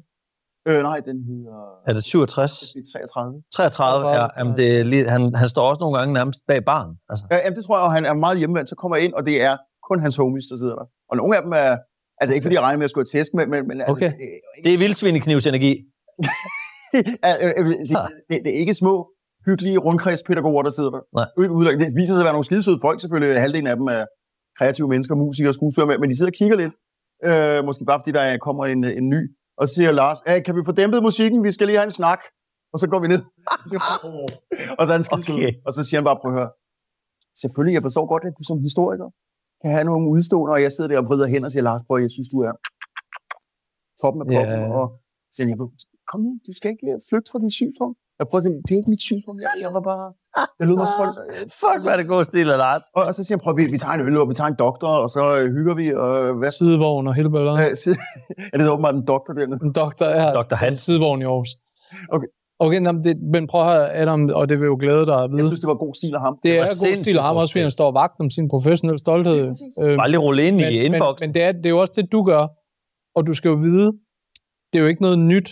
Øh, nej, den hedder... Er det 67? Det er 33. 33, ja. Jamen, det er lige, han, han står også nogle gange nærmest bag barn. Altså. Ja, jamen, det tror jeg, og han er meget hjemvendt. Så kommer jeg ind, og det er kun hans homies, der sidder der. Og nogle af dem er... Altså ikke fordi jeg regner med at skulle tæsk, men... men, men Okay. altså, det, er Det er vildsvineknivsenergi. Øh, øh, sige, det, det, er ikke små, hyggelige rundkredspædagoger, der sidder der. Nej. Det viser sig at være nogle skidesøde folk, selvfølgelig. Halvdelen af dem er kreative mennesker, musikere, skuespillere, men- men de sidder og kigger lidt. Øh, måske bare fordi der kommer en, en ny. Og så siger Lars, "Hey, kan vi få dæmpet musikken? Vi skal lige have en snak. Og så går vi ned. og så er han skidesød. Okay. Og så siger han bare, prøv at høre. Selvfølgelig, jeg forstår godt, at du som historiker kan have nogle udstående, og jeg sidder der og vrider hen og siger, Lars, prøv, jeg synes, du er toppen af poppen. Ja. Og så siger jeg, kom nu, du skal ikke øh, flygte fra din synspunkt. Jeg prøver at tænke, det er ikke mit synspunkt. Jeg, jeg var bare... Jeg lød mig folk... Fuck, hvad er det god stil af Lars. Og, og, så siger han, prøv, vi, vi tager en øl, og vi tager en doktor, og så øh, hygger vi, og hvad... Sidevogn og hele balleren. Øh, så, er det åbenbart en doktor dernede? En doktor er Dr. Hans. sidevogn i Aarhus. Okay. Okay, nå, men, det, men prøv at høre, Adam, og det vil jo glæde dig at vide. Jeg synes, det var god stil af ham. det, det er god stil af ham også, fordi han står vagt om sin professionelle stolthed. Øhm, Bare lige rulle ind i men, men, inbox. men det, er, det er jo også det, du gør. Og du skal jo vide, det er jo ikke noget nyt,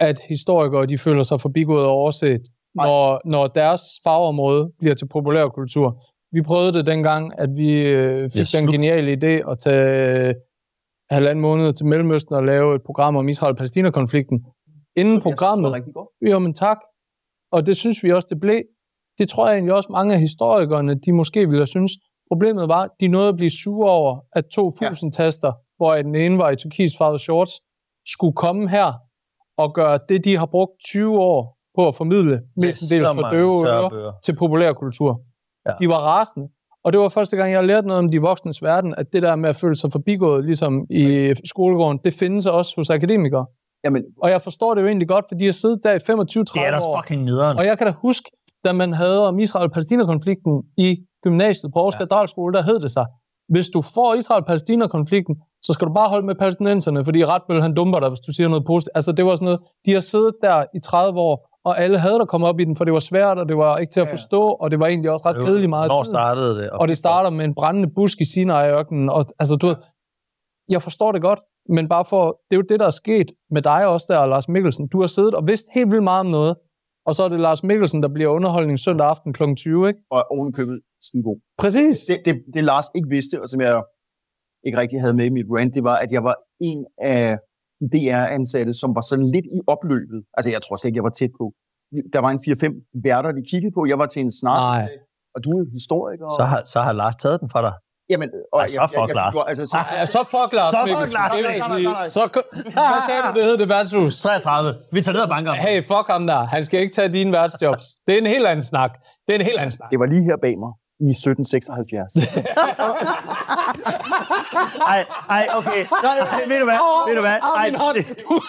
at historikere de føler sig forbigået og overset, når, når deres fagområde bliver til populærkultur. Vi prøvede det dengang, at vi øh, fik Ja, den geniale idé at tage øh, halvanden måned til Mellemøsten og lave et program om Israel-Palæstina-konflikten. Inden programmet, rigtig godt. jo, men tak. Og det synes vi også, det blev. Det tror jeg egentlig også, mange af historikerne, de måske ville have synes. Problemet var, de nåede at blive sure over, at to fusind-taster, hvor den ene var i turkis farvede shorts, skulle komme her og gøre det, de har brugt 20 år på at formidle, mestendels for døve ører, til populærkultur. Ja. De var rasende. Og det var første gang, jeg lærte noget om de voksnes verden, at det der med at føle sig forbigået, ligesom i skolegården, det findes også hos akademikere. Jamen, Og jeg forstår det jo egentlig godt, fordi jeg sidder der i 25-30 Det er da år. fucking nederen. Og jeg kan da huske, da man havde om Israel-Palæstina-konflikten i gymnasiet på Aarhus Ja. Katedralskole, der hed det sig, hvis du får Israel-Palæstina-konflikten, så skal du bare holde med palæstinenserne, fordi Retbøl han dumper dig, hvis du siger noget positivt. Altså det var sådan noget, de har siddet der i 30 år, og alle havde der kommet op i den, for det var svært, og det var ikke til at Ja. forstå, og det var egentlig også ret kedeligt meget Når tid. startede det? Og det starter med en brændende busk i Sinai-ørkenen, og altså du ved, jeg forstår det godt, men bare for, det er jo det, der er sket med dig også der, Lars Mikkelsen. Du har siddet og vidst helt vildt meget om noget, og så er det Lars Mikkelsen, der bliver underholdning søndag aften kl. 20, ikke? og ovenkøbet skide god. Præcis. Det, det, det Lars ikke vidste, og som jeg ikke rigtig havde med i mit rant, det var, at jeg var en af de DR-ansatte, som var sådan lidt i opløbet. Altså, jeg tror slet ikke, jeg var tæt på. Der var en 4-5 værter, de kiggede på. Jeg var til en snak. Nej. Og du er historiker. Så har, så har Lars taget den fra dig. Jamen, og Ej, så fuck, Lars. Altså, så, Ja, så fuck Lars Så fuck Mikkelsen. Lars det vil jeg sige. Så, hvad sagde du, det hed det værtshus? 33. Vi tager ned og banker. Hey, fuck ham der. Han skal ikke tage dine værtsjobs. Det er en helt anden snak. Det er en helt anden snak. det var lige her bag mig i 1776. Ej, ej, okay. Nej, ved du hvad? Ved du hvad? Ej, det,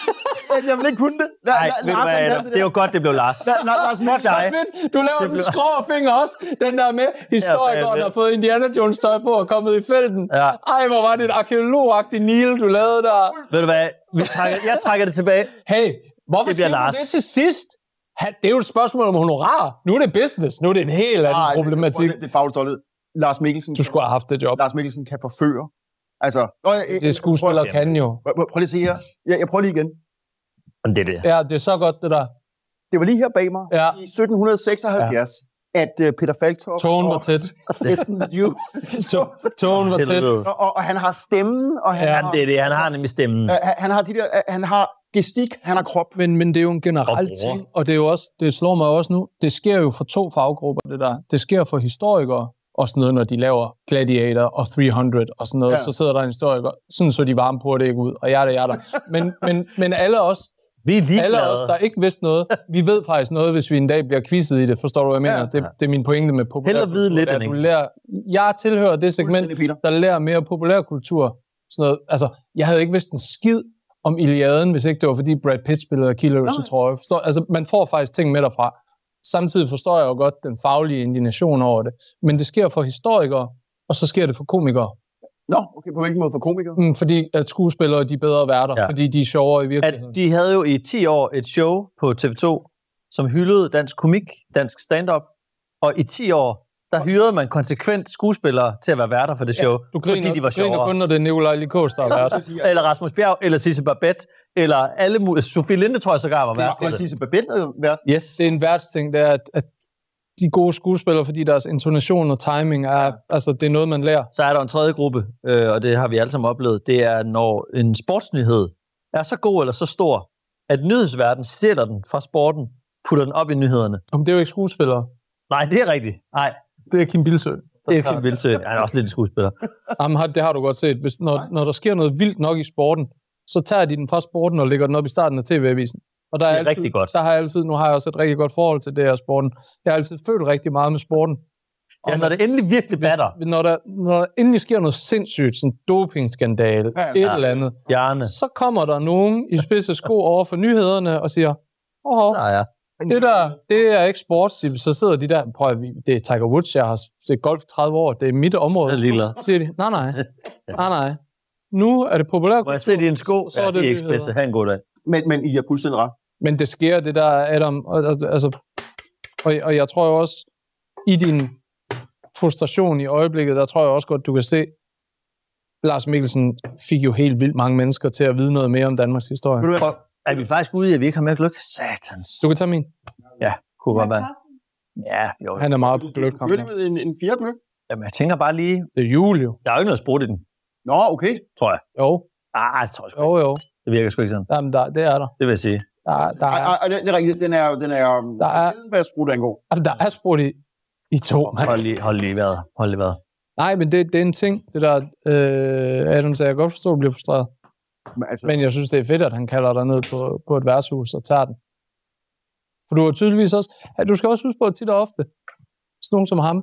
jeg vil ikke kunne det. La, ej, ved du hvad? Adam? Det er jo godt, det blev Lars. La- La- Lars Fuck dig. Fedt. Du laver Det den skrå finger også. Den der med, historikeren Ja, har fået Indiana Jones tøj på og kommet i felten. Ja. Ej, hvor var det et arkeologagtigt Neil, du lavede der. Ved du hvad? Vi trækker, jeg trækker det tilbage. Hey, hvorfor Det siger Lars. det til sidst? Han, det er jo et spørgsmål om honorar. Nu er det business. Nu er det en helt anden Nej, problematik. Det, det er fagligt stolthed. Lars Mikkelsen, Du skulle have haft det job. Lars Mikkelsen kan forføre. Altså, nå, jeg, jeg, Det skuespillere prøv- kan jo. Prøv, prøv, prøv lige at se her. Jeg, jeg prøver lige igen. Men det er det. Ja, det er så godt, det der. Det var lige her bag mig Ja. i 1776, ja. at uh, Peter Falktoft Togen var tæt. Esben Jew, To- Togen var tæt. Og, og, og han har stemmen, og han, Ja, har, Det er det. Han har nemlig stemmen. øh, han, han har de der, øh, han har gestik, han har krop. Men, men det er jo en generel Og ting, og det er jo også, det slår mig også nu, det sker jo for to faggrupper, det der. Det sker for historikere, og sådan noget, når de laver Gladiator og 300 og sådan noget, Ja. så sidder der en historiker, sådan så de varme på det ikke ud, og jeg er jeg der. Men, men, men alle os, Vi er alle ligeglade. os, der ikke vidste noget, vi ved faktisk noget, hvis vi en dag bliver quizzet i det. Forstår du, hvad jeg mener? Ja. Det, det er min pointe med populærkultur. vide lidt, er, end du lærer, jeg tilhører det segment, der lærer mere populærkultur. Sådan noget. Altså, jeg havde ikke vidst en skid om Iliaden, hvis ikke det var, fordi Brad Pitt spillede Achilles i trøje. Forstår? Altså, man får faktisk ting med derfra. Samtidig forstår jeg jo godt den faglige indignation over det. Men det sker for historikere, og så sker det for komikere. Nå, okay, på hvilken måde for komikere? Mm, fordi at skuespillere de er bedre værter, Ja. fordi de er sjovere i At virkeligheden. de havde jo i 10 år et show på TV2, som hyldede dansk komik, dansk stand-up. Og i 10 år, der hyrede man konsekvent skuespillere til at være værter for det show, Du griner, fordi de var du griner sjovere. kun, når det er Nikolaj Likos, der er vært. Eller Rasmus Bjerg, eller Sisse Babette, eller alle mulige. Sofie Linde tror jeg sågar var vært. Det var Sisse Babette vært. Yes. det er en værtsting, det er, at, at de gode skuespillere, fordi deres intonation og timing er, ja. altså det er noget, man lærer. Så er der en tredje gruppe, øh, og det har vi alle sammen oplevet. Det er, når en sportsnyhed er så god eller så stor, at nyhedsverdenen stjæler den fra sporten, putter den op i nyhederne. Om det er jo ikke skuespillere. Nej, det er rigtigt. Nej, Det er Kim Bilsø. det er Kim Vilsø. Han er også lidt en skuespiller. Jamen, det har du godt set. Hvis, når, når der sker noget vildt nok i sporten, så tager de den fra sporten og lægger den op i starten af TV-avisen. Og der Det er altid, rigtig godt. Der har jeg altid, nu har jeg også et rigtig godt forhold til det her sporten. Jeg har altid følt rigtig meget med sporten. Ja, når det endelig virkelig batter. Hvis, når, der, når der endelig sker noget sindssygt, sådan dopingskandale, Ja, ja, et ja. eller andet, Bjarne. så kommer der nogen i spidse sko over for nyhederne og siger, åh, Så er jeg. Det der, det er ikke sport. Så sidder de der, prøv at, det er Tiger Woods, jeg har set golf i 30 år, det er mit område. Er ligeglad. Så siger de, nej, nej, nej, nej. Nu er det populært. Må jeg se dine sko? Så er ja, det de er ikke nyheder. spidse. Ha' en god dag. Men, men I har fuldstændig ret. Men det sker, det der, Adam. og- Altså, altså, og, og jeg tror jo også, i din frustration i øjeblikket, der tror jeg også godt, du kan se, Lars Mikkelsen fik jo helt vildt mange mennesker til at vide noget mere om Danmarks historie. Hvad? Er vi faktisk ude i, at vi ikke har mere gløk? Satans. Du kan tage min. kunne godt være. Ja, jo. Han er meget gløk. her. med en, en fjerde gløk? Jamen, jeg tænker bare lige, Det er jul jo. der er jo ikke noget sprudt i den, Nå, okay. tror jeg. Jo, Ah, det tror jeg sgu jo, jo. Det virker sgu ikke sådan. Jamen, der, det er der. Det vil jeg sige. Der, er- der, er, ej, det det er rigtigt. Den er, den er, Der er- hvad sprut angår. jamen, der er sprudt i, i to, mand. Hold lige, hold lige vejret. Hold lige vejret. Nej, men det, det er en ting, det der, øh, Adam sagde, jeg godt forstå, at du bliver frustreret. Men, altså, Men jeg synes, det er fedt, at han kalder dig ned på, på et værtshus og tager den. For du har tydeligvis også... Ja, du skal også huske på, at tit og ofte, sådan nogen som ham,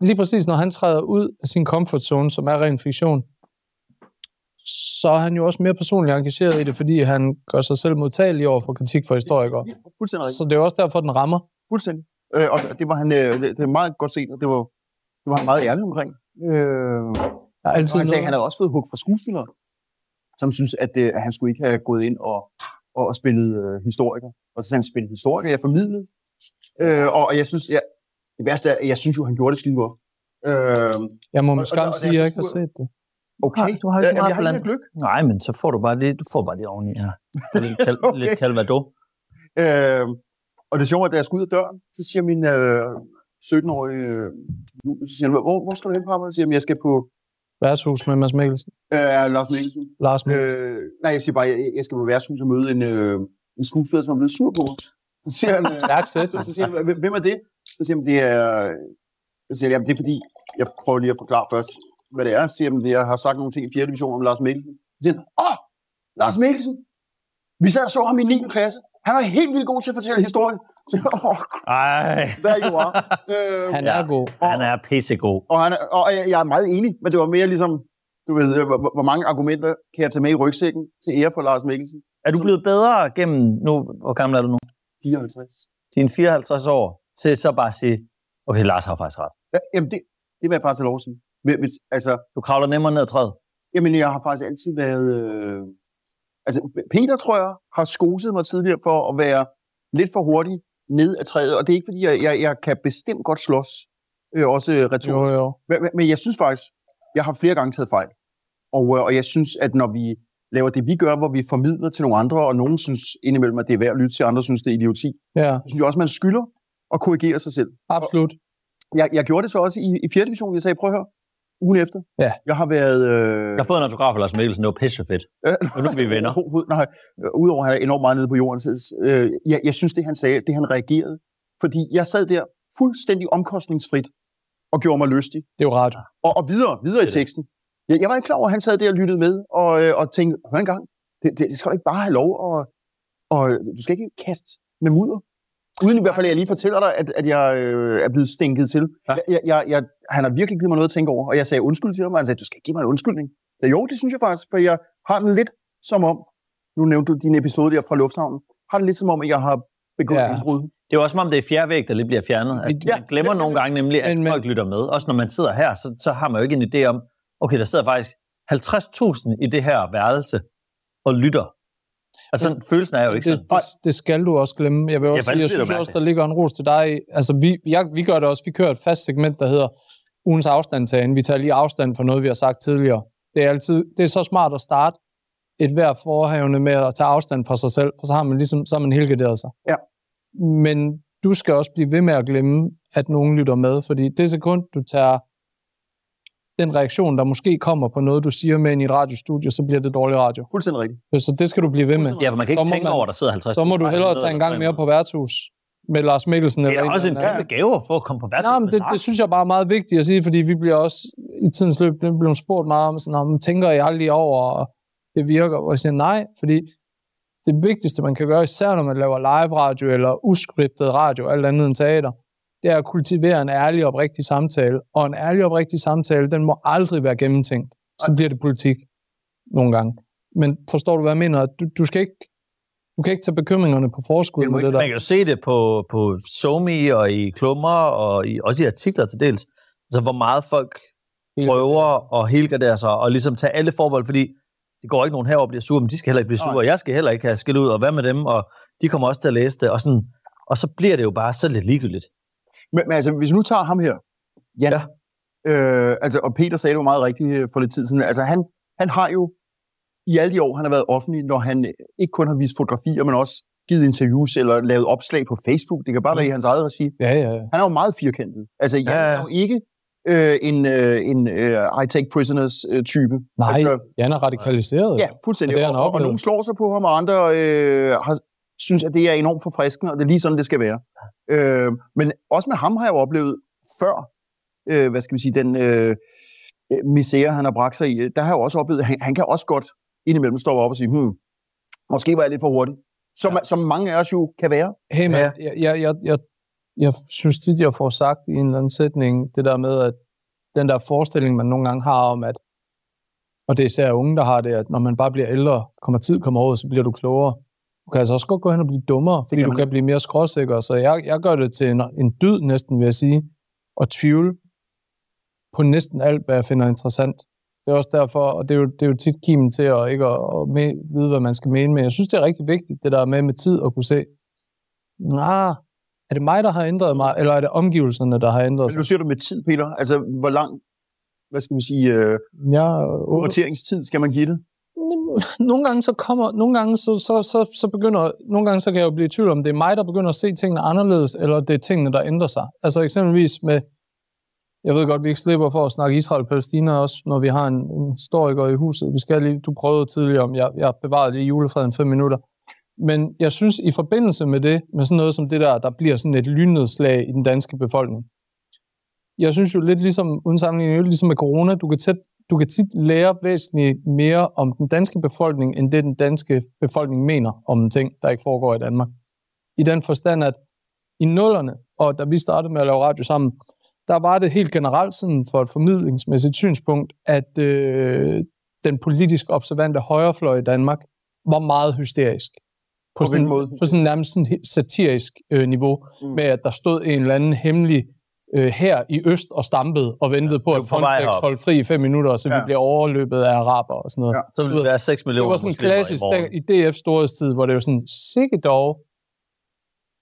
lige præcis når han træder ud af sin comfort zone, som er ren fiktion, så er han jo også mere personligt engageret i det, fordi han gør sig selv modtagelig over for kritik fra historikere. Så det er også derfor, den rammer. Fuldstændig. Øh, og det var han, øh, det, det er meget godt set, og det var, det var han meget ærlig omkring. Øh, Der er altid og han sagde, han havde også fået hug fra skuespillere, som synes, at, øh, at han skulle ikke have gået ind og, og, og spillet øh, historiker. Og så sagde han, spillet historiker, jeg formidlede. Øh, og, og jeg synes, jeg, det værste er, at jeg synes jo, han gjorde det skide godt. Øh, Jeg må og- med og- skam og sige, det at jeg så ikke har set det. okay, Du har ikke så Øh, meget jeg har blandt- ikke gløk. Nej, men så får du bare lige, du får bare lige oveni her. Lidt, kal- Okay. lidt calvado. Øh, og det sjove er, at da jeg skal ud af døren, så siger min øh, 17-årige, øh, så siger han, hvor, hvor skal du hen, pappa? Så siger han, jeg skal på Værtshus med Mads Mikkelsen. øh, Lars Mikkelsen. Lars Mikkelsen. Øh, nej, jeg siger bare, jeg, jeg skal på værtshus og møde en, øh, en skuespiller, som er blevet sur på mig. Så siger han, øh, Stærkt sæt. så, siger han, "Hvem- er det? Så siger han, det er, så siger han, "Jamen, det er fordi, jeg prøver lige at forklare først, hvad det er. Så siger han, det, jeg har sagt nogle ting i 4. division om Lars Mikkelsen. Så siger han, åh, Lars Mikkelsen! Vi sad og så ham i 9. klasse. Han er helt vildt god til at fortælle historie. Ej. there you are. Øh, Han Ja. er god. Han er pissegod. og, han er, og jeg, er meget enig, men det var mere ligesom, du ved, øh, hvor, hvor mange argumenter kan jeg tage med i rygsækken til ære for Lars Mikkelsen? Er du blevet bedre gennem nu? Hvor gammel er du nu? 54. Dine 54 år til så bare at sige, okay, Lars har faktisk ret. Ja, jamen, det, det vil jeg faktisk have lov at sige. Hvis, altså, Du kravler nemmere ned ad træet. jamen, jeg har faktisk altid været... Øh, altså, Peter, tror jeg, har skoset mig tidligere for at være lidt for hurtig ned ad træet, og det er ikke, fordi jeg, jeg, jeg kan bestemt godt slås, øh, også øh, Jo, retorisk. jo. Men, men- men jeg synes faktisk, jeg har flere gange taget fejl. Og, øh, og jeg synes, at når vi laver det, vi gør, hvor vi formidler til nogle andre, og nogen synes indimellem, at det er værd at lytte til, andre synes, det er idioti, Ja, så synes jeg også, man skylder at korrigere sig selv. absolut. Jeg, jeg gjorde det så også i, i 4. division. Jeg sagde, prøv at høre, ugen efter. Ja. Jeg har været... Øh, Jeg har fået en autograf af Lars Mikkelsen, det var pisse fedt. øh, Og nu er vi venner. Nej, udover at han er enormt meget nede på jorden. Så, øh, jeg, jeg synes, det han sagde, det han reagerede. Fordi jeg sad der fuldstændig omkostningsfrit og gjorde mig lystig. Det er jo radio. Og, og videre, videre i Det det. teksten. Jeg, jeg var ikke klar over, at han sad der og lyttede med og, øh, og tænkte, hør en gang, det, det, det skal du ikke bare have lov, og, og du skal ikke kaste med mudder. Uden i hvert fald, at jeg lige fortæller dig, at, at jeg øh, er blevet stænket til. Ja. Jeg, jeg, jeg, han har virkelig givet mig noget at tænke over, og jeg sagde undskyld til ham, og han sagde, du skal give mig en undskyldning. Så jo, det synes jeg faktisk, for jeg har den lidt som om, nu nævnte du din episode der fra Lufthavnen, har det lidt som om, at jeg har begået Ja. ja. en brud. Det er jo også som om, det er fjerde væg, der lige bliver fjernet. At Vi- man glemmer nogle gange nemlig, at men- folk lytter med. Også når man sidder her, så, så har man jo ikke en idé om, okay, der sidder faktisk 50.000 i det her værelse og lytter. Altså, sådan, følelsen er jo ikke det, sådan. det, det skal du også glemme. Jeg vil også for sige, jeg synes også, der ligger en ros til dig. i- Altså, vi, jeg, vi gør det også. Vi kører et fast segment, der hedder ugens afstandtagen. Vi tager lige afstand for noget, vi har sagt tidligere. Det er altid, det er så smart at starte et hver forhavne med at tage afstand fra sig selv, for så har man ligesom, så har man helgarderet sig. Ja. Men du skal også blive ved med at glemme, at nogen lytter med, fordi det sekund, du tager den reaktion, der måske kommer på noget, du siger med ind i et radiostudie, så bliver det dårlig radio. Fuldstændig rigtigt. Så det skal du blive ved med. Ja, for man kan ikke tænke man- over, at der sidder 50 Så må du hellere tage en gang mere på værtshus med Lars Mikkelsen. Det eller er også en eller kæmpe gave for at komme på værtshus. Nej, men det, det synes jeg bare er meget vigtigt at sige, fordi vi bliver også i tidens løb det bliver spurgt meget om, sådan, om tænker I aldrig over, og det virker, og jeg siger nej, fordi det vigtigste, man kan gøre, især når man laver live radio eller uskriptet radio, alt andet end teater, det er at kultivere en ærlig og oprigtig samtale. Og en ærlig og oprigtig samtale, den må aldrig være gennemtænkt. Så bliver det politik nogle gange. Men forstår du, hvad jeg mener? Du, du skal ikke du kan ikke tage bekymringerne på forskud med ikke- det der. Man kan jo se det på, på SoMe og i klummer og i, også i artikler til dels. Altså, hvor meget folk prøver at helgardere sig og ligesom tage alle forbehold, fordi det går ikke nogen herover bliver sure, men de skal heller ikke blive sure, og jeg skal heller ikke have skilt ud, og hvad med dem, og de kommer også til at læse det, og, sådan, og så bliver det jo bare så lidt ligegyldigt. Men, men altså, hvis vi nu tager ham her, Jan, ja. øh, altså, og Peter sagde det jo meget rigtigt for lidt tid siden, altså han, han har jo i alle de år, han har været offentlig, når han ikke kun har vist fotografier, men også givet interviews eller lavet opslag på Facebook. Det kan bare være i hans eget regi. Ja, ja, ja. Han er jo meget firkantet. Altså, Ja, ja. er jo ikke øh, en, øh, en øh, I take prisoners øh, type. Nej, Altså, Jan er radikaliseret. ja, fuldstændig. Og det Og, og, og slår sig på ham, og andre øh, har, synes, at det er enormt forfriskende, og det er lige sådan, det skal være. Øh, men også med ham har jeg jo oplevet før, øh, hvad skal vi sige, den øh, øh, misære, han har bragt sig i, der har jeg jo også oplevet, at han, han kan også godt indimellem stå op og sige, hmm, måske var jeg lidt for hurtig. Som, ja. som mange af os jo kan være. Hey man, jeg, jeg, jeg, jeg, jeg synes tit, jeg får sagt i en eller anden sætning, det der med, at den der forestilling, man nogle gange har om, at, og det er især unge, der har det, at når man bare bliver ældre, kommer tid kommer over, så bliver du klogere. Du kan altså også godt gå hen og blive dummere, fordi kan du man. kan blive mere skråsikker. Så jeg, jeg gør det til en, en dyd næsten, vil jeg sige, at tvivle på næsten alt, hvad jeg finder interessant. Det er også derfor, og det er jo, det er jo tit kimen til at ikke at, at med, vide, hvad man skal mene, men jeg synes, det er rigtig vigtigt, det der med med tid at kunne se, nah, er det mig, der har ændret mig, eller er det omgivelserne, der har ændret Men sig? nu siger du med tid, Peter. Altså, hvor lang, hvad skal vi sige, øh, Jeg, konverteringstid skal man give det? nogle gange så kommer, nogle gange så, så, så, så begynder, nogle gange så kan jeg jo blive i tvivl om, det er mig, der begynder at se tingene anderledes, eller det er tingene, der ændrer sig. Altså eksempelvis med, jeg ved godt, vi ikke slipper for at snakke Israel-Palæstina også, når vi har en, en historiker i huset. Vi skal lige, du prøvede tidligere om, jeg, jeg bevarede lige julefreden fem minutter. Men jeg synes, i forbindelse med det, med sådan noget som det der, der bliver sådan et lynnedslag i den danske befolkning. Jeg synes jo lidt ligesom, uden sammenligning, ligesom med corona, du kan, tæt, du kan tit lære væsentligt mere om den danske befolkning, end det den danske befolkning mener om en ting, der ikke foregår i Danmark. I den forstand, at i nullerne, og da vi startede med at lave radio sammen, der var det helt generelt sådan for et formidlingsmæssigt synspunkt, at øh, den politisk observante højrefløj i Danmark var meget hysterisk. På, På sådan, måde? på sådan nærmest sådan satirisk øh, niveau, mm. med at der stod en eller anden hemmelig øh, her i øst og stampede og ventede på, det at var på vej Frontex holdt fri i fem minutter, så Ja. vi bliver overløbet af araber og sådan noget. Ja. Så vil det være 6 millioner Det var sådan klassisk der, i DF's storhedstid, hvor det var sådan, sikkert dog,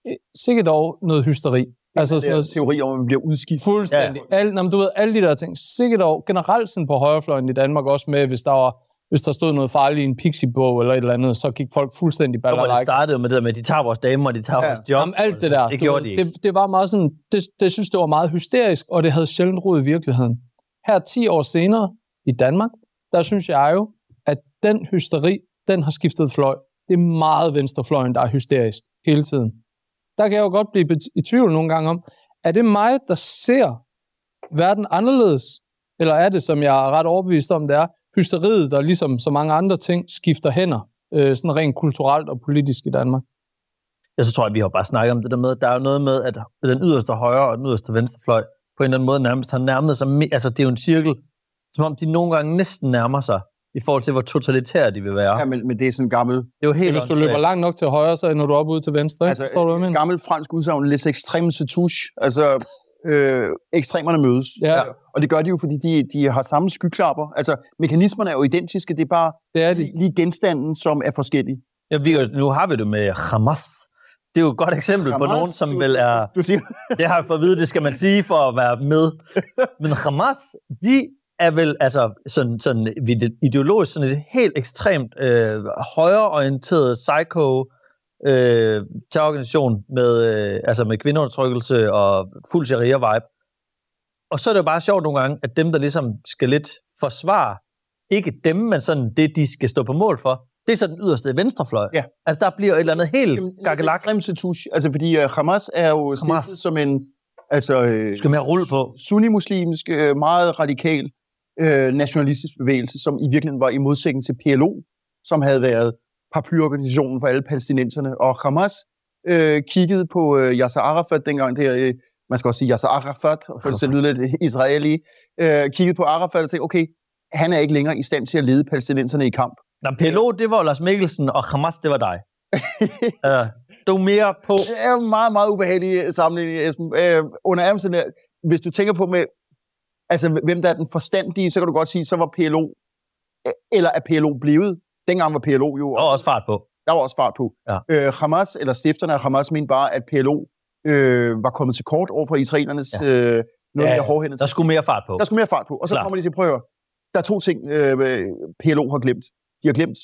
eh, sikkert dog noget hysteri. Altså sådan noget, teori om, at man bliver udskiftet. Fuldstændig. Ja. Alle, jamen, du ved, alle de der ting. Sikkert over, generelt sådan på højrefløjen i Danmark også med, hvis der var hvis der stod noget farligt i en pixie-bog eller et eller andet, så gik folk fuldstændig Kommer det ballerlike. startede med det der med, at de tager vores damer, og de tager Ja. vores job. Jamen, alt det der. Det gjorde ved, de ikke. Det, det var meget sådan, det, det synes det var meget hysterisk, og det havde sjældent rod i virkeligheden. Her 10 år senere i Danmark, der synes jeg jo, at den hysteri, den har skiftet fløj. Det er meget venstrefløjen, der er hysterisk hele tiden. Der kan jeg jo godt blive i tvivl nogle gange om, er det mig, der ser verden anderledes, eller er det, som jeg er ret overbevist om, det er, hysteriet, der ligesom så mange andre ting skifter hænder, øh, sådan rent kulturelt og politisk i Danmark? Jeg så tror jeg, vi har bare snakket om det der med, der er jo noget med, at den yderste højre og den yderste venstrefløj på en eller anden måde nærmest har nærmet sig, altså det er jo en cirkel, som om de nogle gange næsten nærmer sig, i forhold til, hvor totalitære de vil være. Ja, men, men det er sådan en gammel, Det er jo helt Hvis du løber langt nok til højre, så ender du op ud til venstre. Ikke? altså, Forstår du, hvad jeg en mener? gammel fransk udsagn, les extrêmes se touche. Altså, øh, ekstremerne mødes. Ja. Og det gør de jo, fordi de, de har samme skyklapper. Altså, mekanismerne er jo identiske, det er bare Det er de. lige, genstanden, som er forskellige. Ja, vi, nu har vi det med Hamas. Det er jo et godt eksempel Hamas, på nogen, som du- vel er... Du siger, Det har jeg fået at vide, det skal man sige for at være med. Men Hamas, de er vel altså sådan, sådan ideologisk sådan et helt ekstremt øh, højreorienteret psycho øh, terrororganisation med, øh, altså med kvindeundertrykkelse og fuld sharia-vibe. Og så er det jo bare sjovt nogle gange, at dem, der ligesom skal lidt forsvare, ikke dem, men sådan det, de skal stå på mål for, det er så den yderste venstrefløj. Ja. Altså der bliver et eller andet helt Jamen, gakkelak. Extreme se touche. Altså, fordi uh, Hamas er jo Hamas. stiftet som en altså, øh, skal mere rulle på. sunni-muslimsk, øh, meget radikal øh, nationalistisk bevægelse, som i virkeligheden var i modsætning til PLO, som havde været paraplyorganisationen for alle palæstinenserne. Og Hamas øh, kiggede på øh, Yasser Arafat dengang, det er, øh, man skal også sige Yasser Arafat, for det til at lyde lidt israeli, øh, kiggede på Arafat og tænkte, okay, han er ikke længere i stand til at lede palæstinenserne i kamp. Nå, PLO, det var Lars Mikkelsen, og Hamas, det var dig. uh, du er mere på... Det er en meget, meget ubehagelig sammenligning, Esben. Øh, under ærmelserne, hvis du tænker på med, altså hvem der er den forstandige, så kan du godt sige, så var PLO, øh, eller er PLO blevet. Dengang var PLO jo Der var også fart på. der var også fart på. Ja. Øh, Hamas, eller stifterne af Hamas, mente bare, at PLO øh, var kommet til kort over for israelernes Ja. øh, noget Ja, mere hårdhændet. Der skulle mere fart på. Der skulle mere fart på. Og så Klart. kommer de til, prøv at høre, der er to ting, øh, PLO har glemt. De har glemt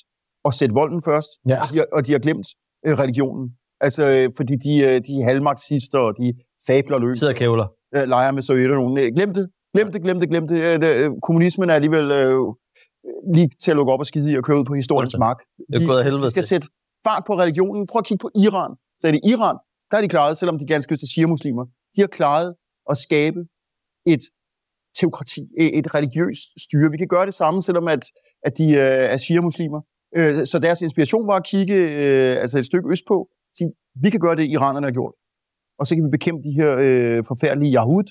at sætte volden først, Ja. og, de har, og de har glemt øh, religionen. Altså, øh, fordi de, øh, de er halvmarxister, og de fabler løs, Sidder kævler. øh, leger med Sovjetunionen. Øh, Glem det, glem det, glem det, glem det. Øh, det, øh, kommunismen er alligevel øh, lige til at lukke op og skide i og køre ud på historiens mark. Det er gået af helvede De skal sætte fart på religionen. Prøv at kigge på Iran. Så er det Iran, der har de klaret, selvom de ganske vist er shia-muslimer, de har klaret at skabe et teokrati, et religiøst styre. Vi kan gøre det samme, selvom at, at de øh, er shia-muslimer. Øh, Så deres inspiration var at kigge øh, altså et stykke østpå. Sige, vi kan gøre det, iranerne har gjort. Og så kan vi bekæmpe de her øh, forfærdelige Yahud.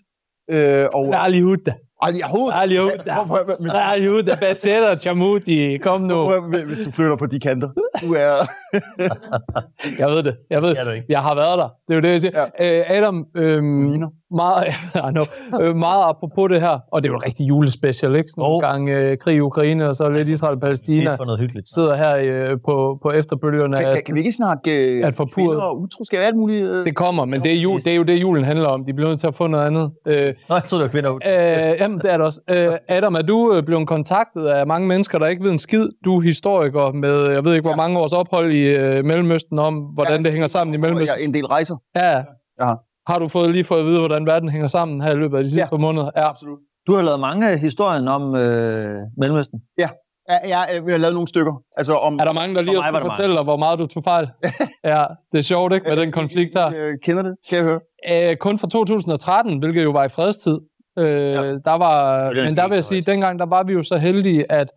Øh, og, Ali Huda. Ej, Yahud! Ali Huda. Prøv- prøv- prøv- hvis- Ali Huda. Bassetta, Chamudi. Kom nu. Hvis du flytter på de kanter. Du er... Jeg ved det. Jeg ved Det er. Jeg har været der. Det er jo det, jeg siger. Ja. Øh, Adam, øhm. Meget, I know, øh, meget apropos det her, og det er jo en rigtig julespecial, ikke? Sådan Jo. en gang øh, krig i Ukraine, og så lidt Israel-Palæstina. For noget hyggeligt. Sidder her øh, på, på efterbølgerne Kan, af, kan, kan vi ikke snakke øh, at forpurret- kvinder og utroskab og alt muligt? Øh? det kommer, men det er, jul, det er jo det, julen handler om. De bliver nødt til at få noget andet. Øh, Nå, jeg troede, det var kvinder ud. Øh, jamen, det er det også. Øh, Adam, er du øh, blevet kontaktet af mange mennesker, der ikke ved en skid? Du er historiker med, jeg ved ikke, hvor Ja. mange års ophold i øh, Mellemøsten om, hvordan Ja, det hænger sammen i Mellemøsten. Jeg er en del rejser. Ja. Ja. Har du fået lige fået at vide, hvordan verden hænger sammen her i løbet af de sidste Ja. par måneder? Ja. Absolut. Du har lavet mange historier om øh, Mellemøsten. Ja, ja, øh, vi har lavet nogle stykker. Altså om, Er der mange, der lige For mig har var det fortælle dig, hvor meget du tog fejl? ja, det er sjovt, ikke, med den konflikt her. Øh, kender det, kan jeg høre. Æh, kun fra 2013, hvilket jo var i fredstid. Øh, Ja. der var, Det er men der vil jeg sige, dengang der var vi jo så heldige, at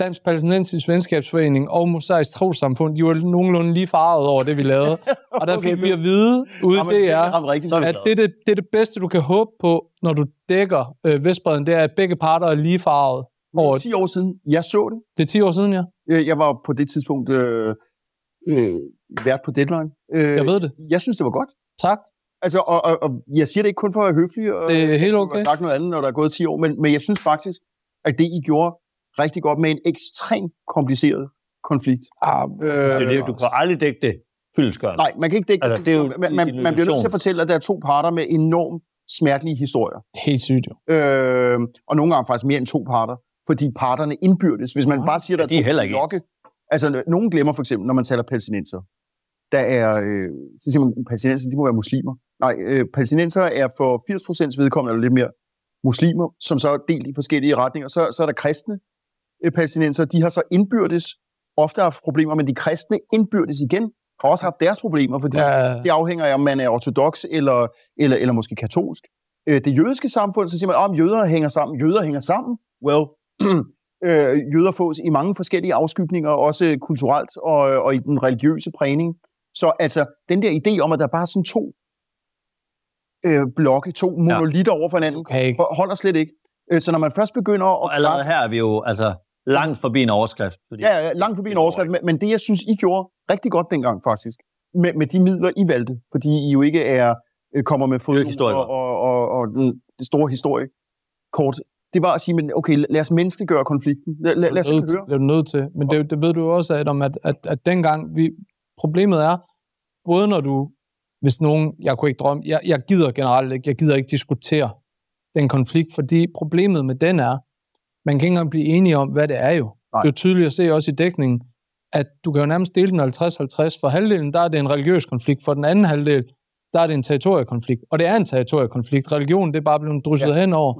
Dansk Palæstinensisk Venskabsforening og Mosaisk Trosamfund, de var nogenlunde lige farvet over det, vi lavede. Og der fik Okay, vi at vide ude Jamen, det er rigtigt. At det er det, det er det bedste, du kan håbe på, når du dækker øh, Vestbreden, det er, at begge parter er lige farvet. over- 10 år siden, jeg så det. Det er 10 år siden, ja. Øh, Jeg var på det tidspunkt øh, øh, vært på Deadline. Øh, Jeg ved det. Jeg synes, det var godt. Tak. Altså, og, og, og jeg siger det ikke kun for at være høflig, og Det er helt jeg okay. har sagt noget andet, når der er gået 10 år, men, men jeg synes faktisk, at det, I gjorde rigtig godt med en ekstremt kompliceret konflikt. Ah, Øh, Det er det, du kan aldrig dække det fyldskørende. Nej, man kan ikke dække Altså, det er jo man, man, man bliver nødt til at fortælle, at der er to parter med enormt smertelige historier. helt sygt jo. Øh, og nogle gange faktisk mere end to parter, fordi parterne indbyrdes. Hvis man Ja, bare siger, der de er to heller ikke blokke, Altså, nogen glemmer for eksempel, når man taler palæstinenser, der er, øh, så siger man, palæstinenser, de må være muslimer. Nej, øh, palæstinenser er for 80% vedkommende, eller lidt mere, muslimer, som så er delt i forskellige retninger. Så, så er der kristne palæstinenser, de har så indbyrdes ofte haft problemer, men de kristne indbyrdes igen har også haft deres problemer, fordi Ja, det afhænger af, om man er ortodox eller, eller, eller måske katolsk. Øh, det jødiske samfund, så siger man, om jøder hænger sammen. Jøder hænger sammen. Well, øh, jøder fås i mange forskellige afskygninger, også kulturelt og, og i den religiøse prægning. Så altså, den der idé om, at der bare er sådan to øh, blokke, to monolitter over for hinanden, ho- holder slet ikke. Øh, så når man først begynder at... Og allerede her er vi jo altså langt forbi en overskrift. Fordi Ja, ja, langt forbi en overskrift, men, men det, jeg synes, I gjorde rigtig godt dengang, faktisk, med, med de midler, I valgte, fordi I jo ikke er øh, kommer med fod ikke historikere. og, og, og, og den, det store historiekort. Det var at sige, men okay, lad os menneskeliggøre konflikten. Lad, lad, lad os høre. det er du nødt til. Men det, det ved du også, Adam, at, at, at dengang, vi, problemet er, både når du, hvis nogen, jeg kunne ikke drømme, jeg, jeg gider generelt ikke, jeg gider ikke diskutere den konflikt, fordi problemet med den er, man kan ikke engang blive enige om, hvad det er jo. Nej. Det er jo tydeligt at se også i dækningen, at du kan jo nærmest dele den 50-50. For halvdelen, der er det en religiøs konflikt. For den anden halvdel, der er det en territoriekonflikt. Og det er en territoriekonflikt. Religion, det er bare blevet drysset ja. henover.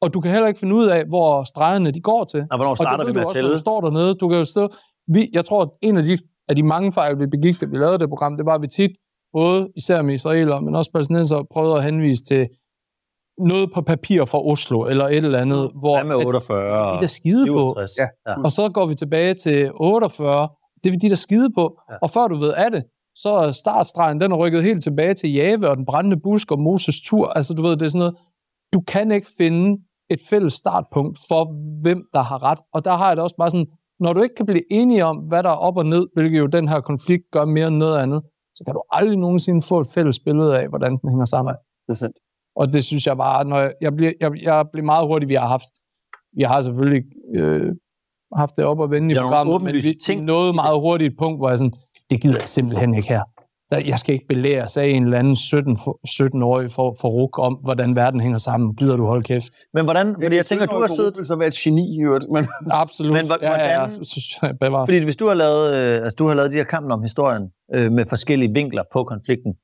Og du kan heller ikke finde ud af, hvor stregerne de går til. Og hvornår starter og vi det ved med at tælle? du står dernede. Du kan jo stå... Vi, jeg tror, at en af de, af de mange fejl, vi begik, da vi lavede det program, det var, at vi tit, både især med israelere, men også palæstinenser, prøvede at henvise til noget på papir fra Oslo, eller et eller andet, hvor Hvad med at 48 de der skide på. 67? Ja. ja. Og så går vi tilbage til 48. Det vil de der skide på. Ja. Og før du ved af det, så er startstregen, den er rykket helt tilbage til Jave og den brændende busk og Moses tur. Altså du ved, det er sådan noget. Du kan ikke finde et fælles startpunkt for, hvem der har ret. Og der har jeg det også bare sådan, når du ikke kan blive enige om, hvad der er op og ned, hvilket jo den her konflikt gør mere end noget andet, så kan du aldrig nogensinde få et fælles billede af, hvordan den hænger sammen. Det er sandt. Og det synes jeg bare, når jeg, jeg, bliver, jeg, jeg bliver meget hurtigt, vi har haft, vi har selvfølgelig øh, haft det op og vende i er programmet, men vi ting nåede meget hurtigt et punkt, hvor jeg sådan, det gider jeg simpelthen ikke her. der, jeg skal ikke belære sig af en eller anden 17, for- 17-årig for, for ruk om, hvordan verden hænger sammen. Gider du holde kæft? Men hvordan, fordi jeg tænker, du har siddet, så være et geni i øvrigt, men Absolut. Men hvor- ja, ja, ja. hvordan- bevares. fordi hvis du har lavet, øh, altså du har lavet de her kampen om historien øh, med forskellige vinkler på konflikten,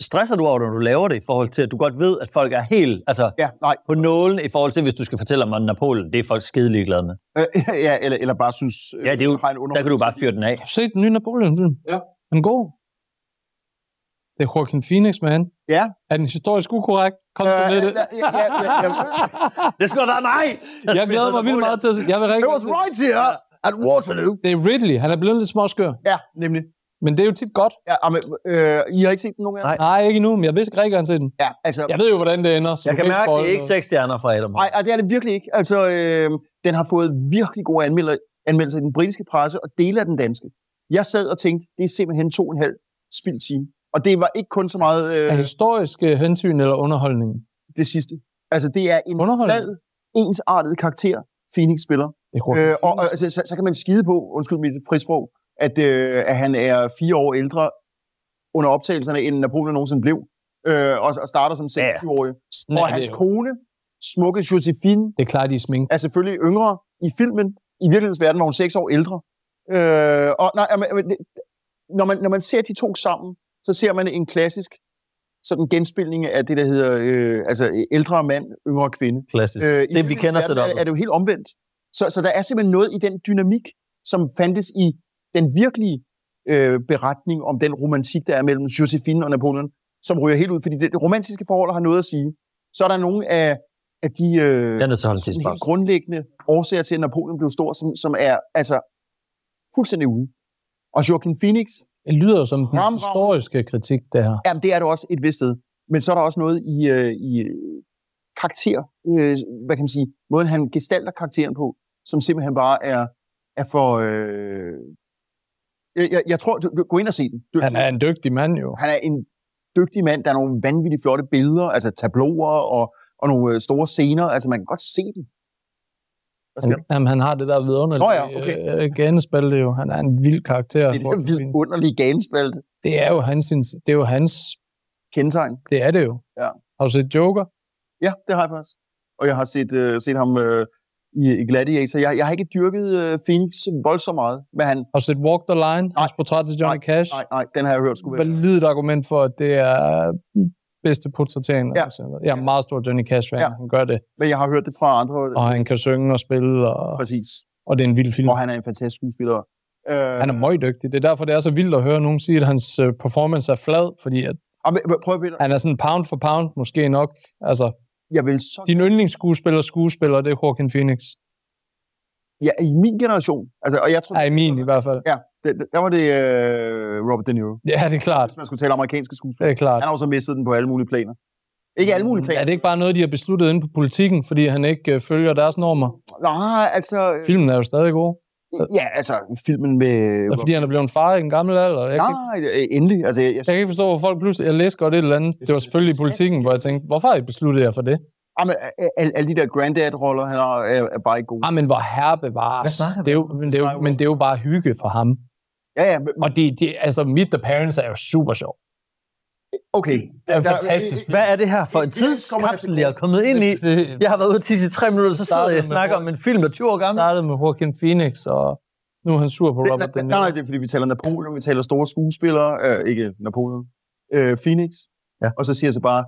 stresser du over når du laver det, i forhold til, at du godt ved, at folk er helt altså, ja, nej. på nålen, i forhold til, hvis du skal fortælle om Napoleon, det er folk skide ligeglade med. Øh, ja, eller, eller bare synes... øh, Ja, det er jo- har en Der kan du bare fyre den af. Har du set den nye Napoleon-film? Ja. Den er god. Det er Joaquin Phoenix, man. Ja. Er den historisk ukorrekt? Kom til Øh, med det. ja, ja, ja, ja, ja. Det skulle være mig! Jeg glæder mig vildt meget til at se. Jeg vil rigtig It was right here at Waterloo. Det er Ridley. Han er blevet lidt småskør. Ja, nemlig. Men det er jo tit godt. Ja, men, øh, I har ikke set den nogen jer? Nej. Nej, ikke endnu, men jeg vidste ikke rigtig, set den. Ja, altså... Jeg ved jo, hvordan det ender. Så Jeg kan mærke, det er ikke seks stjerner fra Adam. Nej, ej, det er det virkelig ikke. Altså, øh, den har fået virkelig gode anmeldelser, anmeldelser i den britiske presse og dele af den danske. Jeg sad og tænkte, det er simpelthen to og en halv spild time. Og det var ikke kun så meget Er øh, historiske hensyn eller underholdning? det sidste. Altså, det er en flad, ensartet karakter, Phoenix spiller. Det er Øh, og, og altså, så, så kan man skide på, undskyld mit frisprog, at, øh, at han er fire år ældre under optagelserne, end Napoleon nogensinde blev. Øh, og, og starter som 26-årig. Sådan og det hans kone, smukke Josephine, Det er klart, de smink. er selvfølgelig yngre i filmen. I virkelighedens verden var hun seks år ældre. Øh, og nej, men, når, man, når man ser de to sammen, så ser man en klassisk sådan genspilning af det, der hedder øh, altså ældre mand, yngre kvinde. Klassisk. Øh, det vi kender verden er, er det jo helt omvendt. Så, så der er simpelthen noget i den dynamik, som fandtes i den virkelige øh, beretning om den romantik, der er mellem Josephine og Napoleon, som ryger helt ud, fordi det, det romantiske forhold har noget at sige. Så er der nogle af, af de øh, Jeg er helt grundlæggende årsager til, at Napoleon blev stor, som, som er altså fuldstændig ude. Og Joaquin Phoenix, Det lyder jo som den historiske kritik, det her. jamen det er det også et vist sted. Men så er der også noget i, øh, i øh, karakter, øh, hvad kan man sige, måden han gestalter karakteren på, som simpelthen bare er, er for... Øh, jeg, jeg, jeg tror, du, du, gå ind og se den. Du, Han er en dygtig mand jo. han er en dygtig mand. Der er nogle vanvittigt flotte billeder, altså tabloer og, og nogle øh, store scener. Altså, man kan godt se den. Jamen, han har det der vidunderlige Nå ja, okay. øh, ganespalte jo. Han er en vild karakter. det er det der vidunderlige ganespalte det er jo hans, det er jo hans, kendetegn. det er det jo. Ja. Har du set Joker? Ja, det har jeg faktisk. Og jeg har set, øh, set ham øh, i, i Gladiator. Jeg, jeg har ikke dyrket øh, Phoenix voldsomt meget, men han... Har du set Walk the Line? Hans portræt til Johnny Cash? Nej, nej, den har jeg hørt skulle være. Validt argument for, at det er bedste portrættering. Ja. Jeg er meget stor Johnny Cash-fan. Ja. Han gør det. Men jeg har hørt det fra andre. Og han kan synge og spille, og, Præcis. og det er en vild film. Og han er en fantastisk skuespiller. Øh, Han er meget dygtig. Det er derfor, det er så vildt at høre nogen sige, at hans øh, performance er flad, fordi at prøv Peter. han er sådan pound for pound, måske nok. Altså, Jeg vil så... din yndlingsskuespiller skuespiller, det er Joaquin Phoenix. Ja, i min generation. Altså, og jeg tror, Er i min i hvert fald. Ja, det, der var det øh, Robert De Niro. Ja, det er klart. Hvis man skulle tale amerikanske skuespillere. Det er klart. Han har jo så mistet den på alle mulige planer. Ikke alle mulige planer. Er det ikke bare noget, de har besluttet inde på politikken, fordi han ikke øh, følger deres normer? Nej, altså... øh, Filmen er jo stadig god. Ja, altså, filmen med... Og fordi han er blevet en far i en gammel alder. Jeg, kan, ikke- Nej, øh, endelig. Altså, jeg, jeg, jeg kan ikke forstå, hvor folk pludselig... Jeg læste godt et eller andet. Det var selvfølgelig i politikken, hvor jeg tænkte, hvorfor har I besluttet jer for det? ah, men, øh, alle, alle de der granddad-roller, han har, er, er bare ikke gode. Ah, men hvor herre Hvad bevares. Det er jo, men, det er jo, men det er jo bare hygge for ham. Ja, ja, men, Og det, det, altså, Meet the Parents er jo super sjov. Okay. Det er fantastisk. Hvad er det her for en tidskapsel, jeg er kommet ind i? Jeg har været ude til i tre minutter, så sidder jeg og snakker om en film, der er 20 år gammel. startede med Joaquin Phoenix, og nu er han sur på Robert De nej, Niro. nej, det er fordi, vi taler Napoleon, vi taler store skuespillere, øh, ikke Napoleon, øh, Phoenix. Ja. Og så siger jeg så bare,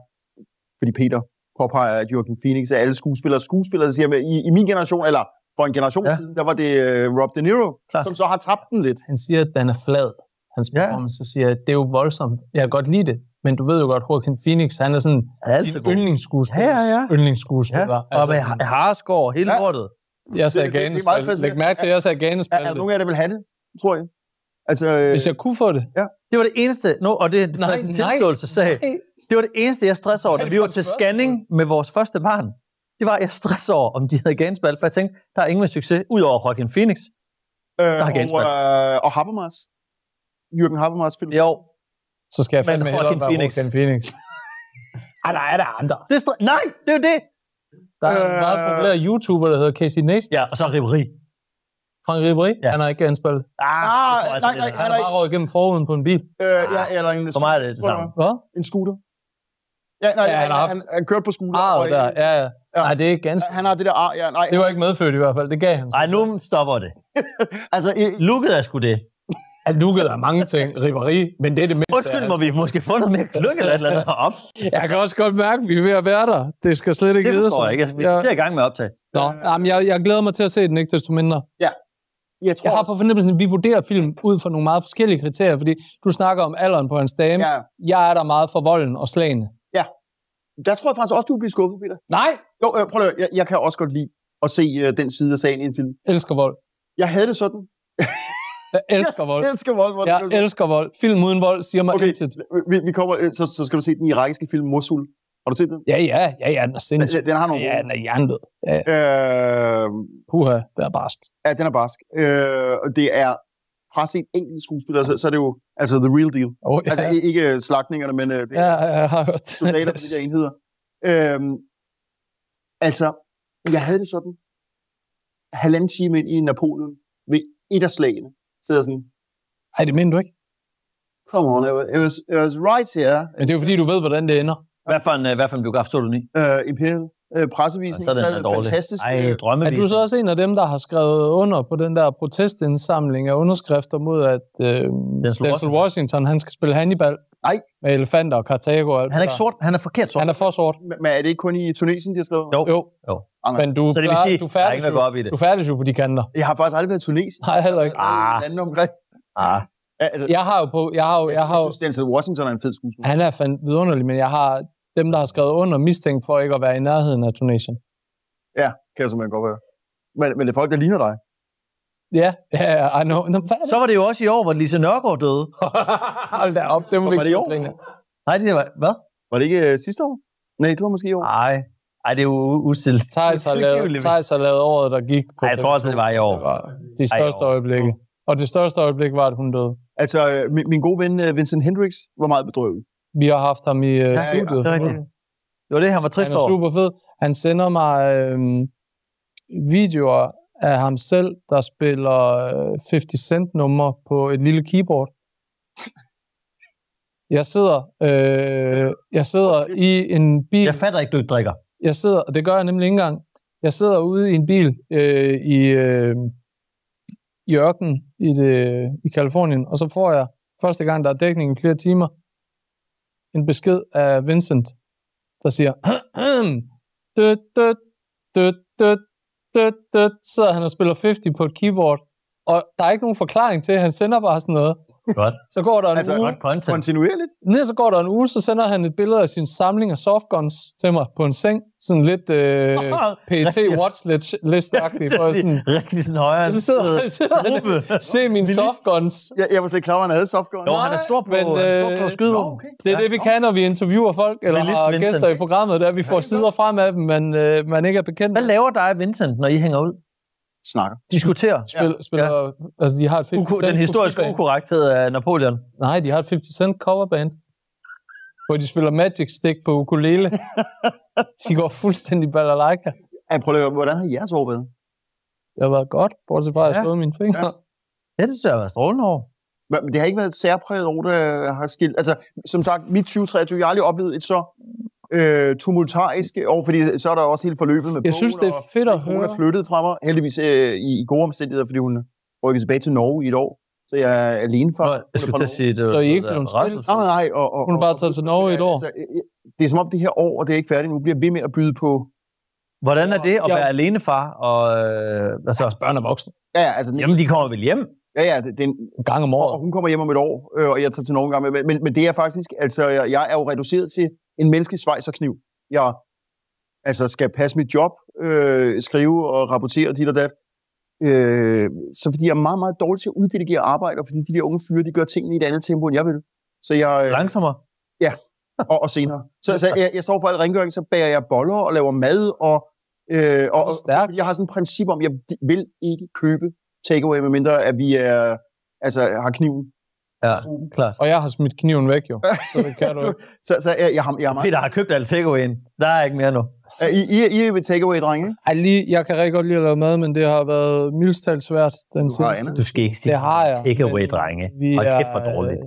fordi Peter påpeger, at Joaquin Phoenix er alle skuespillere skuespillere, så siger jeg, i, i min generation, eller for en generation Ja. ja. siden, der var det øh, Rob De Niro, Klart. som så har tabt den lidt. Han siger, at den er flad. Hans Ja. performance, så siger jeg, det er jo voldsomt. Jeg kan godt lide det. Men du ved jo godt, Joaquin Phoenix, han er sådan Er altid din yndlingsskuespiller. Ja, ja, ja. Yndlingsskuespiller. Ja, og med Harsgaard, hele Ja. lortet. Jeg sagde er ganespalte. Læg mærke til, at jeg sagde Er, er der ganespalte. nogen af jer, der vil have det, tror jeg? Altså, øh, Hvis jeg kunne få det. Det var det eneste, no, og det er Nej, en tilståelsessag. Det var det eneste, jeg stressede over, da er vi var til scanning med vores første barn. Det var, at jeg stressede over, om de havde gansbal, for jeg tænkte, der er ingen med succes, udover Joaquin Phoenix. øh, har og, genspark. øh, og Habermas. Jürgen Habermas film. Jo, Så skal jeg Men fandme hellere være Phoenix. Joaquin Phoenix. Ej, der er der andre. det er stre- Nej, det er jo det. Der er en Øh. meget populær YouTuber, der hedder Casey Neistat. Ja, og så Ribéry. Frank Ribéry, Ja. han har ikke genspillet. Ah, Ah, nej, nej, det er. Han har bare røget igennem forruden på en bil. Øh, ja, eller en, For mig er det det samme. Hvad? En scooter. Ja, nej, Ja, han han, har han, han, kørte på scooter. Ah, og, der. Ja, ja. Ja. Nej, det er ikke ganske. Han har det der ar, ja, nej. Det var ikke medfødt i hvert fald. Det gav han. sig Ej, selv. nu stopper det. Altså, i, Lukket er sgu det. Han dukkede af mange ting. Ribéry, men det er det mindste. Undskyld, må vi måske få noget mere gløk eller et eller andet op? hans. Jeg kan også godt mærke, at vi er ved at være der. Det skal slet ikke Det forstår sig. jeg ikke. Altså, vi skal Ja. i gang med at optage. Nå, jamen, jeg, jeg glæder mig til at se den, ikke desto mindre. jeg tror Jeg har på fornemmelsen, at vi vurderer film ud fra nogle meget forskellige kriterier, fordi du snakker om alderen på hans dame. ja, Jeg er der meget for volden og slagene. der tror jeg faktisk også, du vil blive skuffet, Peter. Nej, Jo, øh, prøv at jeg, jeg kan også godt lide at se øh, den side af sagen i en film. elsker vold. Jeg havde det sådan. Jeg elsker vold. Jeg elsker vold. vold Jeg du se. elsker vold. Film uden vold siger mig Okay, intet. vi, vi kommer, øh, så, så skal du se den irakiske film Mosul. Har du set den? Ja, ja, ja, ja, den er sindssyg. Den, den har nogle Ja, den er hjernedød. Ja, ja. Øh, puha, det er barsk. ja, den er barsk. Øh, det er fra set enkelte skuespillere, så, så er det jo altså the real deal. Oh, ja, Altså ikke slagtningerne, men øh, det ja, jeg har hørt. soldater på de der enheder. Øhm, altså, jeg havde det sådan. Halvanden time ind i Napoleon ved et af slagene. Sidder sådan, Ej, det mener du ikke. come on, it was, it was, it was right here. Men det er jo fordi, du ved, hvordan det ender. Hvad for en, øh, hvad for en biograf stod du i? Uh, Imperial uh, pressevisning. Så er fantastisk. Ej, øh, Er du så også en af dem, der har skrevet under på den der protestindsamling af underskrifter mod, at øh, Denzel Washington. Washington. han skal spille Hannibal? Nej. Med elefanter og Karthago og alt Han er ikke sort. Han er forkert sort. Han er for sort. Men er det ikke kun i Tunesien, de har skrevet? Jo. Jo. Jo. Men du, Så det vil sige, du der færdes jo, op i det. du færdes jo på de kanter. Jeg har faktisk aldrig været i Tunesien. Nej, heller ikke. Ah. Lande omkring. Ah, altså, Jeg har jo på, jeg har jo, jeg har jeg jo, synes, Denzel Washington er en fed skuespiller. han er fandt vidunderlig, men jeg har dem, der har skrevet under, mistænkt for ikke at være i nærheden af Tunesien. Ja, kan jeg simpelthen godt være. Men, men det er folk, der ligner dig. Ja, ja, ja, I know. Nå, hvad så var det jo også i år, hvor Lise Nørgaard døde. det? Hold da op, det må Var vi ikke. Nej, det var... Hvad? Var det ikke øh, sidste år? Nej, det var måske i år. Nej. Ej, det er jo usilt. Thijs har, lavet, Thijs har lavet året, der gik på Ej, jeg tror også, TV2. det var i år. Det var de største Ej, øjeblikke. Og det største øjeblik var, at hun døde. Altså, øh, min, min gode ven øh, Vincent Hendricks var meget bedrøvet. Vi har haft ham i uh, ja, studiet. Det er rigtigt. Det var det, han var trist Han er over. super fed. Han sender mig øh, videoer af ham selv, der spiller øh, 50 Cent nummer på et lille keyboard. Jeg sidder, øh, jeg sidder i en bil. Jeg fatter ikke, du ikke drikker. Jeg sidder, og det gør jeg nemlig ikke engang. Jeg sidder ude i en bil øh, i, øh, i ørkenen i, det, i Kalifornien, og så får jeg første gang, der er dækning i flere timer, en besked af Vincent, der siger, død, død, død, død, død, død, sidder han og spiller 50 på et keyboard, og der er ikke nogen forklaring til, han sender bare sådan noget. Godt. Så går der en Altså, uge, Godt. Kontinuerligt. Ned, så går der en uge, så sender han et billede af sin samling af softguns til mig på en seng. Sådan lidt øh, PET watchlist-agtigt. jeg sådan, Rigtig sådan højere. så sidder, så sidder han se mine softguns. Jeg, jeg var slet ikke klar, at han havde softgun. Jo, han er stor på, Men, han er stor øh, på skyde. Nå, okay. Det er det, vi kan, når vi interviewer folk, eller har Vincent. gæster i programmet, der vi får sider frem af dem, men øh, man ikke er bekendt Hvad laver dig og Vincent, når I hænger ud? Snakker. Diskuterer. Spil, spiller, altså, de har et 50 Uko, Cent den historiske ukorrekthed af Napoleon. Nej, de har et 50 Cent coverband, hvor de spiller Magic Stick på ukulele. de går fuldstændig balalaika. Ja, prøv at høre, hvordan har jeres år været? Det har været godt, bortset fra, at jeg Ja. slået mine fingre. Ja. Ja, det synes jeg har været strålende over. Men men det har ikke været et særpræget år, der har skilt. Altså, som sagt, mit 2023, jeg har aldrig oplevet et så øh, tumultarisk år, fordi så er der også hele forløbet med Jeg synes, det er og fedt at Hun høre. er flyttet fra mig, heldigvis øh, i, i gode omstændigheder, fordi hun rykkede tilbage til Norge i et år. Så jeg er alene for. Nå, jeg skulle til at sige, det Så var I er ikke blevet skilt? Nej, nej, nej. Og, og, Hun er bare taget til Norge i et år. Altså, øh, det er som om det her år, og det er ikke færdigt nu, bliver ved med at byde på... Hvordan er det at Ja. være alenefar? Og, øh, altså, Børn er voksne. Ja, ja, altså, jamen, de kommer vel hjem? ja, ja, det, det er en, En gang om og året. hun kommer hjem om et år, øh, og jeg tager til Norge en gang med. Men, men, men det er faktisk, altså, jeg, jeg er jo reduceret til en menneskelig svejserkniv. Jeg altså, skal passe mit job, øh, skrive og rapportere dit og dat. Øh, så fordi jeg er meget, meget dårlig til at uddelegere arbejde, og fordi de der unge fyre, de gør tingene i et andet tempo, end jeg vil. Så jeg, øh, Langsommere? og, og senere. Så, så jeg, jeg står for al rengøring, så bager jeg boller og laver mad, og, øh, og, og jeg har sådan et princip om, at jeg vil ikke købe takeaway, medmindre at vi er, altså, har kniven. Ja, klart. Og jeg har smidt kniven væk jo, så det kan du ikke. Så, så jeg, jeg, har, jeg har meget... Peter har købt alt takeawayen. Der er ikke mere nu. Er I, I, I er ved takeaway, drenge? Ej, lige, jeg kan rigtig godt lide at lave mad, men det har været mildest talt svært den Du andet. Du skal ikke sige Det har jeg. takeaway, drenge. Vi Hold er, kæft, hvor dårligt.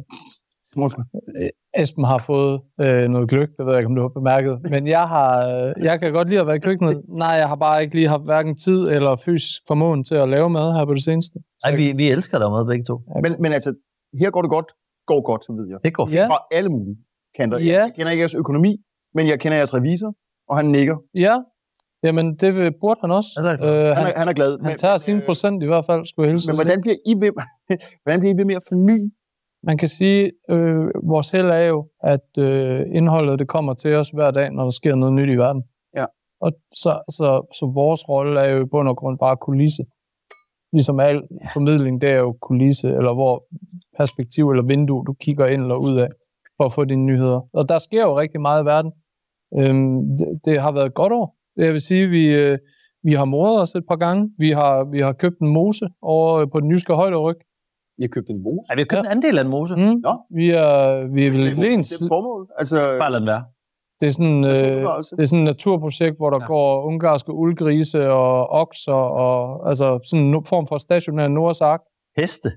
øh, Esben har fået øh, noget gløk, det ved jeg ikke, om du har bemærket. Men jeg, har, øh, jeg kan godt lide at være i køkkenet. Nej, jeg har bare ikke lige haft hverken tid eller fysisk formåen til at lave mad her på det seneste. Så Ej, vi, vi elsker dig med begge to. Men, men altså, her går det godt. Går godt, så ved jeg. Det går fint. Ja, Fra alle mulige kanter. Ja. Jeg kender ikke jeres økonomi, men jeg kender jeres revisor, og han nikker. ja. Jamen, det vil- burde han også. Det er. Øh, Han han, er, han er glad. han tager sin procent i hvert fald, skulle jeg hilse Men hvordan bliver I ved, hvordan bliver I ved med at forny? Man kan sige, øh, vores held er jo, at øh, indholdet det kommer til os hver dag, når der sker noget nyt i verden. Ja. Og så, så, så vores rolle er jo i bund og grund bare kulisse. Ligesom al formidling, det er jo kulisse, eller hvor perspektiv eller vindue, du kigger ind eller ud af, for at få dine nyheder. Og der sker jo rigtig meget i verden. Øhm, det, det har været et godt år. Jeg vil sige, vi, øh, vi har moret os et par gange. Vi har, vi har købt en mose over på den jyske højderyg. I har købt en mose. Ej, vi har købt en andel af en mose. Mm. Nå. Vi er, vi er vel Lens, Det er formål. Altså, Bare lad den være. Det er sådan, øh, det er sådan et naturprojekt, hvor der Ja. ja. går ungarske uldgrise og okser, og altså sådan en form for stationær nordsark. Heste.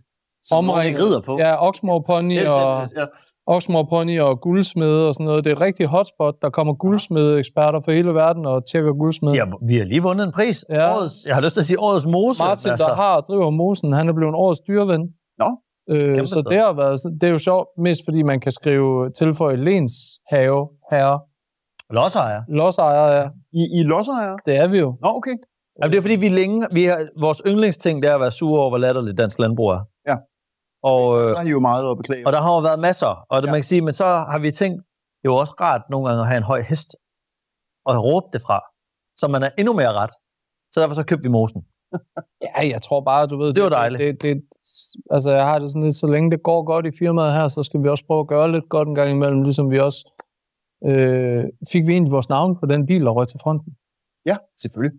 Som ikke rider på. Ja, oksmorpony Selv, og, ja. oksmorpony og guldsmede og sådan noget. Det er et rigtig hotspot. Der kommer guldsmede-eksperter fra hele verden og tjekker guldsmede. Vi har, vi har lige vundet en pris. Ja. Årets, jeg har lyst til at sige årets mose. Martin, altså. der har driver mosen, han er blevet årets dyreven. Nå. Øh, så det har været, det er jo sjovt, mest fordi man kan skrive tilføje Lens have, herre, Lodsejer. lodsejer, ja. I, I losser her? Det er vi jo. Nå, okay. Jamen, det er fordi, vi længe... Vi har, vores yndlingsting, det er at være sure over, hvor latterligt dansk landbrug er. Ja. Og, øh, Så har I jo meget at beklage. og der har jo været masser. Og det, Ja. man kan sige, men så har vi tænkt, det er jo også rart nogle gange at have en høj hest og råbe det fra, så man er endnu mere ret. Så derfor så købte vi mosen. Ja, jeg tror bare, du ved... Det var dejligt. Det, det, det, altså, jeg har det sådan lidt, så længe det går godt i firmaet her, så skal vi også prøve at gøre lidt godt en gang imellem, ligesom vi også... Øh, fik vi egentlig vores navn på den bil, der røg til fronten? Ja, selvfølgelig.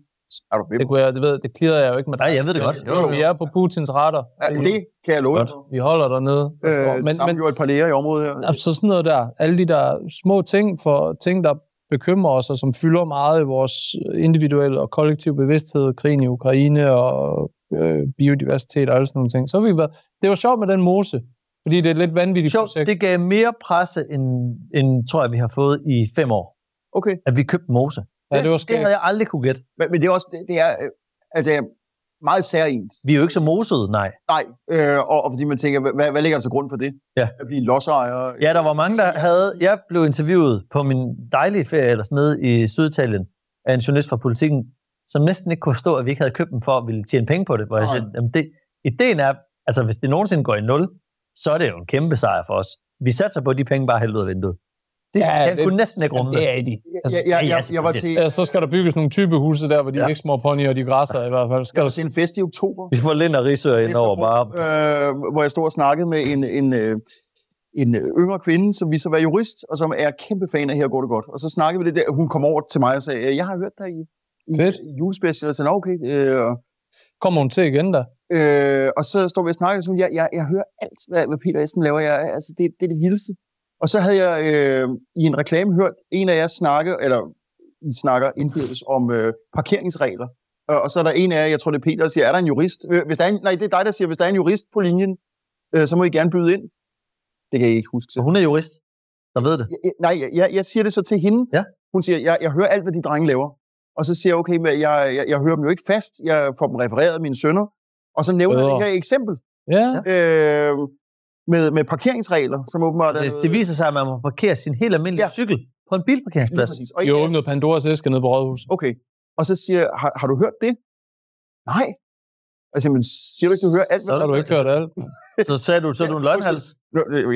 Er du Det, kunne jeg, det, ved, det klirrede jeg jo ikke med Nej, jeg ved det godt. Jo, jo. Vi er på Putins retter. Ja, det kan jeg love Godt. dig. Vi holder dernede. Øh, men, men, sammen men, jo et par læger i området her. altså sådan noget der, alle de der små ting, for ting, der bekymrer os, og som fylder meget i vores individuelle og kollektive bevidsthed, krigen i Ukraine og øh, biodiversitet og alle sådan nogle ting. Så vi været, det var sjovt med den mose, fordi det er et lidt vanvittigt Sjovt, projekt. det gav mere presse, end, end tror jeg, vi har fået i fem år. Okay. At vi købte mose. Ja, det var det skægt. havde jeg aldrig kunne gætte. Men, men det er også, det, det er, øh, altså, meget særligt. Vi er jo ikke så mosede, nej. Nej, øh, og, og fordi man tænker, hvad, hvad ligger der til grund for det? Ja. At blive lodsejer? Ja, der var mange, der havde... Jeg blev interviewet på min dejlige ferie ellers nede i Syditalien af en journalist fra Politiken, som næsten ikke kunne forstå, at vi ikke havde købt dem for at ville tjene penge på det. Hvor jeg Nej. sagde, jamen det, ideen er, altså hvis det nogensinde går i nul, så er det jo en kæmpe sejr for os. Vi satser på, at de penge bare hælder ud af vinduet. Det, Ja, ja, jeg det- kunne næsten ikke rumme det er de. Jeg, Altså, jeg, ja, jeg, jeg, var til, Ja, så skal der bygges nogle typehuse der, hvor de Ja. ja. ikke små ponyer og de græsser i hvert fald. Skal jeg der til en fest i oktober, Vi får Lind og Risør ind over bare. øh, hvor jeg stod og snakkede med en, en, øh, en øh, yngre kvinde, som vi så var jurist, og som er kæmpe fan af Her går det godt. Og så snakkede vi det der, hun kom over til mig og sagde, jeg har hørt dig i, i Fedt. julespecial, og så okay. Øh, kommer hun til igen der. Øh, og så står vi og snakker, og jeg, jeg, jeg hører alt, hvad, hvad Peter Esben laver. Jeg, altså, det, det er det vildeste. Og så havde jeg øh, i en reklame hørt en af jer snakke, eller I snakker indbyrdes om øh, parkeringsregler. Og, og så er der en af jer, jeg tror det er Peter, der siger, er der en jurist? Øh, hvis der er en, nej, det er dig, der siger, hvis der er en jurist på linjen, øh, så må I gerne byde ind. Det kan jeg ikke huske. Så hun er jurist, der ved det. Jeg, jeg- nej, jeg, jeg siger det så til hende. Ja. Hun siger, jeg, jeg hører alt, hvad de drenge laver. Og så siger jeg, okay, men jeg, jeg, jeg hører dem jo ikke fast. Jeg får dem refereret af mine sønner. Og så nævner jeg Bedre. det her eksempel Ja. øh, med, med parkeringsregler, som åbenbart Det, det viser sig, at man må parkere sin helt almindelige Ja. cykel på en bilparkeringsplads. Og De jeg- åbnede Pandoras æske nede på Rådhuset. Okay. Og så siger jeg, har, har du hørt det? Nej. Altså, men siger du ikke, du hører alt? Så har du ikke hørt alt. Så sagde du, så er du en løgnhals.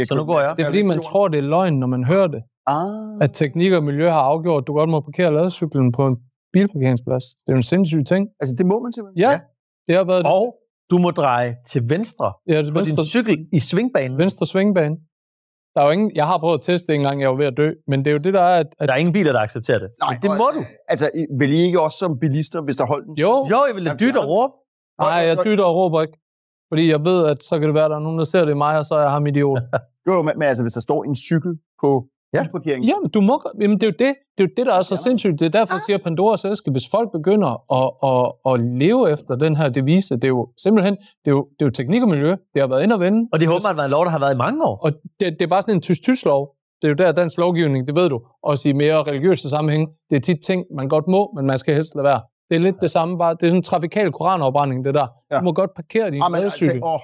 Så nu går jeg. Det er fordi, man tror, det er løgn, når man hører det. Ah. At teknik og miljø har afgjort, at du godt må parkere ladecyklen på en bilparkeringsplads. Det er jo en sindssyg ting. Altså, det må man simpelthen. Ja, Ja. det har været Og du må dreje til venstre ja, det på venstre, din cykel i svingbanen. venstre svingbane. Der er jo ingen, jeg har prøvet at teste det engang, jeg var ved at dø, men det er jo det, der er, at, at Der er ingen biler, der accepterer det. Nej, Men det og- må du. Altså, vil I ikke også som bilister, hvis der holdt en... jo, Jo, jeg vil da dytte og råbe. nej, jeg dytter og råber ikke. Fordi jeg ved, at så kan det være, at der er nogen, der ser det i mig, og så er jeg ham idiot. Jo, men, men altså, hvis der står en cykel på Ja. ja. Jamen, du må, jamen, det er jo det, det, er jo det der er så sindssygt. Det er derfor, jeg siger Pandoras æske. Hvis folk begynder at, at, at leve efter den her devise, det er jo simpelthen, det er jo, det er jo teknik og miljø. Det har været ind og vende. Og det håber været en lov, der har været i mange år. Og det, det er bare sådan en tysk lov. Det er jo der, dansk lovgivning, det ved du. Også i mere religiøse sammenhæng. Det er tit ting, man godt må, men man skal helst lade være. Det er lidt det samme, bare. Det er sådan en trafikal koranopbrænding, det der. Ja. Du må godt parkere din ah, altså, åh,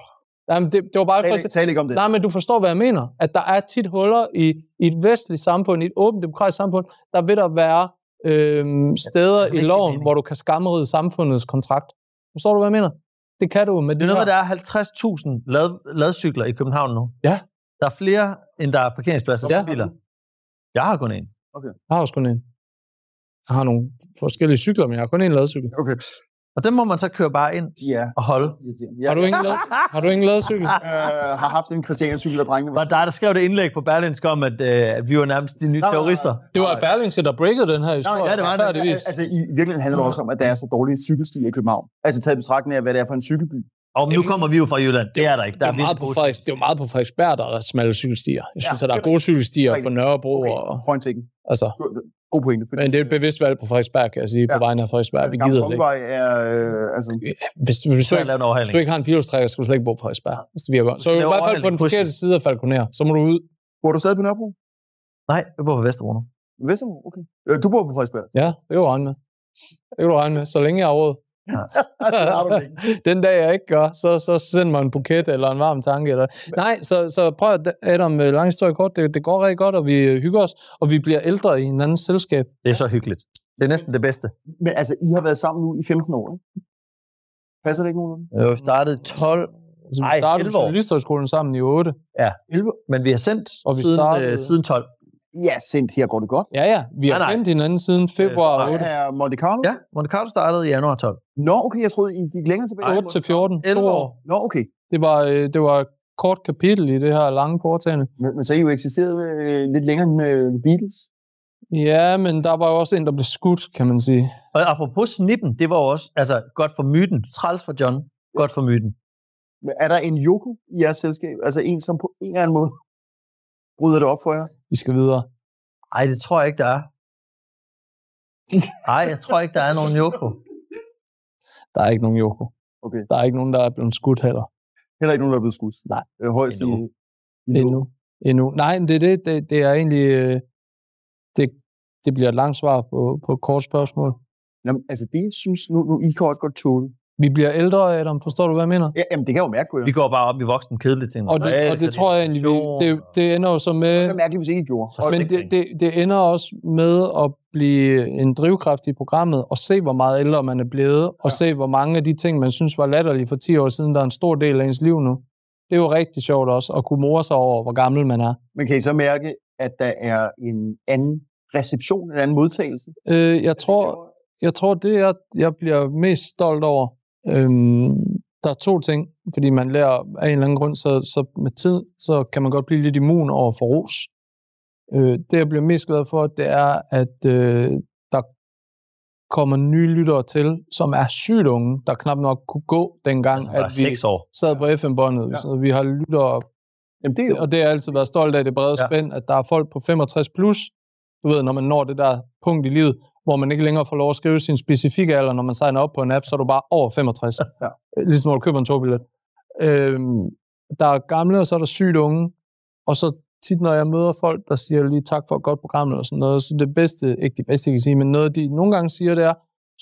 Jamen, det, det var bare for at tal, tal ikke om det. Nej, men du forstår, hvad jeg mener. At der er tit huller i, i et vestligt samfund, i et åbent demokratisk samfund, der vil der være øhm, steder er i loven, meningen. hvor du kan skammeride samfundets kontrakt. Forstår du, hvad jeg mener? Det kan du med Det er det noget, her. med, der er 50.000 lad, ladcykler i København nu. Ja. Der er flere, end der er parkeringspladser Ja. til biler. Jeg har kun en. Jeg har også kun en. Jeg har nogle forskellige cykler, men jeg har kun en ladcykel. Okay. Og den må man så køre bare ind er og holde. Ja, Har du ingen, lad, har du ingen ladcykel? øh, har haft en Christiania-cykel, der drengene Var dig, der skrev det indlæg på Berlinsk om, at, øh, at vi var nærmest de nye nej. terrorister? Det var Berlingske, der breakede den her historie. ja, det var det. Altså, i virkeligheden handler det også om, at der er så dårlige cykelstier i København. Altså, taget i betragtning af, hvad det er for en cykelby. Og nu kommer vi jo fra Jylland. Det er der ikke. Der det, er meget på Frederiks, det er jo meget på Frederiksberg, der er smalle cykelstier. Jeg synes, Ja, at der er det er gode cykelstier på Nørrebro. Okay. Og, Point taken. altså, God, pointe. Men det er et bevidst valg på Frederiksberg, kan jeg sige, på Ja. vegne af Frederiksberg. altså, Vi Gamle gider det ikke. Er... Øh, altså, Hvis, du- hvis, du ikke, lave en hvis du ikke har en firehjulstrækker, skal du slet ikke bo på Frederiksberg. Hvis det virker. Så i hvert fald på den forkerte side af Falconer. Så må du ud. bor du stadig på Nørrebro? Nej, jeg bor på Vesterbro nu. Vesterbro? Okay. Øh, du bor på Frederiksberg? Ja, det kan du regne med. Det kan du regne med, så længe jeg har råd. ikke. Den dag, jeg ikke gør, så, så send mig en buket eller en varm tanke. Eller... Nej, så, så prøv at, Adam, øh, lang historie kort, det, det går rigtig godt, og vi øh, hygger os, og vi bliver ældre i hinandens selskab. Det er så hyggeligt. Det er næsten det bedste. Men altså, I har været sammen nu i 15 år, ikke? Passer det ikke nogen? Jeg har startet 12, Altså, vi Ej, startede 11 på år. Journalisthøjskolen sammen i 8. 11? men vi har sendt Og vi siden, startede- øh, siden 12. Ja, sendt. Her går det godt. Ja, ja, vi har Nej, nej. kendt hinanden siden februar Øh, 8. Er Monte Carlo? Ja, Monte Carlo startede i januar 12. Nå, okay, jeg troede, I gik længere tilbage. 8 til 14, 11 to år. år. Nå, okay. Det var, øh, det var et kort kapitel i det her lange foretagende. Men, men så I jo eksisteret øh, lidt længere end øh, Beatles. Ja, men der var jo også en, der blev skudt, kan man sige. Og apropos snippen, det var jo også altså, godt for myten. Træls for John, godt for myten. Men Er der en Yoko i jeres selskab? Altså en, som på en eller anden måde bryder det op for jer? Vi skal videre. Nej, det tror jeg ikke, der er. Nej, jeg tror ikke, der er nogen Yoko. Der er ikke nogen Joko. Okay. Der er ikke nogen, der er blevet skudt heller. Heller ikke nogen, der er blevet skudt? Nej. Øh, højst Endnu. i... Endnu. Endnu. Nej, men det er det. Det, det er egentlig... øh, Det, det bliver et langt svar på, på et kort spørgsmål. Jamen, altså det synes nu, nu I kan også godt tåle. Vi bliver ældre, Adam. Forstår du, hvad jeg mener? Ja, jamen, det kan jeg jo mærke jer. Vi går bare op i voksen kedelige ting. Og det, og det tror jeg egentlig, vi, det, det ender jo så Det med... er mærkeligt, hvis ikke I gjorde. Så- Men det, det, det ender også med at blive en drivkraft i programmet, og se, hvor meget ældre man er blevet, og Ja. se, hvor mange af de ting, man synes var latterlige for 10 år siden, der er en stor del af ens liv nu. Det er jo rigtig sjovt også, at kunne more sig over, hvor gammel man er. Men kan I så mærke, at der er en anden reception, en anden modtagelse? Øh, jeg, tror, jeg tror, det jeg, jeg bliver mest stolt over, øhm, der er to ting, fordi man lærer af en eller anden grund, så, så med tid, så kan man godt blive lidt immun over for ros. Øh, det jeg bliver mest glad for, det er, at øh, der kommer nye lyttere til, som er sygt unge, der knap nok kunne gå dengang, Altså, at vi år. sad på FM-båndet. Ja. Så vi har lyttere Jamen, det er jo... og det har jeg altid været stolt af, det brede ja. spænd, at der er folk på 65 plus, du ved, når man når det der punkt i livet, hvor man ikke længere får lov at skrive sin specifikke alder, når man signer op på en app, så er du bare over 65. Ja. Ligesom når du køber en togbillet. Øhm, der er gamle, og så er der sygt unge, og så tit, når jeg møder folk, der siger lige tak for et godt program, eller sådan noget, så det bedste, ikke det bedste, jeg kan sige, men noget, de nogle gange siger, det er,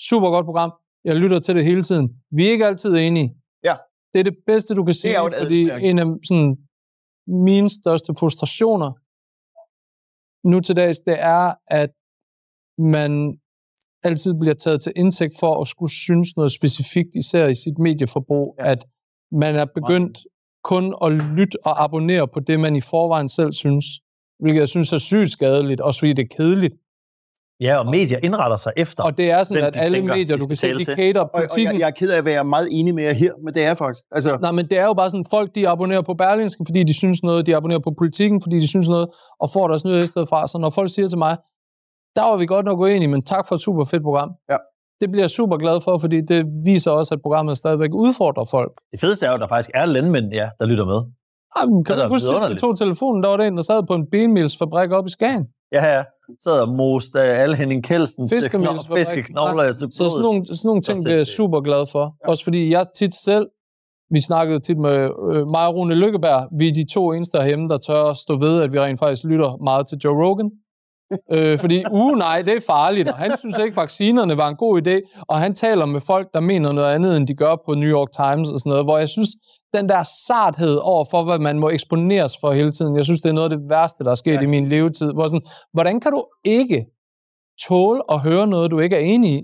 super godt program, jeg lytter til det hele tiden. Vi er ikke altid enige. Ja. Det er det bedste, du kan sige, er jo et fordi en af sådan, mine største frustrationer nu til dags, det er, at man altid bliver taget til indtægt for at skulle synes noget specifikt, især i sit medieforbrug, Ja. at man er begyndt kun at lytte og abonnere på det, man i forvejen selv synes. Hvilket jeg synes er sygt skadeligt, også fordi det er kedeligt. Ja, og medier indretter sig efter. Og det er sådan, Hvem at alle tænker, medier, du kan se, de cater Og, og politikken. jeg, jeg er ked af at være meget enig med jer her, men det er faktisk. Altså, Nej, men det er jo bare sådan, folk de abonnerer på Berlingske, fordi de synes noget, de abonnerer på politikken, fordi de synes noget, og får deres nyheder i stedet fra. Så når folk siger til mig, der var vi godt nok uenige, men tak for et super fedt program. Ja. det bliver jeg super glad for, fordi det viser også, at programmet stadigvæk udfordrer folk. Det fedeste er jo, at der faktisk er landmænd, ja, der lytter med. Jamen, kan Altså, du huske, sidst vi tog telefonen, der var der en, der sad på en benmilsfabrik op i Skagen. Ja, ja. Sad og most uh, alle Henning Kelsens øh, fiskeknogler til Så sådan nogle, sådan nogle ting bliver jeg super glad for. Ja. Også fordi jeg tit selv, vi snakkede tit med øh, mig og Rune Lykkeberg, vi er de to eneste herhjemme, der tør at stå ved, at vi rent faktisk lytter meget til Joe Rogan. Øh, fordi, uh, nej, det er farligt, og han synes ikke, vaccinerne var en god idé, og han taler med folk, der mener noget andet, end de gør på New York Times og sådan noget, hvor jeg synes, den der sarthed over for, hvad man må eksponeres for hele tiden, jeg synes, det er noget af det værste, der er sket ja. i min levetid. Hvor sådan, hvordan kan du ikke tåle at høre noget, du ikke er enig i?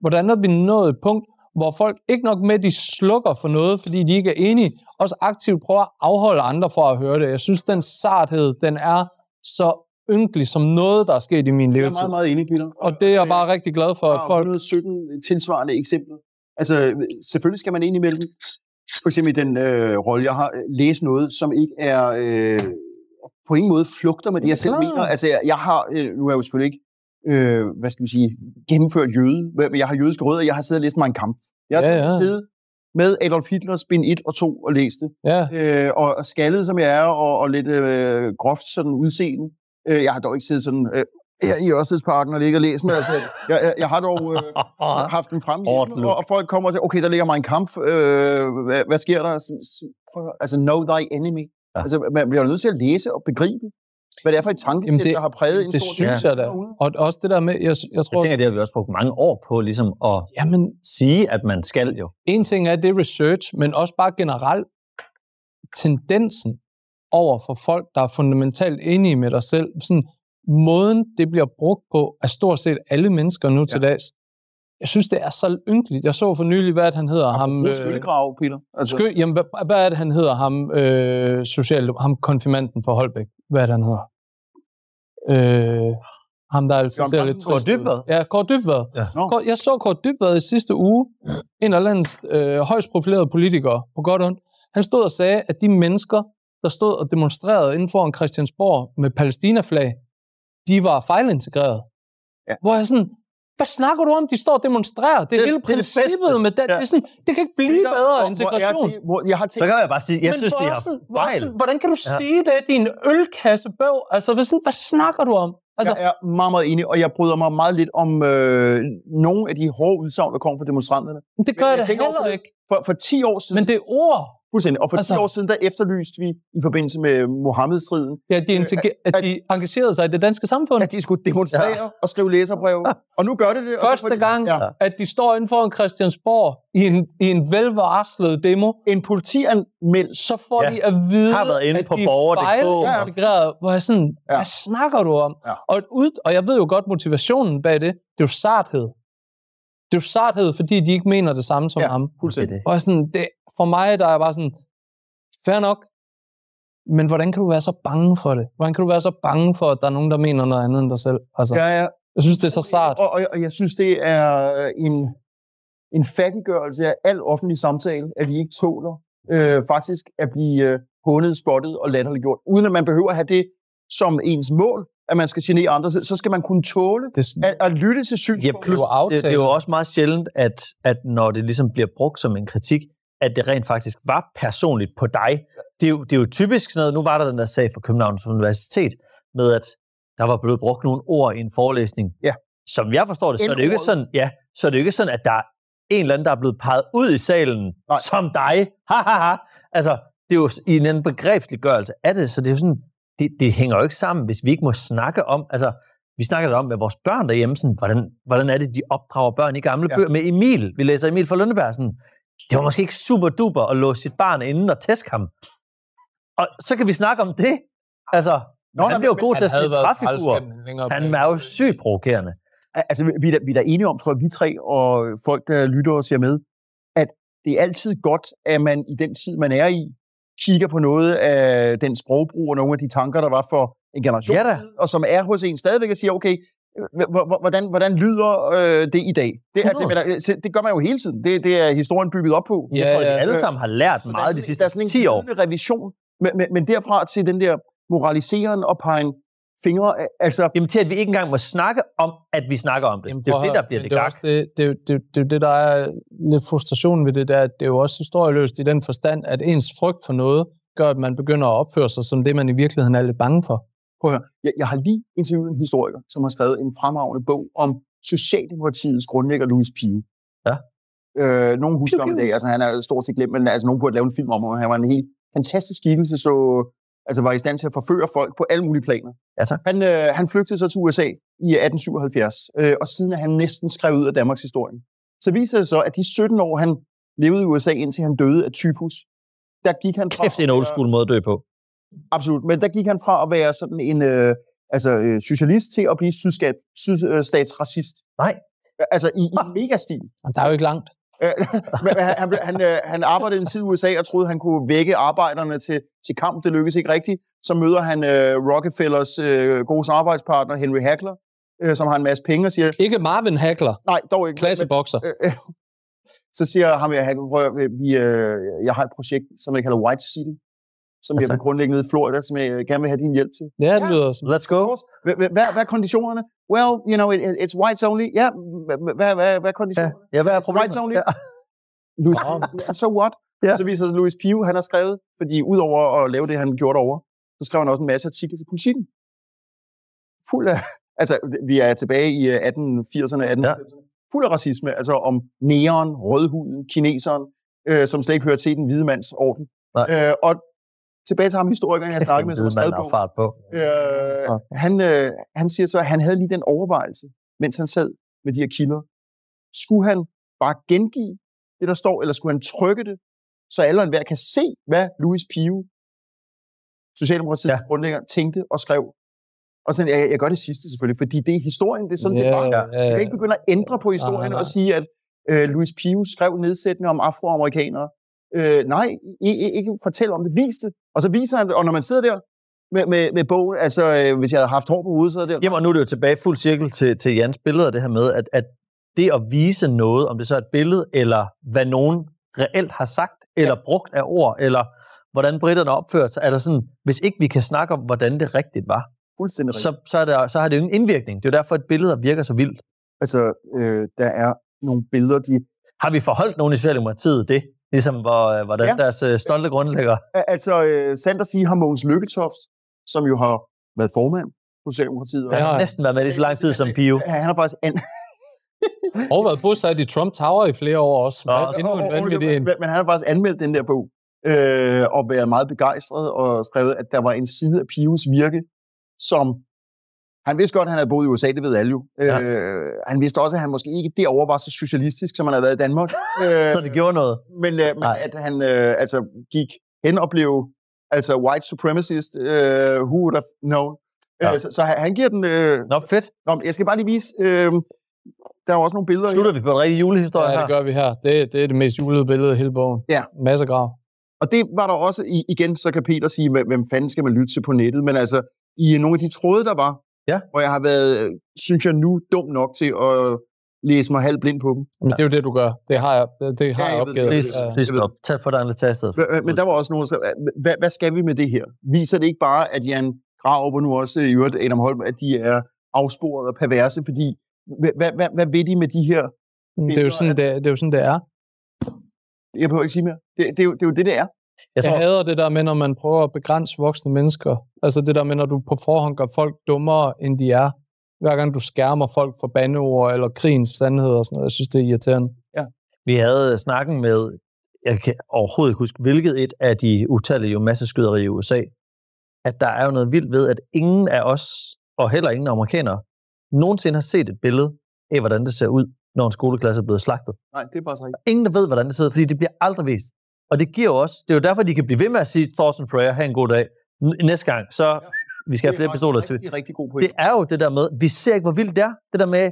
Hvordan er vi nået et punkt, hvor folk ikke nok med, de slukker for noget, fordi de ikke er enige, også aktivt prøver at afholde andre fra at høre det. Jeg synes, den sarthed, den er så ynkelig som noget, der er sket i min Jeg er levetid. meget, meget enig, Peter. Og det er jeg bare rigtig glad for, at har folk... 117 tilsvarende eksempler. Altså, selvfølgelig skal man ind imellem, for eksempel i den øh, rolle, jeg har, øh, læse noget, som ikke er øh, på ingen måde flugter med det, jeg selv Klart. mener. Altså, jeg, jeg har, øh, nu er jeg jo selvfølgelig ikke, øh, hvad skal vi sige, gennemført jøde, men jeg har jødiske rødder, jeg har siddet og læst mig en kamp. Jeg har Ja, ja, siddet med Adolf Hitlers bind 1 og 2 og læst det. Ja, øh, og og skaldet som jeg er, og, og lidt øh, groft sådan udseende. Øh, jeg har dog ikke siddet sådan øh, her i Ørstedsparken og ligge og læse, men altså, jeg, jeg, jeg har dog øh, haft den frem, og, og folk kommer og siger, okay, der ligger mig en kamp, øh, hvad, hvad sker der? Altså, know thy enemy. Ja. Altså, man bliver jo nødt til at læse og begribe, hvad det er for et tankesæt, Jamen, det- der har præget en det stor synes del jeg da. Og også det der med, jeg, jeg Jeg tror, tænker, det har vi også brugt mange år på, ligesom at jamen, sige, at man skal jo. en ting er det er research, men også bare generelt tendensen over for folk, der er fundamentalt enige med dig selv. Sådan, måden, det bliver brugt på af stort set alle mennesker nu ja. til dags. Jeg synes, det er så ynkeligt. Jeg så for nylig, hvad er han hedder. Ham, øh, skyttegrav, Peter. Altså, skø, jamen, hvad, hvad er det, han hedder? Ham, øh, social, ham konfirmanden på Holbæk. Hvad er det, han hedder? Øh, ham, der altid Jørgen ser lidt Kåre. Dybvad? Ja, Kåre Dybvad. Ja. Kåre- Jeg så Kåre Dybvad i sidste uge, en af landets øh, højst profilerede politikere, på godt og ondt. Han stod og sagde, at de mennesker, der stod og demonstrerede inden for en Christiansborg med Palæstina-flag, de var fejlintegreret. Ja. Hvor jeg sådan, hvad snakker du om? De står og demonstrerer. Det er Det- hele det er det princippet bedste. med det. Ja. Det, er sådan, det kan ikke blive Peter, bedre hvor- hvor er integration. det, hvor, jeg har tænkt, Så kan jeg bare sige, jeg Men synes, de er har sådan, fejl. sådan, hvordan kan du Ja. sige det? Din ølkasse bøv. Altså, hvad, sådan, hvad snakker du om? Altså, jeg er meget, meget enig, og jeg bryder mig meget lidt om øh, nogle af de hårde udsagn, der kommer fra demonstranterne. det gør Men jeg jeg over heller for det. ikke. For, for 10 år siden, Men det er ord. Fuldstændig. Og for Altså- 10 år siden, der efterlyste vi i forbindelse med Mohammed-striden, Ja, de, integ- at de engagerede sig i det danske samfund. at de skulle demonstrere ja. og skrive læserbreve. Og nu gør det det. Første de- gang, Ja. at de står inden for en Christiansborg i en, i en velvarslet demo, En politianmeldt. så får Ja. de at vide, Har været inde at på de er fejlintegreret. Hvor jeg sådan, Ja. hvad snakker du om? Ja. Og, ud, og jeg ved jo godt motivationen bag det. Det er jo sarthed. Det er jo sarthed, fordi de ikke mener det samme som Ja. ham. Fuldstændig. Og sådan, det, for mig, der er jeg bare sådan, fair nok, men hvordan kan du være så bange for det? Hvordan kan du være så bange for, at der er nogen, der mener noget andet end dig selv? Altså, Ja, ja. jeg synes, det er så sart. Og, og, og jeg synes, det er en, en fattiggørelse af al offentlig samtale, at vi ikke tåler øh, faktisk at blive øh, hundet, spottet og latterliggjort, uden at man behøver at have det som ens mål, at man skal genere andre, så så skal man kunne tåle Det, at, at lytte til Ja, synspunkter. plus, Det er jo det, er jo også meget sjældent, at, at når det ligesom bliver brugt som en kritik, at det rent faktisk var personligt på dig. Det er jo, det er jo typisk sådan noget, nu var der den der sag fra Københavns Universitet, med at der var blevet brugt nogle ord i en forelæsning. Ja. Som jeg forstår det, så er det ikke sådan, ja, så er det jo ikke sådan, at der er en eller anden, der er blevet peget ud i salen, Nej. som dig. Ha, ha, ha. Altså, det er jo i en anden begrebsliggørelse af det, så det er jo sådan, det, det hænger jo ikke sammen, hvis vi ikke må snakke om, altså, vi snakker om med vores børn derhjemme, sådan, hvordan, hvordan er det, de opdrager børn i gamle ja. bøger. Med Emil, vi læser Emil fra Lønneberg, sådan, det var måske ikke super duper at låse sit barn inden og tæske ham. Og så kan vi snakke om det. Altså, Nå, han bliver jo god til at været træfigurer. Han er jo sygt provokerende. Altså, vi er, da, vi er da enige om, tror jeg, vi tre og folk, der lytter og ser med, at det er altid godt, at man i den tid, man er i, kigger på noget af den sprogbrug og nogle af de tanker, der var for en generation Ja da. og som er hos en stadigvæk og siger, okay, hvordan, hvordan lyder øh, det i dag? Det, altså, mener, se, det gør man jo hele tiden. Det, det er historien bygget op på. Jeg tror, ja. de alle Øh, sammen har lært Så er meget de sådan- sidste der er sådan en 10 år. glidende revision, men, men, men derfra til den der moraliseren og pegen fingre. Altså, Jamen til, at vi ikke engang må snakke om, at vi snakker om det. Jamen, det er det, at der bliver men det er gak. det, det, er det, er det, er det, der er lidt frustration ved det der, at det er jo også historieløst i den forstand, at ens frygt for noget gør, at man begynder at opføre sig som det, man i virkeligheden er lidt bange for. Prøv at høre. Jeg, jeg har lige interviewet en historiker, som har skrevet en fremragende bog om Socialdemokratiets grundlægger Louis Pio. Ja. Øh, nogen husker om dag, altså han er stort set glemt, men altså nogen burde lave en film om ham. Han var en helt fantastisk skikkelse, så altså var i stand til at forføre folk på alle mulige planer. Ja, tak. Han, øh, han flygtede så til USA i 1877, øh, og siden er han næsten skrevet ud af Danmarks historie. Så viser det så, at de 17 år, han levede i USA, indtil han døde af tyfus, der gik han fra... Kæft, det er en old school måde at dø på. Absolut, men der gik han fra at være sådan en øh, altså, øh, socialist til at blive sydstat, sydstatsracist. Nej. Altså i, i megastil. Der er jo ikke langt. Øh, han, han, øh, han arbejdede en tid i USA og troede, han kunne vække arbejderne til, til kamp. Det lykkedes ikke rigtigt. Så møder han øh, Rockefellers øh, gode samarbejdspartner, Henry Hackler, øh, som har en masse penge og siger, Ikke Marvin Hackler, nej, dog ikke. klassebokser. Øh, øh, så siger ham, jeg, vi, øh, jeg har et projekt, som jeg kalder White City, som Ja, jeg vil grundlægge nede i Florida, som jeg gerne vil have din hjælp til. Ja, det lyder som... Let's go. Hvad, er konditionerne? Well, you know, it, it's whites only. Ja, hvad, er konditionerne? Ja, hvad er It's whites only. Ja. Louis, so what? Ja. Så viser det, at Louis Pio, han har skrevet, fordi udover at lave det, han gjorde over, så skrev han også en masse artikler til politikken. Fuld af, altså vi er tilbage i øh, 1880'erne, 1890'erne. Fuld af racisme, altså om næren, rødhuden, kineseren, øh, som slet ikke hører til den hvide mands orden. Nej. Øh, og tilbage til ham historikeren, jeg snakkede med, som har skrevet fart på. Øh, han, øh, han siger så, at han havde lige den overvejelse, mens han sad med de her kilder. Skulle han bare gengive det, der står, eller skulle han trykke det, så alle og enhver kan se, hvad Louis Pio, Socialdemokratiets ja. grundlægger, tænkte og skrev. Og så jeg, jeg gør det sidste selvfølgelig, fordi det er historien, det er sådan, det var. Jeg kan ikke begynde at ændre på historien Nej, nej. og sige, at øh, Louis Pio skrev nedsættende om afroamerikanere. Øh, nej, I, I, ikke fortæl om det, vis det. Og så viser han det, og når man sidder der med, med, med bogen, altså øh, hvis jeg havde haft hår på hovedet, så havde det... Jamen, og nu er det jo tilbage fuld cirkel til, til Jans billeder, det her med, at, at det at vise noget, om det så er et billede, eller hvad nogen reelt har sagt, eller ja. brugt af ord, eller hvordan britterne opført sig, er der sådan, hvis ikke vi kan snakke om, hvordan det rigtigt var, fuldstændig rigtigt. så, så, er der, så har det jo ingen indvirkning. Det er jo derfor, at billeder virker så vildt. Altså, øh, der er nogle billeder, de... Har vi forholdt nogen i Socialdemokratiet det? Ligesom hvor, øh, hvordan Ja. deres øh, stolte grundlægger. Altså, øh, sandt at sige, har Mogens Lykketoft, som jo har været formand på Socialdemokratiet. og- Han Ja. har næsten været med lige så lang tid som Pio. Han har faktisk... An- Og været bosat i Trump Tower i flere år også. Nå, Hvad- Endnu en vanvittig en. men, men han har faktisk anmeldt den der bog, øh, og været meget begejstret, og skrevet, at der var en side af Pius virke, som... Han vidste godt, at han havde boet i USA, det ved alle jo. Ja. Øh, han vidste også, at han måske ikke derovre var så socialistisk, som han havde været i Danmark. øh, Så det gjorde noget. Men, øh, men Nej. at han øh, altså gik hen og blev altså white supremacist, øh, who would have known. Ja. Øh, så, så han, giver den... Øh, Nå, fedt. nå, jeg skal bare lige vise... Øh, der er jo også nogle billeder Slutter vi på en rigtig julehistorie Ja, her? det gør vi her. Det, det er det mest julede billede i hele bogen. Ja. Masser af grav. Og det var der også, igen, så kan Peter sige, hvem, hvem fanden skal man lytte til på nettet, men altså, i nogle af de tråde, der var, Ja. hvor jeg har været, synes jeg nu, dum nok til at læse mig halvt blind på dem. Men det er jo det, du gør. Det har jeg, det, det har Ja, jeg jeg opgivet. Please, please stop. Tag på dig en for. Men, der var også nogen, der hvad, hvad skal vi med det her? Viser det ikke bare, at Jan Grav og nu også i øvrigt Adam Holm, at de er afsporet og perverse, fordi hvad, hvad, hvad, hvad ved de med de her? Det er jo sådan, det, det, er, jo sådan, det er. Jeg behøver ikke sige mere. Det, det, er, jo, det er jo det, det er. Jeg Jeg tror, hader det der med, når man prøver at begrænse voksne mennesker. Altså det der med, når du på forhånd gør folk dummere, end de er. Hver gang du skærmer folk for bandeord eller krigens sandhed og sådan noget. Jeg synes, det er irriterende. vi havde snakken med, jeg kan overhovedet ikke huske, hvilket et af de utallige jo masseskyderier i USA, at der er jo noget vildt ved, at ingen af os, og heller ingen amerikanere, nogensinde har set et billede af, hvordan det ser ud, når en skoleklasse er blevet slagtet. Nej, det er bare så rigtigt. Ingen, der ved, hvordan det ser ud, fordi det bliver aldrig vist. Og det giver også, det er jo derfor, de kan blive ved med at sige, thoughts and prayer, have en god dag. Næste gang, så vi skal have flere pistoler til. Det er rigtig god point. Det er jo det der med, vi ser ikke, hvor vildt det er. Det der med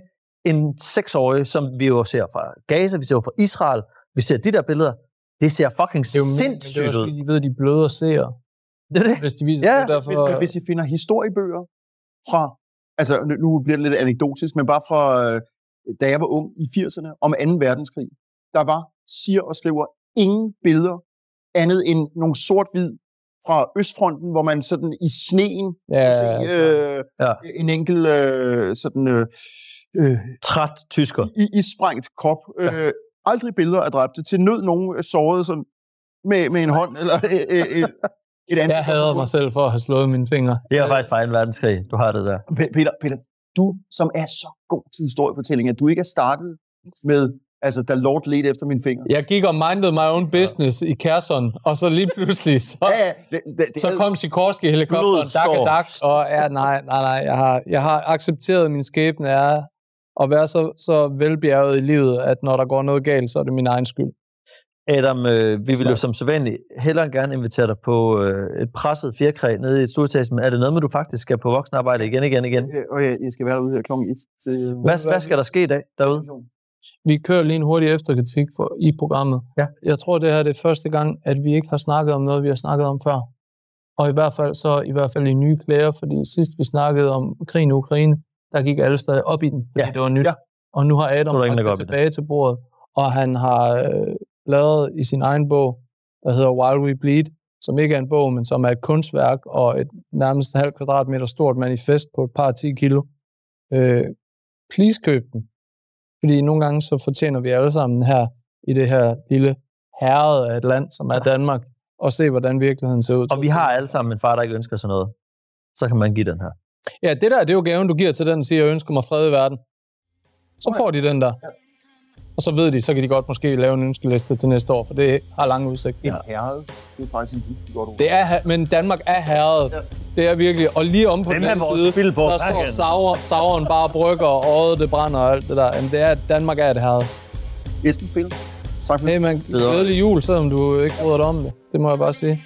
en seksårig, som vi jo ser fra Gaza, vi ser jo fra Israel, vi ser de der billeder, det ser fucking Det er jo det er sindssygt også, ud. fordi de ved, at de er bløde og ser. Det er det. Hvis de viser Ja, det, derfor... Men hvis I finder historiebøger fra, altså nu, nu bliver det lidt anekdotisk, men bare fra, øh, da jeg var ung i 80'erne, om 2. verdenskrig, der var, siger og skriver, ingen billeder andet end nogle sort-hvid fra Østfronten, hvor man sådan i sneen Ja, kan se øh, Ja. en enkelt øh, sådan øh, øh, Træt tysker. i, isprængt krop. Øh, aldrig billeder af dræbte. Til nød nogen sårede sådan med, med en hånd eller øh, øh, et, et andet. jeg hader mig selv for at have slået mine fingre. Det er faktisk fra en verdenskrig. Du har det der. Pe- Peter, Peter, du som er så god til historiefortælling, at du ikke er startet med, altså, da Lord ledte efter mine fingre. Jeg gik og minded my own business i Kherson, og så lige pludselig, så, Ja, ja, det, det, det, så kom Sikorsky-helikopteren, Blodet dak og dak, og ja, nej, nej, nej, jeg har, jeg har accepteret min skæbne er at være så, så velbjerget i livet, at når der går noget galt, så er det min egen skyld. Adam, øh, vi vil jo som sædvanligt hellere gerne invitere dig på øh, et presset fjerkræ nede i et stueetage, men er det noget med, du faktisk skal på voksenarbejde igen, igen, igen? Øh, Og jeg, jeg skal være ude her klokken 1 til... Hvad, hvad skal der ske i dag derude? Vi kører lige en hurtig efterkritik for, i programmet. Ja. Jeg tror, det her er det første gang, at vi ikke har snakket om noget, vi har snakket om før. Og i hvert fald så i hvert fald i nye klæder, fordi sidst vi snakkede om krigen i Ukraine, der gik alle stadig op i den, fordi Ja. det var nyt. Ja. Og nu har Adam bragt det tilbage til bordet, og han har øh, lavet i sin egen bog, der hedder While We Bleed, som ikke er en bog, men som er et kunstværk og et nærmest halv kvadratmeter stort manifest på et par 10 kilo. Øh, please køb den. Fordi nogle gange så fortjener vi alle sammen her i det her lille herred af et land, som er Danmark, og se, hvordan virkeligheden ser ud. Og vi har alle sammen en far, der ikke ønsker sig noget. Så kan man give den her. Ja, det der, det er jo gaven, du giver til den, og siger, jeg ønsker mig fred i verden. Så får de den der. Og så ved de, så kan de godt måske lave en ønskeliste til næste år, for det har lange udsigt. En herred. Det er faktisk en virkelig godt ord. Det er, men Danmark er herret. Det er virkelig. Og lige om på Hvem den anden side, på der står sauer, sauren bare brygger, og øjet det brænder og alt det der. Jamen, det er, Danmark er et herred. Esben. Tak for Hey man, glædelig jul, selvom du ikke bryder dig om det. Det må jeg bare sige.